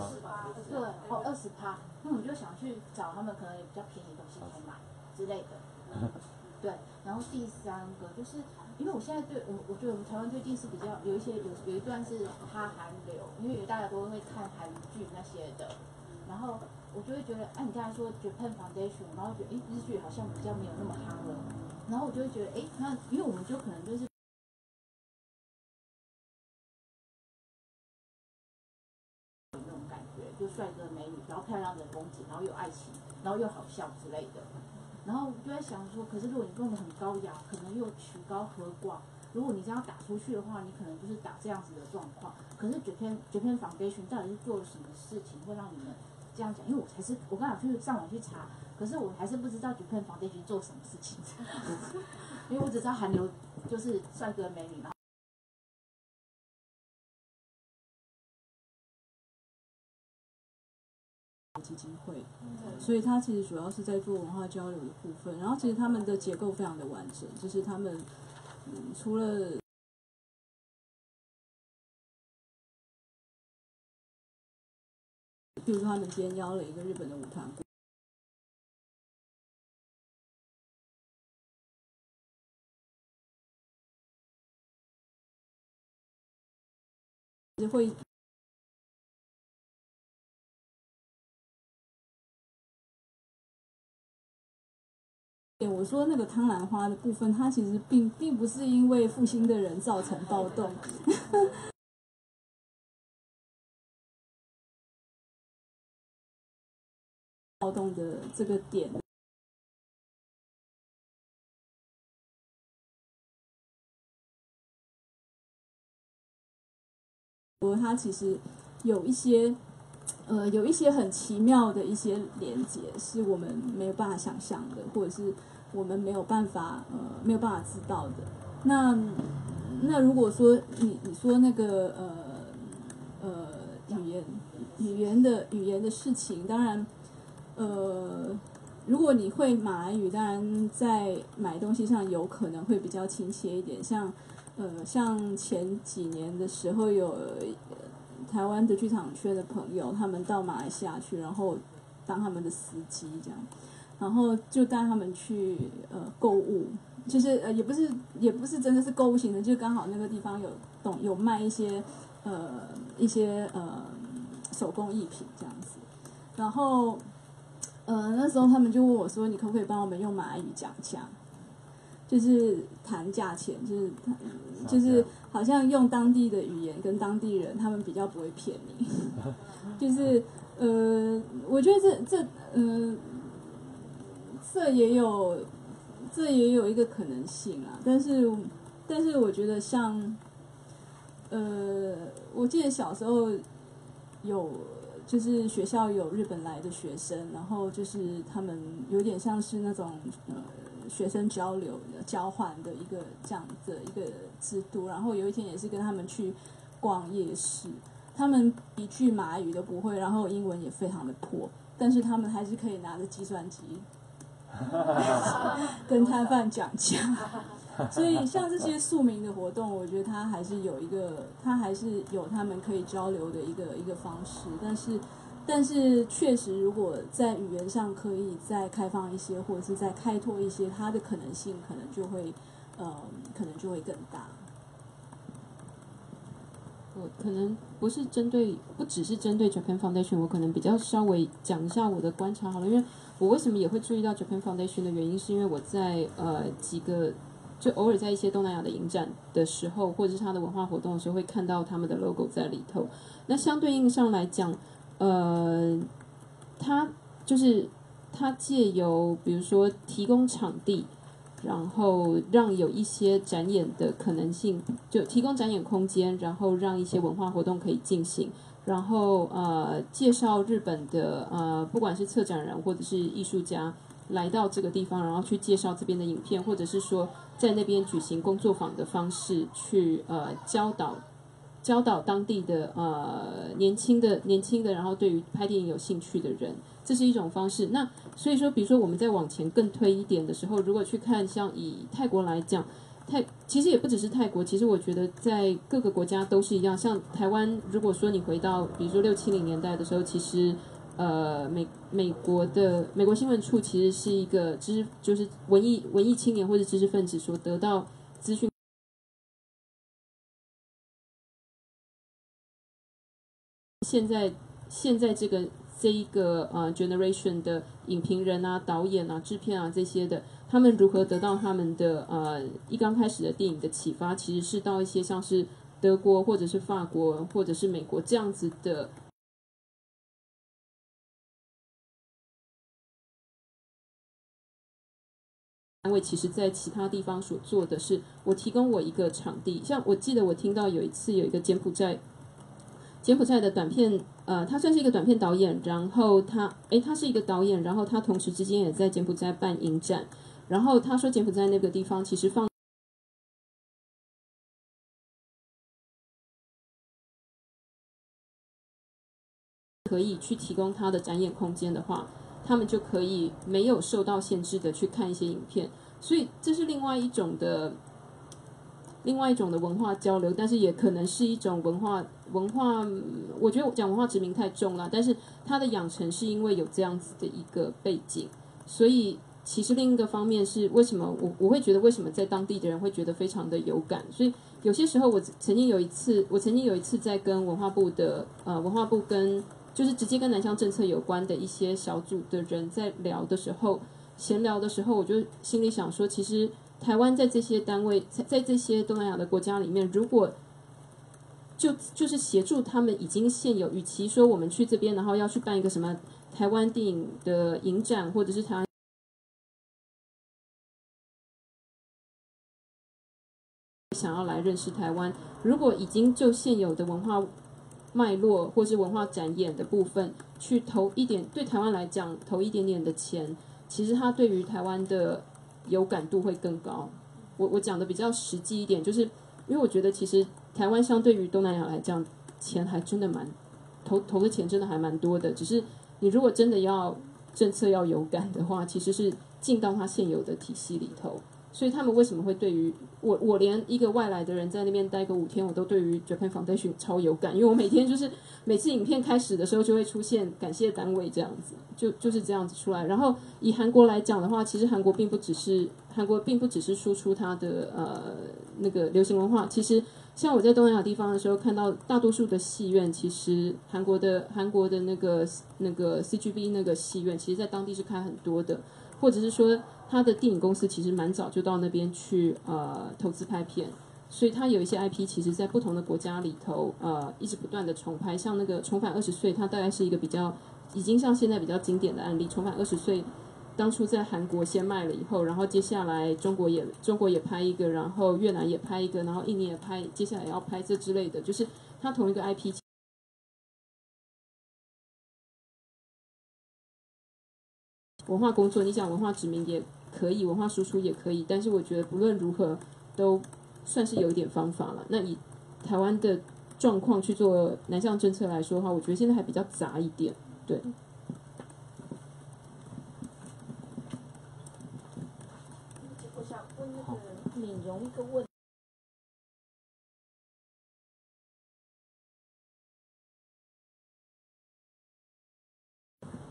对，哦，二十趴，那我们就想去找他们可能也比较便宜的东西可以买之类的。对，然后第三个就是，因为我现在对我，我觉得我们台湾最近是比较有一些有有一段是哈韩流，因为大家都会看韩剧那些的，然后我就会觉得，哎，你刚才说 Japan Foundation，然后觉得哎日剧好像比较没有那么夯了，然后我就会觉得，哎，那因为我们就可能就是那种感觉，就帅哥美女，然后漂亮的风景，然后有爱情，然后又好笑之类的。然后就在想说，可是如果你弄得很高雅，可能又曲高和寡。如果你这样打出去的话，你可能就是打这样子的状况。可是九篇九篇 foundation 到底是做了什么事情，会让你们这样讲？因为我才是我刚想去上网去查，可是我还是不知道九篇 foundation 做什么事情。因为我只知道韩流就是帅哥美女嘛。基金会，所以它其实主要是在做文化交流的部分。然后其实他们的结构非常的完整，就是他们、除了比如说他们今天邀了一个日本的舞团会我说那个汤兰花的部分，它其实并并不是因为复兴的人造成暴动，暴动的这个点。我它其实有一些，呃，有一些很奇妙的一些连接，是我们没有办法想象的，或者是我们没有办法，呃，没有办法知道的。那那如果说你你说那个呃呃语言语言的语言的事情，当然，呃，如果你会马来语，当然在买东西上有可能会比较亲切一点，像。呃，像前几年的时候，有台湾的剧场圈的朋友，他们到马来西亚去，然后当他们的司机这样，然后就带他们去呃购物，就是呃也不是也不是真的是购物行程，就刚好那个地方有懂有卖一些呃一些呃手工艺品这样子，然后呃那时候他们就问我说，你可不可以帮我们用马来语讲价？就是谈价钱，就是谈，就是好像用当地的语言跟当地人，他们比较不会骗你。就是呃，我觉得这这嗯，这也有这也有一个可能性啊。但是但是我觉得像呃，我记得小时候有就是学校有日本来的学生，然后就是他们有点像是那种呃。学生交流的、交换的一个这样的一个制度，然后有一天也是跟他们去逛夜市，他们一句马语都不会，然后英文也非常的破，但是他们还是可以拿着计算机 跟摊贩讲价。所以像这些庶民的活动，我觉得它还是有一个，它还是有他们可以交流的一个一个方式，但是。但是确实，如果在语言上可以再开放一些，或者是再开拓一些，它的可能性可能就会，呃，可能就会更大。我可能不是针对，不只是针对 Japan Foundation，我可能比较稍微讲一下我的观察好了。因为我为什么也会注意到 Japan Foundation 的原因，是因为我在呃几个，就偶尔在一些东南亚的影展的时候，或者是他的文化活动的时候，会看到他们的 logo 在里头。那相对应上来讲。呃，他就是他借由比如说提供场地，然后让有一些展演的可能性，就提供展演空间，然后让一些文化活动可以进行，然后呃介绍日本的呃不管是策展人或者是艺术家来到这个地方，然后去介绍这边的影片，或者是说在那边举行工作坊的方式去呃教导。教导当地的呃年轻的年轻的，然后对于拍电影有兴趣的人，这是一种方式。那所以说，比如说我们再往前更推一点的时候，如果去看像以泰国来讲，泰其实也不只是泰国，其实我觉得在各个国家都是一样。像台湾，如果说你回到比如说六七零年代的时候，其实呃美美国的美国新闻处其实是一个知就是文艺文艺青年或者知识分子所得到资讯。现在，现在这个这一个呃 generation 的影评人啊、导演啊、制片啊这些的，他们如何得到他们的呃一刚开始的电影的启发，其实是到一些像是德国或者是法国或者是美国这样子的单位，其实在其他地方所做的是，我提供我一个场地，像我记得我听到有一次有一个柬埔寨。柬埔寨的短片，呃，他算是一个短片导演，然后他，诶，他是一个导演，然后他同时之间也在柬埔寨办影展，然后他说柬埔寨那个地方其实放。可以去提供他的展演空间的话，他们就可以没有受到限制的去看一些影片，所以这是另外一种的，另外一种的文化交流，但是也可能是一种文化文化。我觉得我讲文化殖民太重了，但是它的养成是因为有这样子的一个背景，所以其实另一个方面是为什么我我会觉得为什么在当地的人会觉得非常的有感，所以有些时候我曾经有一次，我曾经有一次在跟文化部的呃文化部跟。就是直接跟南向政策有关的一些小组的人在聊的时候，闲聊的时候，我就心里想说，其实台湾在这些单位，在在这些东南亚的国家里面，如果就就是协助他们已经现有，与其说我们去这边，然后要去办一个什么台湾电影的影展，或者是台湾想要来认识台湾，如果已经就现有的文化。脉络或是文化展演的部分，去投一点，对台湾来讲，投一点点的钱，其实它对于台湾的有感度会更高。我我讲的比较实际一点，就是因为我觉得其实台湾相对于东南亚来讲，钱还真的蛮投投的钱真的还蛮多的。只是你如果真的要政策要有感的话，其实是进到它现有的体系里头。所以他们为什么会对于我，我连一个外来的人在那边待个五天，我都对于 Japan Foundation 超有感，因为我每天就是每次影片开始的时候就会出现感谢单位这样子，就就是这样子出来。然后以韩国来讲的话，其实韩国并不只是韩国并不只是输出它的呃那个流行文化，其实像我在东南亚地方的时候看到大多数的戏院，其实韩国的韩国的那个那个 CGV 那个戏院，其实在当地是开很多的，或者是说。他的电影公司其实蛮早就到那边去呃投资拍片，所以他有一些 IP，其实在不同的国家里头呃一直不断的重拍，像那个《重返二十岁》，它大概是一个比较已经像现在比较经典的案例。《重返二十岁》当初在韩国先卖了以后，然后接下来中国也中国也拍一个，然后越南也拍一个，然后印尼也拍，接下来要拍这之类的，就是它同一个 IP。文化工作，你讲文化殖民也可以，文化输出也可以，但是我觉得不论如何，都算是有一点方法了。那以台湾的状况去做南向政策来说的话，我觉得现在还比较杂一点，对。我想问那个敏荣一个问。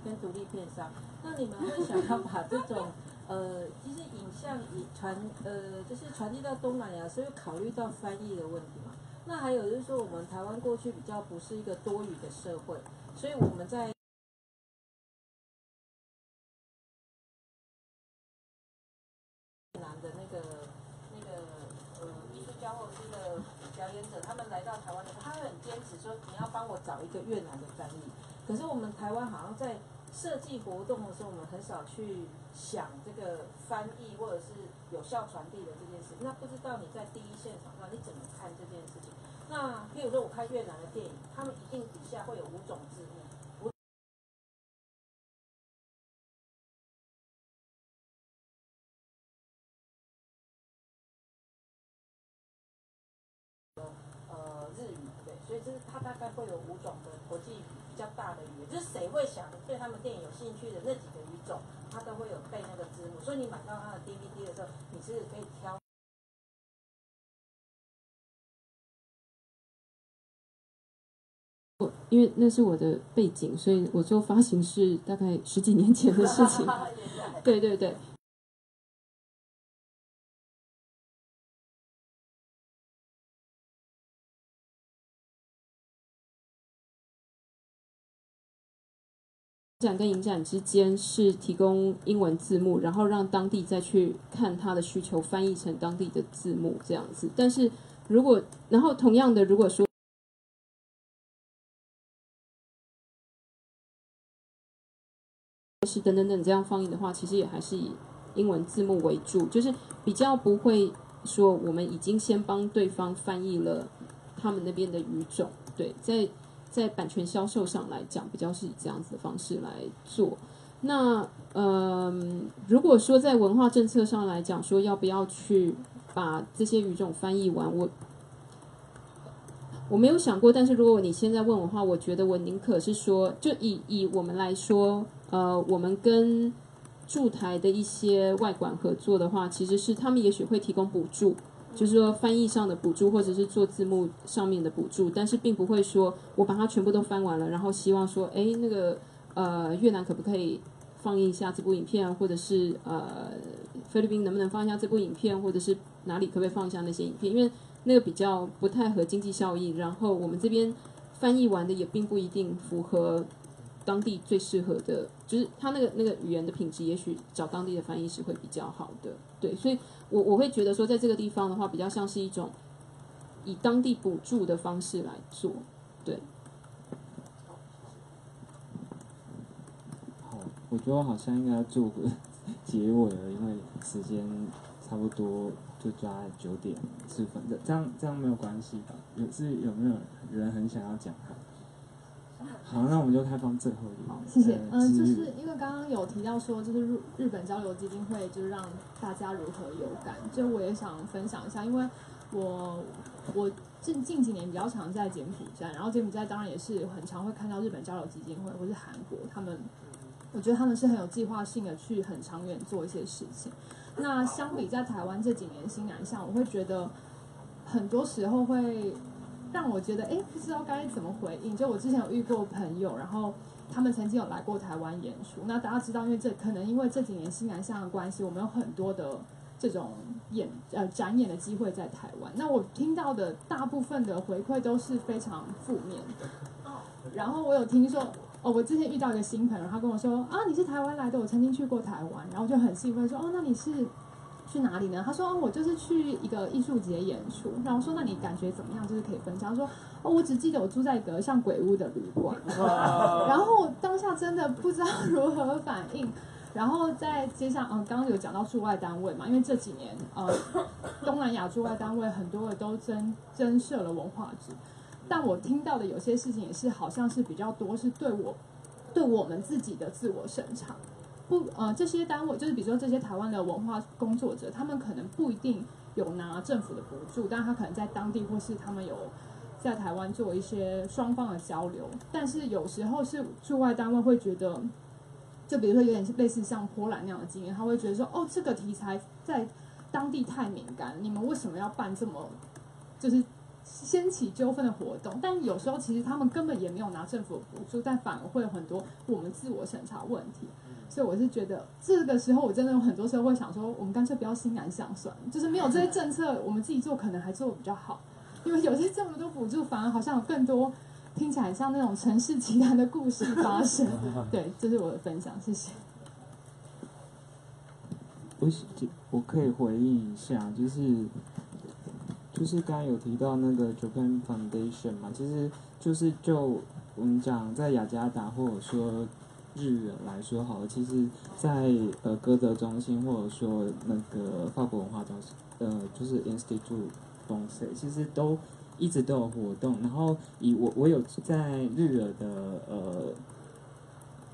跟独立片商，那你们会想要把这种呃，其实影像以传呃，就是传递到东南亚，所以考虑到翻译的问题嘛？那还有就是说，我们台湾过去比较不是一个多语的社会，所以我们在南的那个那个呃艺术家或者是的表演者，他们来到台湾的时候，他会很坚持你要帮我找一个越南的翻译。可是我们台湾好像在设计活动的时候，我们很少去想这个翻译或者是有效传递的这件事。那不知道你在第一现场上你怎么看这件事情？那比如说我看越南的电影，他们一定底下会有五种字幕。大概会有五种的国际。比较大的语言，就是谁会想对他们电影有兴趣的那几个语种，他都会有背那个字幕。所以你买到他的 DVD 的时候，你是可以挑。我因为那是我的背景，所以我做发行是大概十几年前的事情。对对对。展跟影展之间是提供英文字幕，然后让当地再去看他的需求，翻译成当地的字幕这样子。但是如果然后同样的，如果说是等等等这样放映的话，其实也还是以英文字幕为主，就是比较不会说我们已经先帮对方翻译了他们那边的语种，对，在。在版权销售上来讲，比较是以这样子的方式来做。那呃，如果说在文化政策上来讲，说要不要去把这些语种翻译完，我我没有想过。但是如果你现在问我的话，我觉得我宁可是说，就以以我们来说，呃，我们跟驻台的一些外馆合作的话，其实是他们也许会提供补助，就是说翻译上的补助，或者是做字幕上面的补助，但是并不会说我把它全部都翻完了，然后希望说，哎，那个呃越南可不可以放映一下这部影片，或者是呃菲律宾能不能放一下这部影片，或者是哪里可不可以放一下那些影片，因为那个比较不太合经济效益，然后我们这边翻译完的也并不一定符合。当地最适合的，就是他那个那个语言的品质，也许找当地的翻译是会比较好的。对，所以我我会觉得说，在这个地方的话，比较像是一种以当地补助的方式来做。对，好，我觉得我好像应该做个结尾了，因为时间差不多就抓在九点四分，这样这样没有关系吧？有是有没有人很想要讲？好，那我们就开放最后一个。好，谢谢。呃嗯，就是因为刚刚有提到说，就是日日本交流基金会，就是让大家如何有感，就我也想分享一下，因为我我近近几年比较常在柬埔寨，然后柬埔寨当然也是很常会看到日本交流基金会或是韩国，他们我觉得他们是很有计划性的去很长远做一些事情。那相比在台湾这几年新南向，我会觉得很多时候会让我觉得，哎，不知道该怎么回应。就我之前有遇过朋友，然后他们曾经有来过台湾演出。那大家知道，因为这可能因为这几年新南向的关系，我们有很多的这种演呃展演的机会在台湾。那我听到的大部分的回馈都是非常负面的。然后我有听说，哦，我之前遇到一个新朋友，他跟我说啊，你是台湾来的，我曾经去过台湾，然后就很兴奋说，哦，那你是去哪里呢？他说，哦，我就是去一个艺术节演出。然后我说，那你感觉怎么样？就是可以分享。他说，哦，我只记得我住在一个像鬼屋的旅馆，然后我当下真的不知道如何反应。然后在接上，嗯，刚刚有讲到驻外单位嘛，因为这几年，呃，东南亚驻外单位很多的都增增设了文化局，但我听到的有些事情也是好像是比较多是对我对我们自己的自我审查。不，呃，这些单位就是比如说这些台湾的文化工作者，他们可能不一定有拿政府的补助，但他可能在当地或是他们有在台湾做一些双方的交流，但是有时候是驻外单位会觉得，就比如说有点类似像波兰那样的经验，他会觉得说，哦，这个题材在当地太敏感，你们为什么要办这么就是掀起纠纷的活动？但有时候其实他们根本也没有拿政府补助，但反而会有很多我们自我审查问题。所以我是觉得这个时候，我真的有很多时候会想说，我们干脆不要心难想算，就是没有这些政策，我们自己做可能还做的比较好。因为有些这么多补助，反而好像有更多听起来像那种城市奇谈的故事发生。对，这是我的分享，谢谢。我喜我可以回应一下，就是就是刚刚有提到那个 Japan Foundation 嘛，其实就是就我们讲在雅加达或者说日人来说好了，其实在呃歌德中心或者说那个法国文化中心，呃就是 Institute f r a n c 其实都一直都有活动，然后以我我有在日尔的呃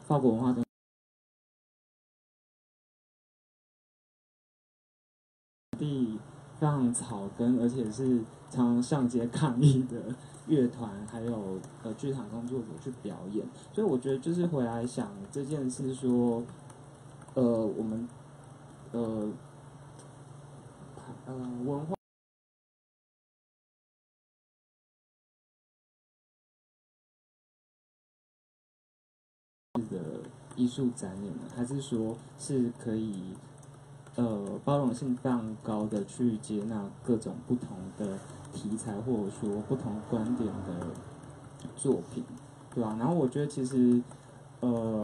法国文化中。地非常草根，而且是常常上街抗议的乐团，还有呃剧场工作者去表演。所以我觉得就是回来想这件事，说呃我们呃呃文化。艺术展演呢，还是说是可以呃包容性非常高的去接纳各种不同的题材，或者说不同观点的作品，对吧、然后我觉得其实呃。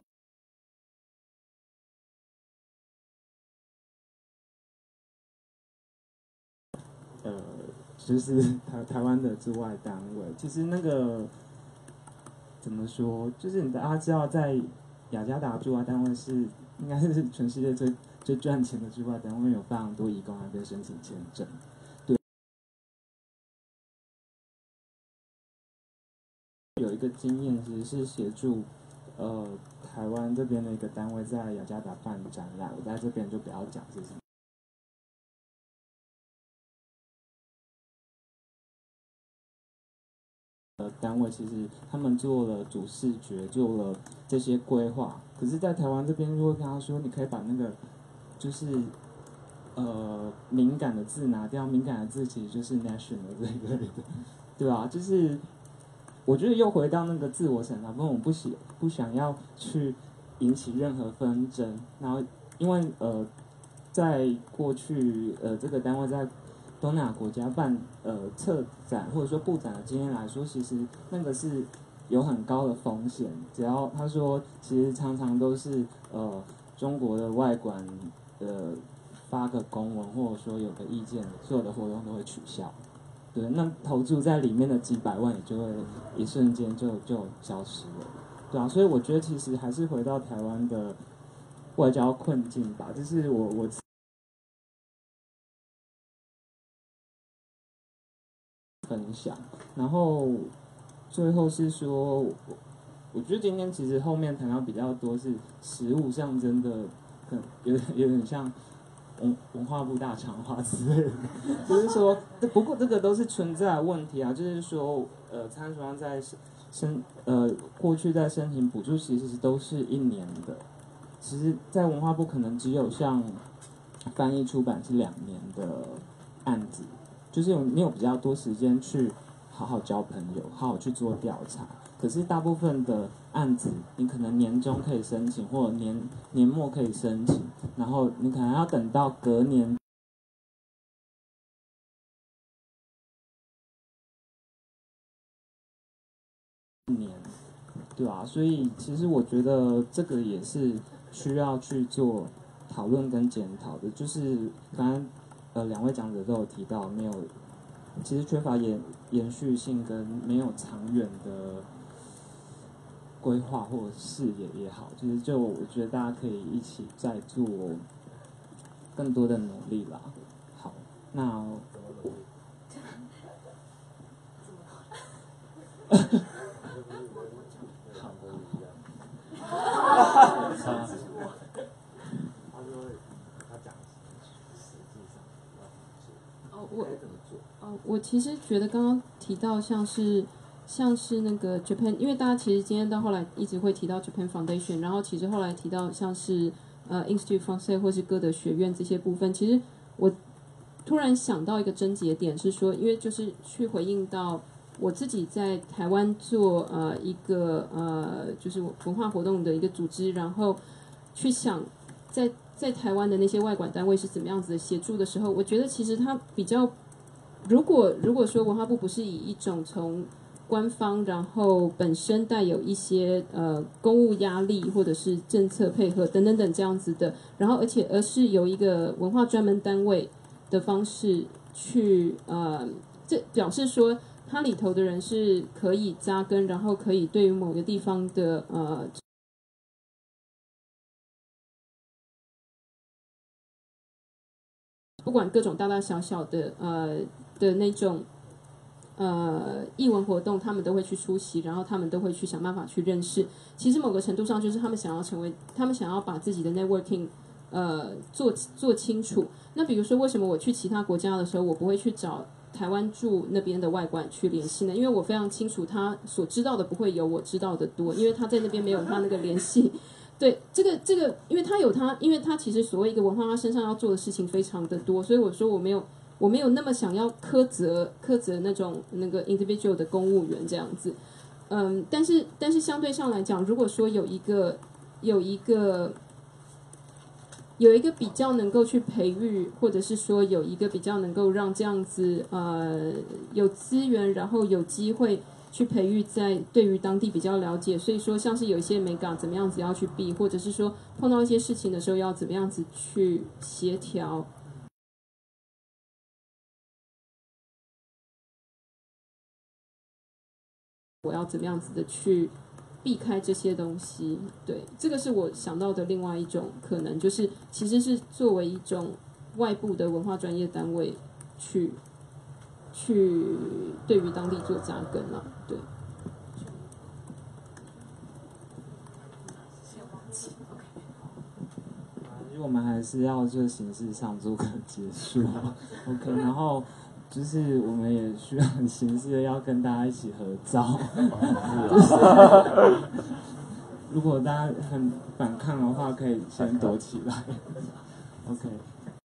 呃，就是 台台湾的驻外单位，其实那个怎么说，就是你大家知道，在雅加达驻外单位是应该是全世界最最赚钱的之外单位，有非常多义工来被申请签证。对，有一个经验其实是协助呃台湾这边的一个单位在雅加达办展览，我在这边就不要讲这些。呃，单位其实他们做了主视觉，做了这些规划，可是，在台湾这边如果跟他说，你可以把那个就是呃敏感的字拿掉，敏感的字其实就是 national 这一类的，对吧？就是我觉得又回到那个自我审查，不过我不喜不想要去引起任何纷争，然后因为呃，在过去呃这个单位在东南亚国家办呃策展或者说布展的经验来说，其实那个是有很高的风险。只要他说，其实常常都是呃中国的外管呃发个公文或者说有个意见，所有的活动都会取消。对，那投注在里面的几百万也就会一瞬间就就消失了。对啊，所以我觉得其实还是回到台湾的外交困境吧，就是我我。分享，然后最后是说，我我觉得今天其实后面谈到比较多是食物上真的，有点有点像文文化部大长话之类的，就是说，不过这个都是存在问题啊，就是说，呃，参商在申呃过去在申请补助，其实都是一年的，其实，在文化部可能只有像翻译出版是两年的案子。就是有你有比较多时间去好好交朋友，好好去做调查。可是大部分的案子，你可能年终可以申请，或者年年末可以申请，然后你可能要等到隔年年，对啊？所以其实我觉得这个也是需要去做讨论跟检讨的。就是刚刚。呃，两位讲者都有提到，没有，其实缺乏延延续性跟没有长远的规划或视野也好，其实就我觉得大家可以一起再做更多的努力啦。好，那我。我其实觉得刚刚提到像是像是那个 Japan，因为大家其实今天到后来一直会提到 Japan Foundation，然后其实后来提到像是呃 Institute Français 或是歌德学院这些部分，其实我突然想到一个症结点是说，因为就是去回应到我自己在台湾做呃一个呃就是文化活动的一个组织，然后去想在在台湾的那些外管单位是怎么样子的协助的时候，我觉得其实它比较。如果如果说文化部不是以一种从官方，然后本身带有一些呃公务压力或者是政策配合等等等这样子的，然后而且而是由一个文化专门单位的方式去呃，这表示说它里头的人是可以扎根，然后可以对于某个地方的呃。不管各种大大小小的呃的那种呃译文活动，他们都会去出席，然后他们都会去想办法去认识。其实某个程度上，就是他们想要成为，他们想要把自己的 networking 呃做做清楚。那比如说，为什么我去其他国家的时候，我不会去找台湾驻那边的外管去联系呢？因为我非常清楚，他所知道的不会有我知道的多，因为他在那边没有他那个联系。对这个这个，因为他有他，因为他其实所谓一个文化，他身上要做的事情非常的多，所以我说我没有我没有那么想要苛责苛责那种那个 individual 的公务员这样子，嗯，但是但是相对上来讲，如果说有一个有一个有一个比较能够去培育，或者是说有一个比较能够让这样子呃有资源，然后有机会。去培育在对于当地比较了解，所以说像是有一些美港怎么样子要去避，或者是说碰到一些事情的时候要怎么样子去协调，我要怎么样子的去避开这些东西？对，这个是我想到的另外一种可能，就是其实是作为一种外部的文化专业单位去去对于当地做扎根了、啊，对。我们还是要就形式上做个结束，OK，然后。就是我们也需要很形式的要跟大家一起合照，如果大家很反抗的话，可以先躲起来，OK。